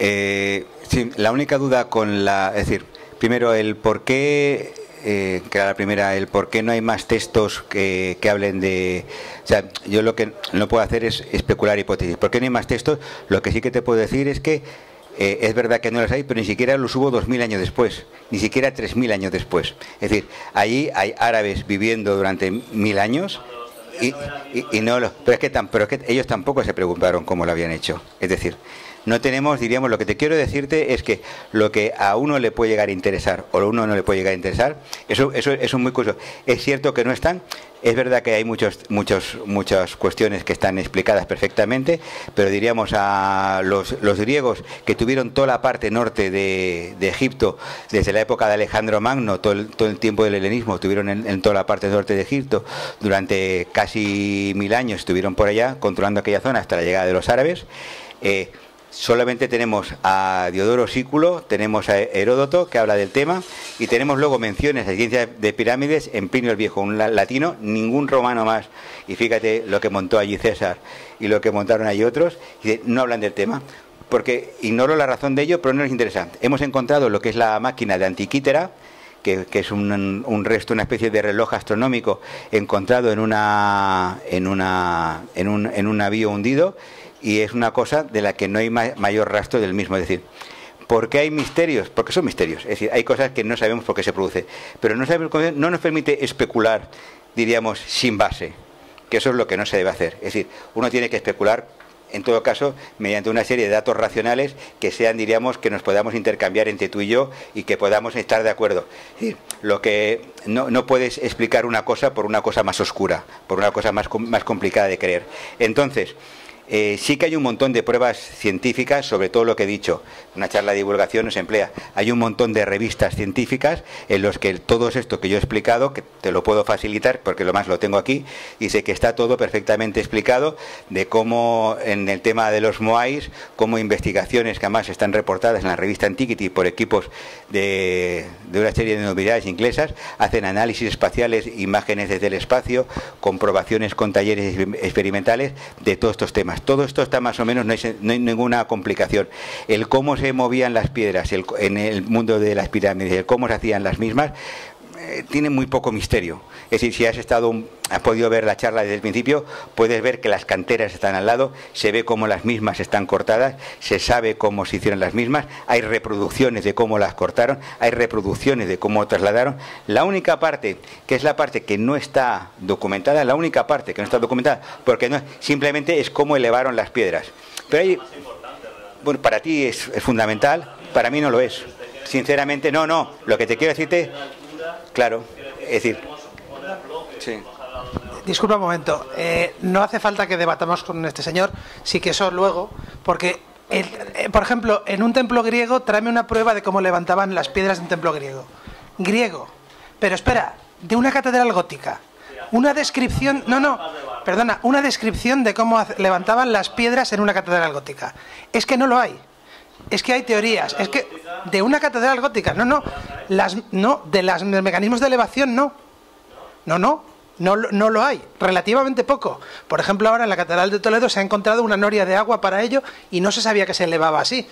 Speaker 2: Eh, sí, la única duda con la... Es decir, primero, el por qué eh, que era la primera, el por qué no hay más textos que, hablen de... O sea, yo lo que no puedo hacer es especular hipótesis. ¿Por qué no hay más textos? Lo que sí que te puedo decir es que eh, es verdad que no los hay, pero ni siquiera los hubo dos mil años después, ni siquiera tres mil años después. Es decir, allí hay árabes viviendo durante mil años y, no lo, pero es que pero es que ellos tampoco se preguntaron cómo lo habían hecho. Es decir, no tenemos, diríamos, lo que te quiero decirte es que lo que a uno le puede llegar a interesar o a uno no le puede llegar a interesar, eso, eso, es muy curioso. Es cierto que no están, es verdad que hay muchas cuestiones que están explicadas perfectamente, pero diríamos a los, los griegos que tuvieron toda la parte norte de, Egipto desde la época de Alejandro Magno, todo el, todo el tiempo del helenismo, estuvieron en, toda la parte norte de Egipto durante casi mil años, estuvieron por allá controlando aquella zona hasta la llegada de los árabes. Eh, solamente tenemos a Diodoro Sículo, tenemos a Heródoto que habla del tema y tenemos luego menciones a ciencia de pirámides en Plinio el Viejo, un latino, ningún romano más. Y fíjate lo que montó allí César y lo que montaron allí otros, no hablan del tema. Porque ignoro la razón de ello, pero no es interesante. Hemos encontrado lo que es la máquina de Antiquítera, que, es un, un, resto, una especie de reloj astronómico encontrado en, una, en, una, en, un, en un navío hundido y es una cosa de la que no hay mayor rastro del mismo. Es decir, ¿por qué hay misterios? Porque son misterios. Es decir, hay cosas que no sabemos por qué se produce. Pero no, sabemos, no nos permite especular, diríamos, sin base. Que eso es lo que no se debe hacer. Es decir, uno tiene que especular en todo caso, mediante una serie de datos racionales que sean, diríamos, que nos podamos intercambiar entre tú y yo y que podamos estar de acuerdo. lo que no, no, puedes explicar una cosa por una cosa más oscura, por una cosa más, más complicada de creer. Entonces, Eh, sí que hay un montón de pruebas científicas sobre todo lo que he dicho. Una charla de divulgación nos emplea. Hay un montón de revistas científicas en los que todo esto que yo he explicado, que te lo puedo facilitar porque lo más lo tengo aquí, dice que está todo perfectamente explicado de cómo en el tema de los Moais, cómo investigaciones que además están reportadas en la revista Antiquity por equipos de, de una serie de novedades inglesas, hacen análisis espaciales, imágenes desde el espacio, comprobaciones con talleres experimentales de todos estos temas. Todo esto está más o menos, no hay, ninguna complicación. El cómo se movían las piedras en el mundo de las pirámides, el cómo se hacían las mismas, eh, tiene muy poco misterio. Es decir, si has estado, has podido ver la charla desde el principio, puedes ver que las canteras están al lado, se ve cómo las mismas están cortadas, se sabe cómo se hicieron las mismas, hay reproducciones de cómo las cortaron, hay reproducciones de cómo trasladaron. La única parte, que es la parte que no está documentada, la única parte que no está documentada, porque no, simplemente es cómo elevaron las piedras. Pero hay, bueno, para ti es, es fundamental, para mí no lo es. Sinceramente, no, no. Lo que te quiero decirte Claro, es decir...
Speaker 1: Disculpa un momento, eh, no hace falta que debatamos con este señor, sí que eso luego, porque, eh, por ejemplo, en un templo griego, tráeme una prueba de cómo levantaban las piedras de un templo griego. Griego. Pero espera, de una catedral gótica. Una descripción, no, no, perdona, una descripción de cómo levantaban las piedras en una catedral gótica. Es que no lo hay. Es que hay teorías. Es que de una catedral gótica, no, no, las, no, de los mecanismos de elevación no. No, no, no, no lo hay. Relativamente poco. Por ejemplo, ahora en la catedral de Toledo se ha encontrado una noria de agua para ello y no se sabía que se elevaba así.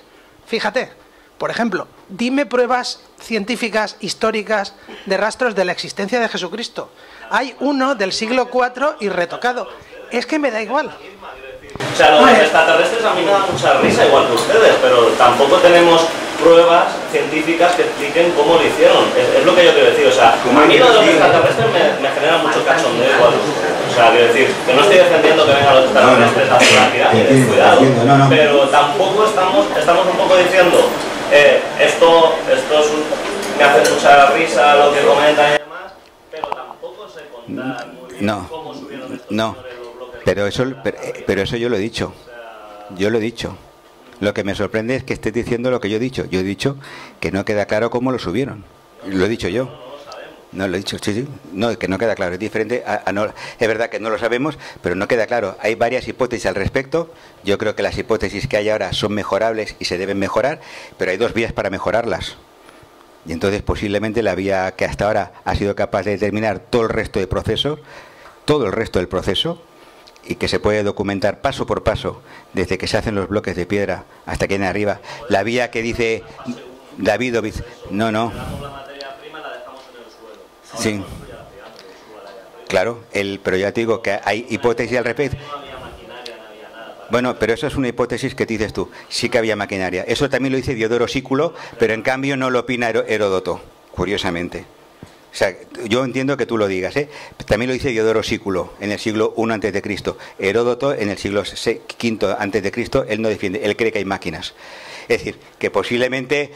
Speaker 1: Fíjate. Por ejemplo, dime pruebas científicas, históricas, de rastros de la existencia de Jesucristo. Hay uno del siglo IV y retocado. Es que me da igual.
Speaker 8: O sea, los extraterrestres a mí me da mucha risa, igual que ustedes, pero tampoco tenemos pruebas científicas que expliquen cómo lo hicieron. Es, lo que yo quiero decir. O sea, a mí lo de los extraterrestres me, genera mucho cachondeo igual. O sea, quiero decir, que no estoy defendiendo que vengan los extraterrestres a hacer la pirámide, cuidado. Pero tampoco estamos, estamos un poco diciendo, eh, esto, esto es me hace mucha risa lo que comentan y demás, pero tampoco sé contar muy bien cómo subieron estos
Speaker 2: no. Pero eso, pero, eso yo lo he dicho. Yo lo he dicho. Lo que me sorprende es que estés diciendo lo que yo he dicho. Yo he dicho que no queda claro cómo lo subieron. Lo he dicho yo. No, lo he dicho, sí, sí. No, que no queda claro. Es diferente. Es verdad que no lo sabemos, pero no queda claro. Hay varias hipótesis al respecto. Yo creo que las hipótesis que hay ahora son mejorables y se deben mejorar, pero hay dos vías para mejorarlas. Y entonces posiblemente la vía que hasta ahora ha sido capaz de determinar todo el resto de procesos, todo el resto del proceso, y que se puede documentar paso por paso, desde que se hacen los bloques de piedra hasta que viene arriba. La vía que dice David no, no. Sí. Claro, el, pero ya te digo que hay hipótesis al respecto. Bueno, pero eso es una hipótesis que dices tú. Sí que había maquinaria. Eso también lo dice Diodoro Sículo, pero en cambio no lo opina Heródoto, curiosamente. O sea, yo entiendo que tú lo digas, ¿eh? También lo dice Diodoro Sículo en el siglo I antes de Cristo. Heródoto en el siglo V antes de Cristo, él no defiende, él cree que hay máquinas. Es decir, que posiblemente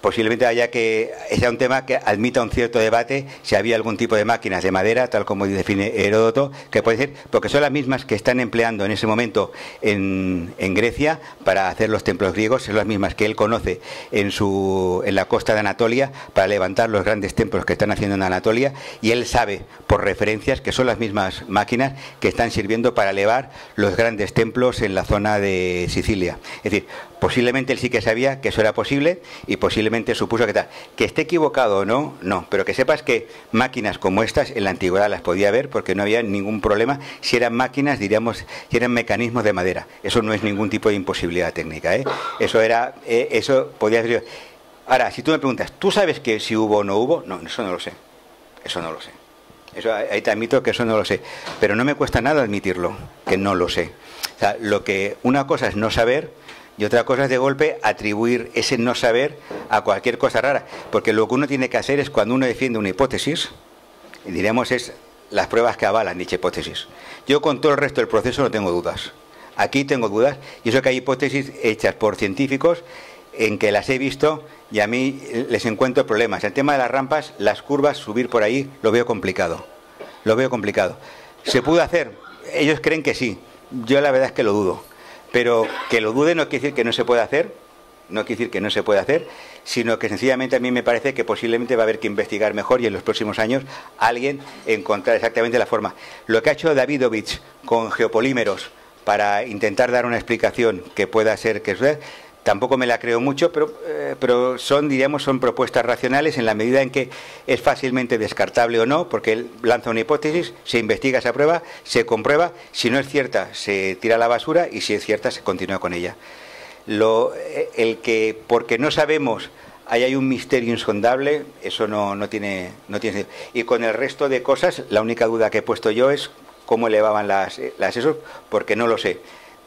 Speaker 2: posiblemente haya que sea un tema que admita un cierto debate si había algún tipo de máquinas de madera, tal como define Heródoto, que puede ser, porque son las mismas que están empleando en ese momento en, Grecia para hacer los templos griegos, son las mismas que él conoce en, su, en la costa de Anatolia para levantar los grandes templos que están haciendo en Anatolia, y él sabe por referencias que son las mismas máquinas que están sirviendo para elevar los grandes templos en la zona de Sicilia. Es decir, Posiblemente él sí que sabía que eso era posible y posiblemente supuso que tal. Que esté equivocado o no, no. Pero que sepas que máquinas como estas en la antigüedad las podía ver porque no había ningún problema. Si eran máquinas, diríamos, si eran mecanismos de madera. Eso no es ningún tipo de imposibilidad técnica. ¿eh? Eso era, eh, eso podía ser. Ahora, si tú me preguntas, ¿tú sabes que si hubo o no hubo? No, eso no lo sé. Eso no lo sé. Eso, ahí te admito que eso no lo sé. Pero no me cuesta nada admitirlo, que no lo sé. O sea, lo que una cosa es no saber y otra cosa es de golpe atribuir ese no saber a cualquier cosa rara. Porque lo que uno tiene que hacer es cuando uno defiende una hipótesis, diremos es las pruebas que avalan dicha hipótesis. Yo con todo el resto del proceso no tengo dudas. Aquí tengo dudas, y eso que hay hipótesis hechas por científicos en que las he visto y a mí les encuentro problemas. El tema de las rampas, las curvas, subir por ahí, lo veo complicado. Lo veo complicado. ¿Se pudo hacer? Ellos creen que sí. Yo la verdad es que lo dudo Pero que lo dude no quiere decir que no se pueda hacer, no quiere decir que no se pueda hacer, sino que sencillamente a mí me parece que posiblemente va a haber que investigar mejor y en los próximos años alguien encontrar exactamente la forma. Lo que ha hecho Davidovich con geopolímeros para intentar dar una explicación que pueda ser que tampoco me la creo mucho, pero, eh, pero son, diríamos, son propuestas racionales en la medida en que es fácilmente descartable o no, porque él lanza una hipótesis, se investiga esa prueba, se comprueba, si no es cierta, se tira a la basura y si es cierta, se continúa con ella. Eh, el que, porque no sabemos, ahí hay un misterio insondable, eso no, tiene, tiene Y con el resto de cosas, la única duda que he puesto yo es cómo elevaban las, las esos, porque no lo sé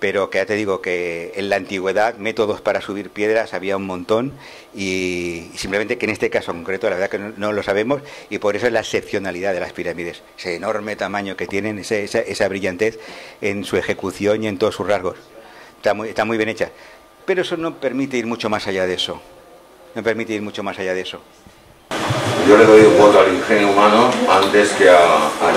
Speaker 2: pero que ya te digo que en la antigüedad métodos para subir piedras había un montón y, simplemente que en este caso concreto la verdad que no, lo sabemos y por eso es la excepcionalidad de las pirámides, ese enorme tamaño que tienen, esa, esa, brillantez en su ejecución y en todos sus rasgos. Está muy, está muy bien hecha. Pero eso no permite ir mucho más allá de eso. No permite ir mucho más allá de eso.
Speaker 7: Yo le doy un voto al ingenio humano antes que a, a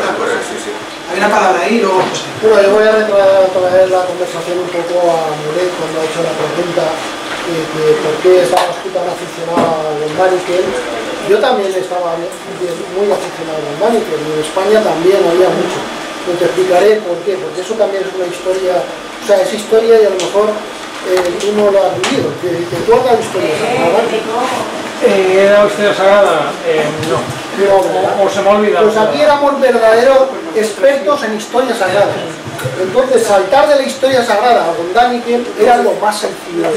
Speaker 1: una palabra ahí, luego José.
Speaker 9: Bueno, yo voy a retraer la conversación un poco a Mulet cuando ha hecho la pregunta de, que por qué estábamos tan aficionados a los Maniquel. Yo también estaba muy aficionado a los Maniquel y en España también había mucho. Pero te explicaré por qué, porque eso también es una historia, o sea, es historia y a lo mejor eh, tú no lo has vivido, que, que tú has historia.
Speaker 4: Eh, ¿Era usted sagrada? Eh, no. o, se me ha olvidado.
Speaker 9: Pues aquí éramos verdaderos expertos en historia sagrada. Entonces, saltar de la historia sagrada a Don Daniken era lo más sencillo.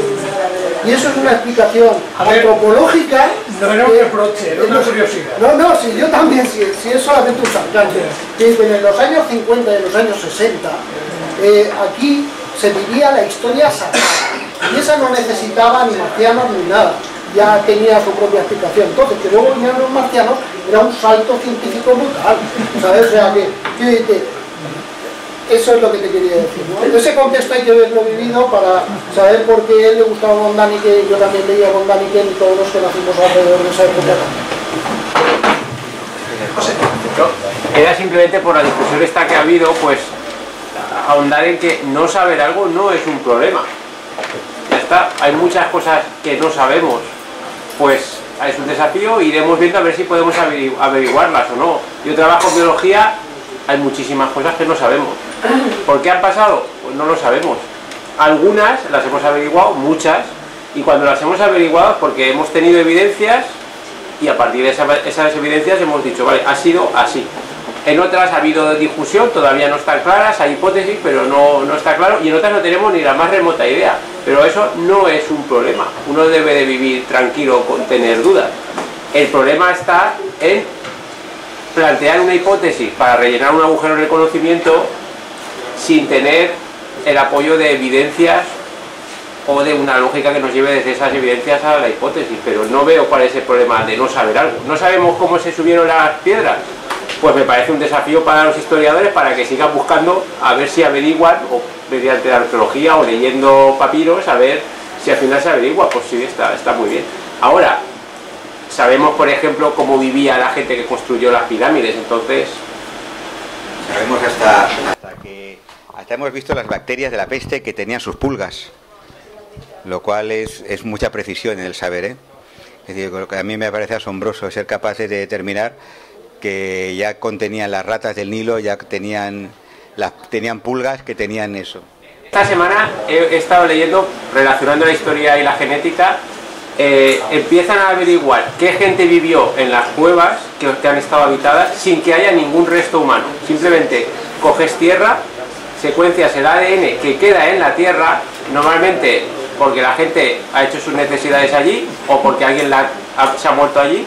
Speaker 9: Y eso es una explicación antropológica.
Speaker 4: No era un reproche, era una curiosidad.
Speaker 9: No, no, si yo también, si, es solamente un sarcasmo. Que en los años 50 y en los años 60, eh, aquí se vivía la historia sagrada. Y esa no necesitaba ni marcianos ni nada ya tenía su propia explicación. Entonces, que luego vinieron los marcianos era un salto científico brutal. ¿Sabes? O sea, que, eso es lo que te quería decir. En ese contexto hay que verlo vivido para saber por qué él le gustaba Von que yo también leía Von que y todos los que nacimos alrededor de esa época.
Speaker 5: Era simplemente por la discusión esta que ha habido, pues ahondar en que no saber algo no es un problema. Ya está, hay muchas cosas que no sabemos pues es un desafío, iremos viendo a ver si podemos averiguarlas o no. Yo trabajo en biología, hay muchísimas cosas que no sabemos. ¿Por qué han pasado? Pues no lo sabemos. Algunas las hemos averiguado, muchas, y cuando las hemos averiguado es porque hemos tenido evidencias y a partir de esas evidencias hemos dicho, vale, ha sido así. En otras ha habido difusión, todavía no están claras, hay hipótesis, pero no, no está claro, y en otras no tenemos ni la más remota idea. Pero eso no es un problema. Uno debe de vivir tranquilo con tener dudas. El problema está en plantear una hipótesis para rellenar un agujero en el conocimiento sin tener el apoyo de evidencias o de una lógica que nos lleve desde esas evidencias a la hipótesis, pero no veo cuál es el problema de no saber algo. No sabemos cómo se subieron las piedras, pues me parece un desafío para los historiadores para que sigan buscando a ver si averiguan, o mediante la arqueología o leyendo papiros, a ver si al final se averigua, pues sí, está, está muy bien. Ahora, sabemos, por ejemplo, cómo vivía la gente que construyó las pirámides, entonces...
Speaker 2: Sabemos hasta, hasta que... Hasta hemos visto las bacterias de la peste que tenían sus pulgas, lo cual es, es mucha precisión en el saber, ¿eh? Es decir, lo que a mí me parece asombroso ser capaces de determinar que ya contenían las ratas del Nilo, ya tenían, las, tenían pulgas que tenían eso.
Speaker 5: Esta semana he, estado leyendo, relacionando la historia y la genética, eh, empiezan a averiguar qué gente vivió en las cuevas que, que han estado habitadas sin que haya ningún resto humano. Simplemente coges tierra, secuencias el ADN que queda en la tierra, normalmente porque la gente ha hecho sus necesidades allí o porque alguien la, se ha muerto allí,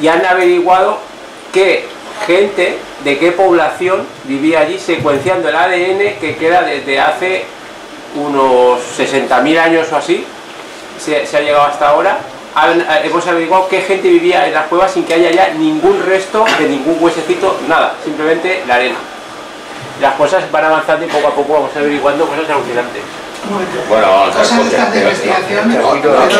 Speaker 5: y han averiguado qué gente, de qué población vivía allí, secuenciando el ADN que queda desde hace unos 60.000 años o así, se, ha llegado hasta ahora. Eh, hemos averiguado qué gente vivía en las cuevas sin que haya ya ningún resto de ningún huesecito, nada, simplemente la arena. Las cosas van avanzando y poco a poco vamos averiguando cosas alucinantes.
Speaker 7: Bueno, vamos a ver.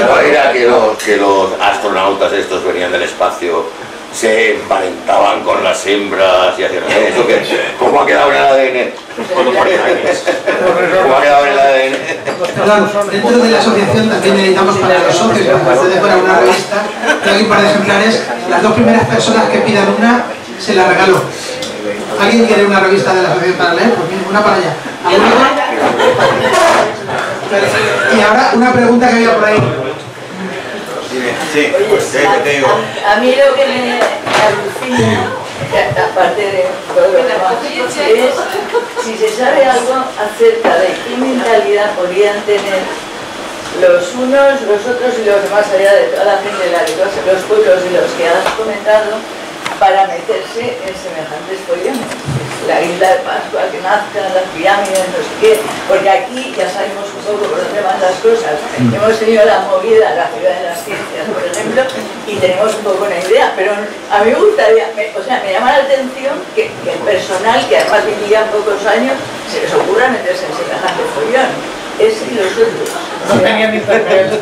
Speaker 7: No, era que los, que los astronautas estos venían del espacio se emparentaban con las hembras y hacían eso que ¿cómo ha quedado en el ADN? ¿Cómo ha quedado en el ADN?
Speaker 1: Perdón, dentro de la asociación también necesitamos para los socios, aparte de fuera una revista, tengo aquí un par de ejemplares. Las dos primeras personas que pidan una, se la regalo. ¿Alguien quiere una revista de la asociación para leer? Pues una para allá. ¿Alguna? Y ahora una pregunta que había por ahí.
Speaker 2: Sí,
Speaker 10: Oye,
Speaker 2: sí, que te digo.
Speaker 10: a, mí lo que me alucina, aparte de todo lo demás, es si se sabe algo acerca de qué mentalidad podrían tener los unos, los otros y los demás allá de toda la gente de la de todos los pueblos de los que has comentado para meterse en semejantes follones. La isla de Pascua, que nazcan las pirámides, no sé qué, porque aquí ya sabemos un poco por dónde van las cosas. Hemos tenido la movida, la ciudad de las ciencias, por ejemplo, y tenemos un poco una idea, pero a mí me gustaría, me- o sea, me llama la atención que, que el personal, que además vivía pocos años, se les ocurra meterse en semejante follón. Es y los otros.
Speaker 4: No tenían internet.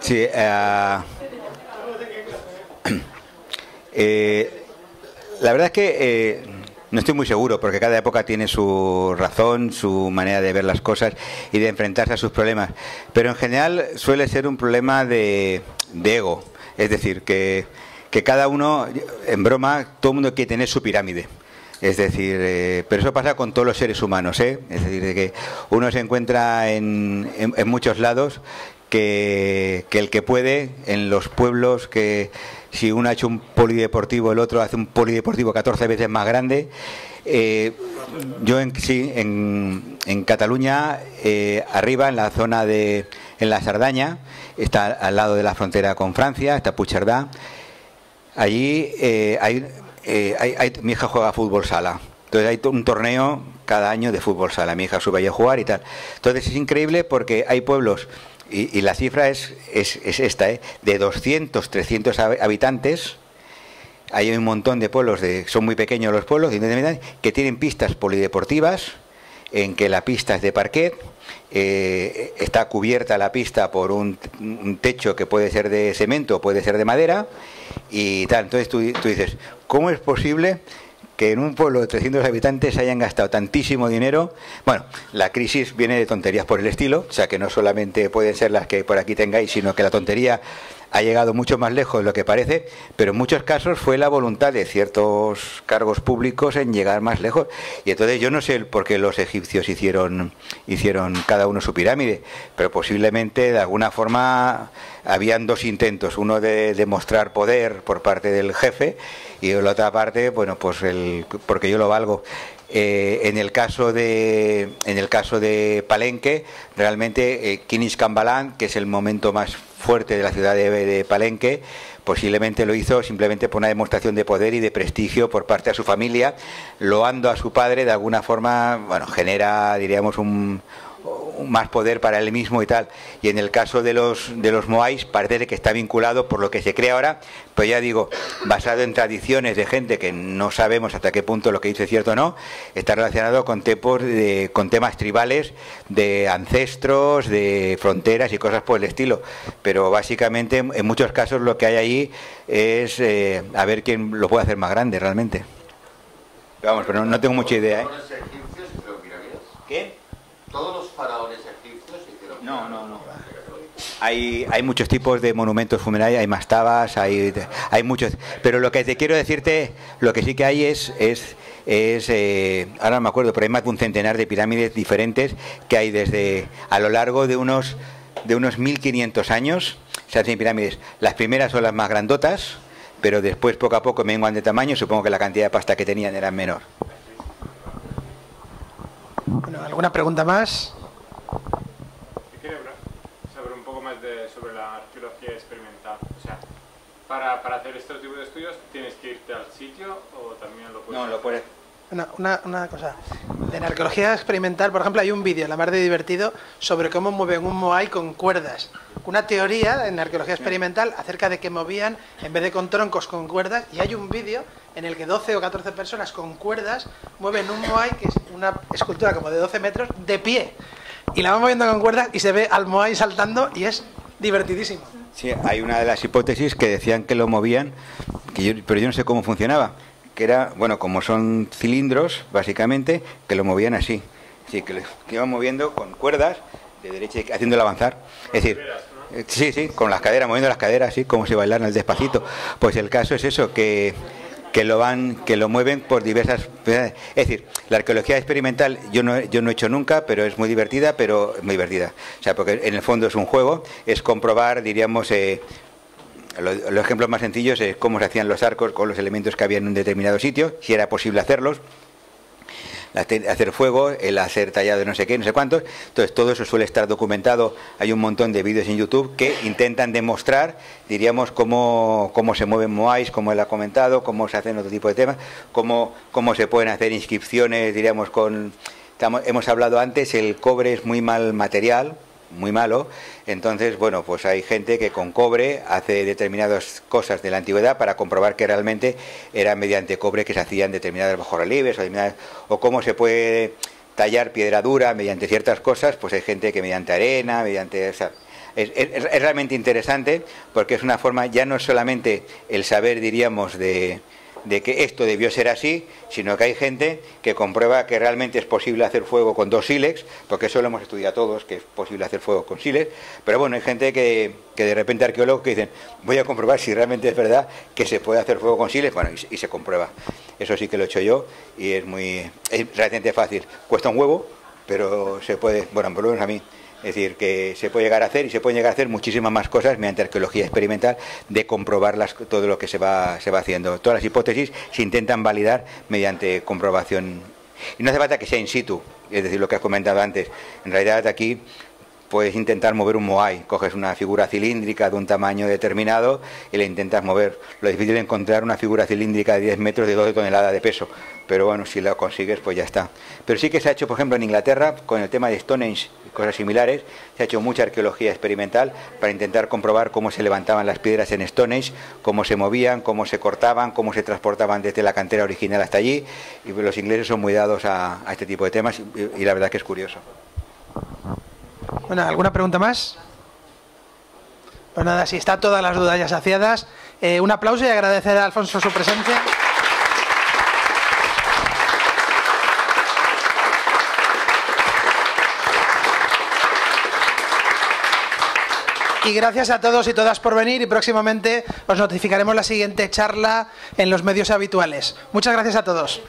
Speaker 2: Sí, eh, eh, la verdad es que eh, no estoy muy seguro, porque cada época tiene su razón, su manera de ver las cosas y de enfrentarse a sus problemas. Pero en general suele ser un problema de, ego. Es decir, que, cada uno, en broma, todo el mundo quiere tener su pirámide. Es decir, eh, pero eso pasa con todos los seres humanos, ¿eh? Es decir, de que uno se encuentra en, muchos lados que el que puede, en los pueblos, que si uno ha hecho un polideportivo, el otro hace un polideportivo 14 veces más grande. Eh, yo en, sí, en, en Cataluña, eh, arriba, en la zona de, en la Sardaña, está al lado de la frontera con Francia, está Puigcerdá, Allí eh, hay, hay- hay- mi hija juega fútbol sala. Entonces hay un torneo cada año de fútbol sala. Mi hija sube allí a jugar y tal. Entonces es increíble porque hay pueblos, y, la cifra es, es, es esta, ¿eh? de 200, 300 hab- habitantes. Hay un montón de pueblos, de, son muy pequeños los pueblos, que tienen pistas polideportivas, en que la pista es de parquet, eh, está cubierta la pista por un, un techo que puede ser de cemento puede ser de madera y tal. Entonces tú, tú dices, ¿cómo es posible que en un pueblo de 300 habitantes hayan gastado tantísimo dinero? Bueno, la crisis viene de tonterías por el estilo, o sea que no solamente pueden ser las que por aquí tengáis, sino que la tontería ha llegado mucho más lejos de lo que parece, pero en muchos casos fue la voluntad de ciertos cargos públicos en llegar más lejos. Y entonces yo no sé por qué los egipcios hicieron, hicieron cada uno su pirámide, pero posiblemente de alguna forma habían dos intentos, uno de demostrar poder por parte del jefe y la otra parte, bueno, pues el, porque yo lo valgo. Eh, en el caso de en el caso de Palenque, realmente eh, Kinis Cambalán, que es el momento más fuerte de la ciudad de, Palenque, posiblemente lo hizo simplemente por una demostración de poder y de prestigio por parte de su familia, loando a su padre de alguna forma, bueno, genera, diríamos, un más poder para él mismo y tal. Y en el caso de los de los Moais parece que está vinculado por lo que se cree ahora, pero ya digo, basado en tradiciones de gente que no sabemos hasta qué punto lo que dice es cierto o no, está relacionado con, tepos de- con temas tribales de ancestros, de fronteras y cosas por el estilo. Pero básicamente en muchos casos lo que hay ahí es eh, a ver quién lo puede hacer más grande realmente. Vamos, pero no, no tengo mucha idea. ¿eh?
Speaker 7: ¿Todos los egipcios hicieron pirámides?
Speaker 2: ¿Qué?
Speaker 7: ¿Todos los faraones egipcios hicieron
Speaker 2: No, no, no. Hay, hay muchos tipos de monumentos funerarios, hay mastabas, hay, hay muchos. Pero lo que te quiero decirte, lo que sí que hay es, es, es eh, ahora no me acuerdo, pero hay más de un centenar de pirámides diferentes que hay desde a lo largo de unos, de unos 1500 años. Se hacen pirámides. Las primeras son las más grandotas, pero después poco a poco menguan de tamaño. Supongo que la cantidad de pasta que tenían era menor.
Speaker 1: Bueno, ¿Alguna pregunta más?
Speaker 11: Yo quería hablar saber un poco más de, sobre la arqueología experimental. O sea, para, para hacer este tipo de estudios, ¿tienes que irte al sitio o también lo puedes
Speaker 2: No, lo puedes.
Speaker 1: Una, una, una cosa. En arqueología experimental, por ejemplo, hay un vídeo, la mar de divertido, sobre cómo mueven un moai con cuerdas. Una teoría en arqueología experimental acerca de que movían, en vez de con troncos, con cuerdas. Y hay un vídeo en el que 12 o 14 personas con cuerdas mueven un moai, que es una escultura como de 12 metros, de pie. Y la van moviendo con cuerdas y se ve al moai saltando y es divertidísimo.
Speaker 2: Sí, hay una de las hipótesis que decían que lo movían, pero yo no sé cómo funcionaba. Que era, bueno, como son cilindros, básicamente, que lo movían así. Sí, que lo que iban moviendo con cuerdas de derecha haciéndolo avanzar. Es decir, sí, sí, con las caderas, moviendo las caderas, así como si bailaran el despacito. Pues el caso es eso, que que lo van que lo mueven por diversas es decir la arqueología experimental yo no yo no he hecho nunca pero es muy divertida pero muy divertida o sea porque en el fondo es un juego es comprobar diríamos eh, lo- los ejemplos más sencillos es cómo se hacían los arcos con los elementos que había en un determinado sitio si era posible hacerlos hacer fuego, el hacer tallado de no sé qué, no sé cuántos. Entonces, todo eso suele estar documentado. Hay un montón de vídeos en YouTube que intentan demostrar, diríamos, cómo, cómo se mueven Moais, como él ha comentado, cómo se hacen otro tipo de temas, cómo, cómo se pueden hacer inscripciones, diríamos, con. hemos hablado antes, el cobre es muy mal material, muy malo. Entonces, bueno, pues hay gente que con cobre hace determinadas cosas de la antigüedad para comprobar que realmente era mediante cobre que se hacían determinadas bajorrelieves o, o cómo se puede tallar piedra dura mediante ciertas cosas, pues hay gente que mediante arena, mediante... o es, es- es realmente interesante porque es una forma, ya no solamente el saber, diríamos, de, de que esto debió ser así, sino que hay gente que comprueba que realmente es posible hacer fuego con dos sílex, porque eso lo hemos estudiado todos, que es posible hacer fuego con sílex, pero bueno, hay gente que, que de repente arqueólogos que dicen, voy a comprobar si realmente es verdad que se puede hacer fuego con sílex, bueno, y, y se comprueba. Eso sí que lo he hecho yo y es muy, es realmente fácil. Cuesta un huevo, pero se puede, bueno, por lo menos a mí, es decir, que se puede llegar a hacer y se pueden llegar a hacer muchísimas más cosas mediante arqueología experimental de comprobar las- todo lo que se va, se va haciendo. Todas las hipótesis se intentan validar mediante comprobación. Y no hace falta que sea in situ, es decir, lo que has comentado antes. En realidad aquí puedes intentar mover un Moai, coges una figura cilíndrica de un tamaño determinado y la intentas mover. Lo difícil es encontrar una figura cilíndrica de 10 metros de 12 toneladas de peso, pero bueno, si lo consigues, pues ya está. Pero sí que se ha hecho, por ejemplo, en Inglaterra, con el tema de Stonehenge cosas similares, se ha hecho mucha arqueología experimental para intentar comprobar cómo se levantaban las piedras en Stonehenge, cómo se movían, cómo se cortaban, cómo se transportaban desde la cantera original hasta allí, y los ingleses son muy dados a, este tipo de temas y- la verdad que es curioso.
Speaker 1: Bueno, ¿alguna pregunta más? Pues nada, si está todas las dudas ya saciadas, eh, un aplauso y agradecer a Alfonso su presencia. Y gracias a todos y todas por venir y próximamente os notificaremos la siguiente charla en los medios habituales. Muchas gracias a todos.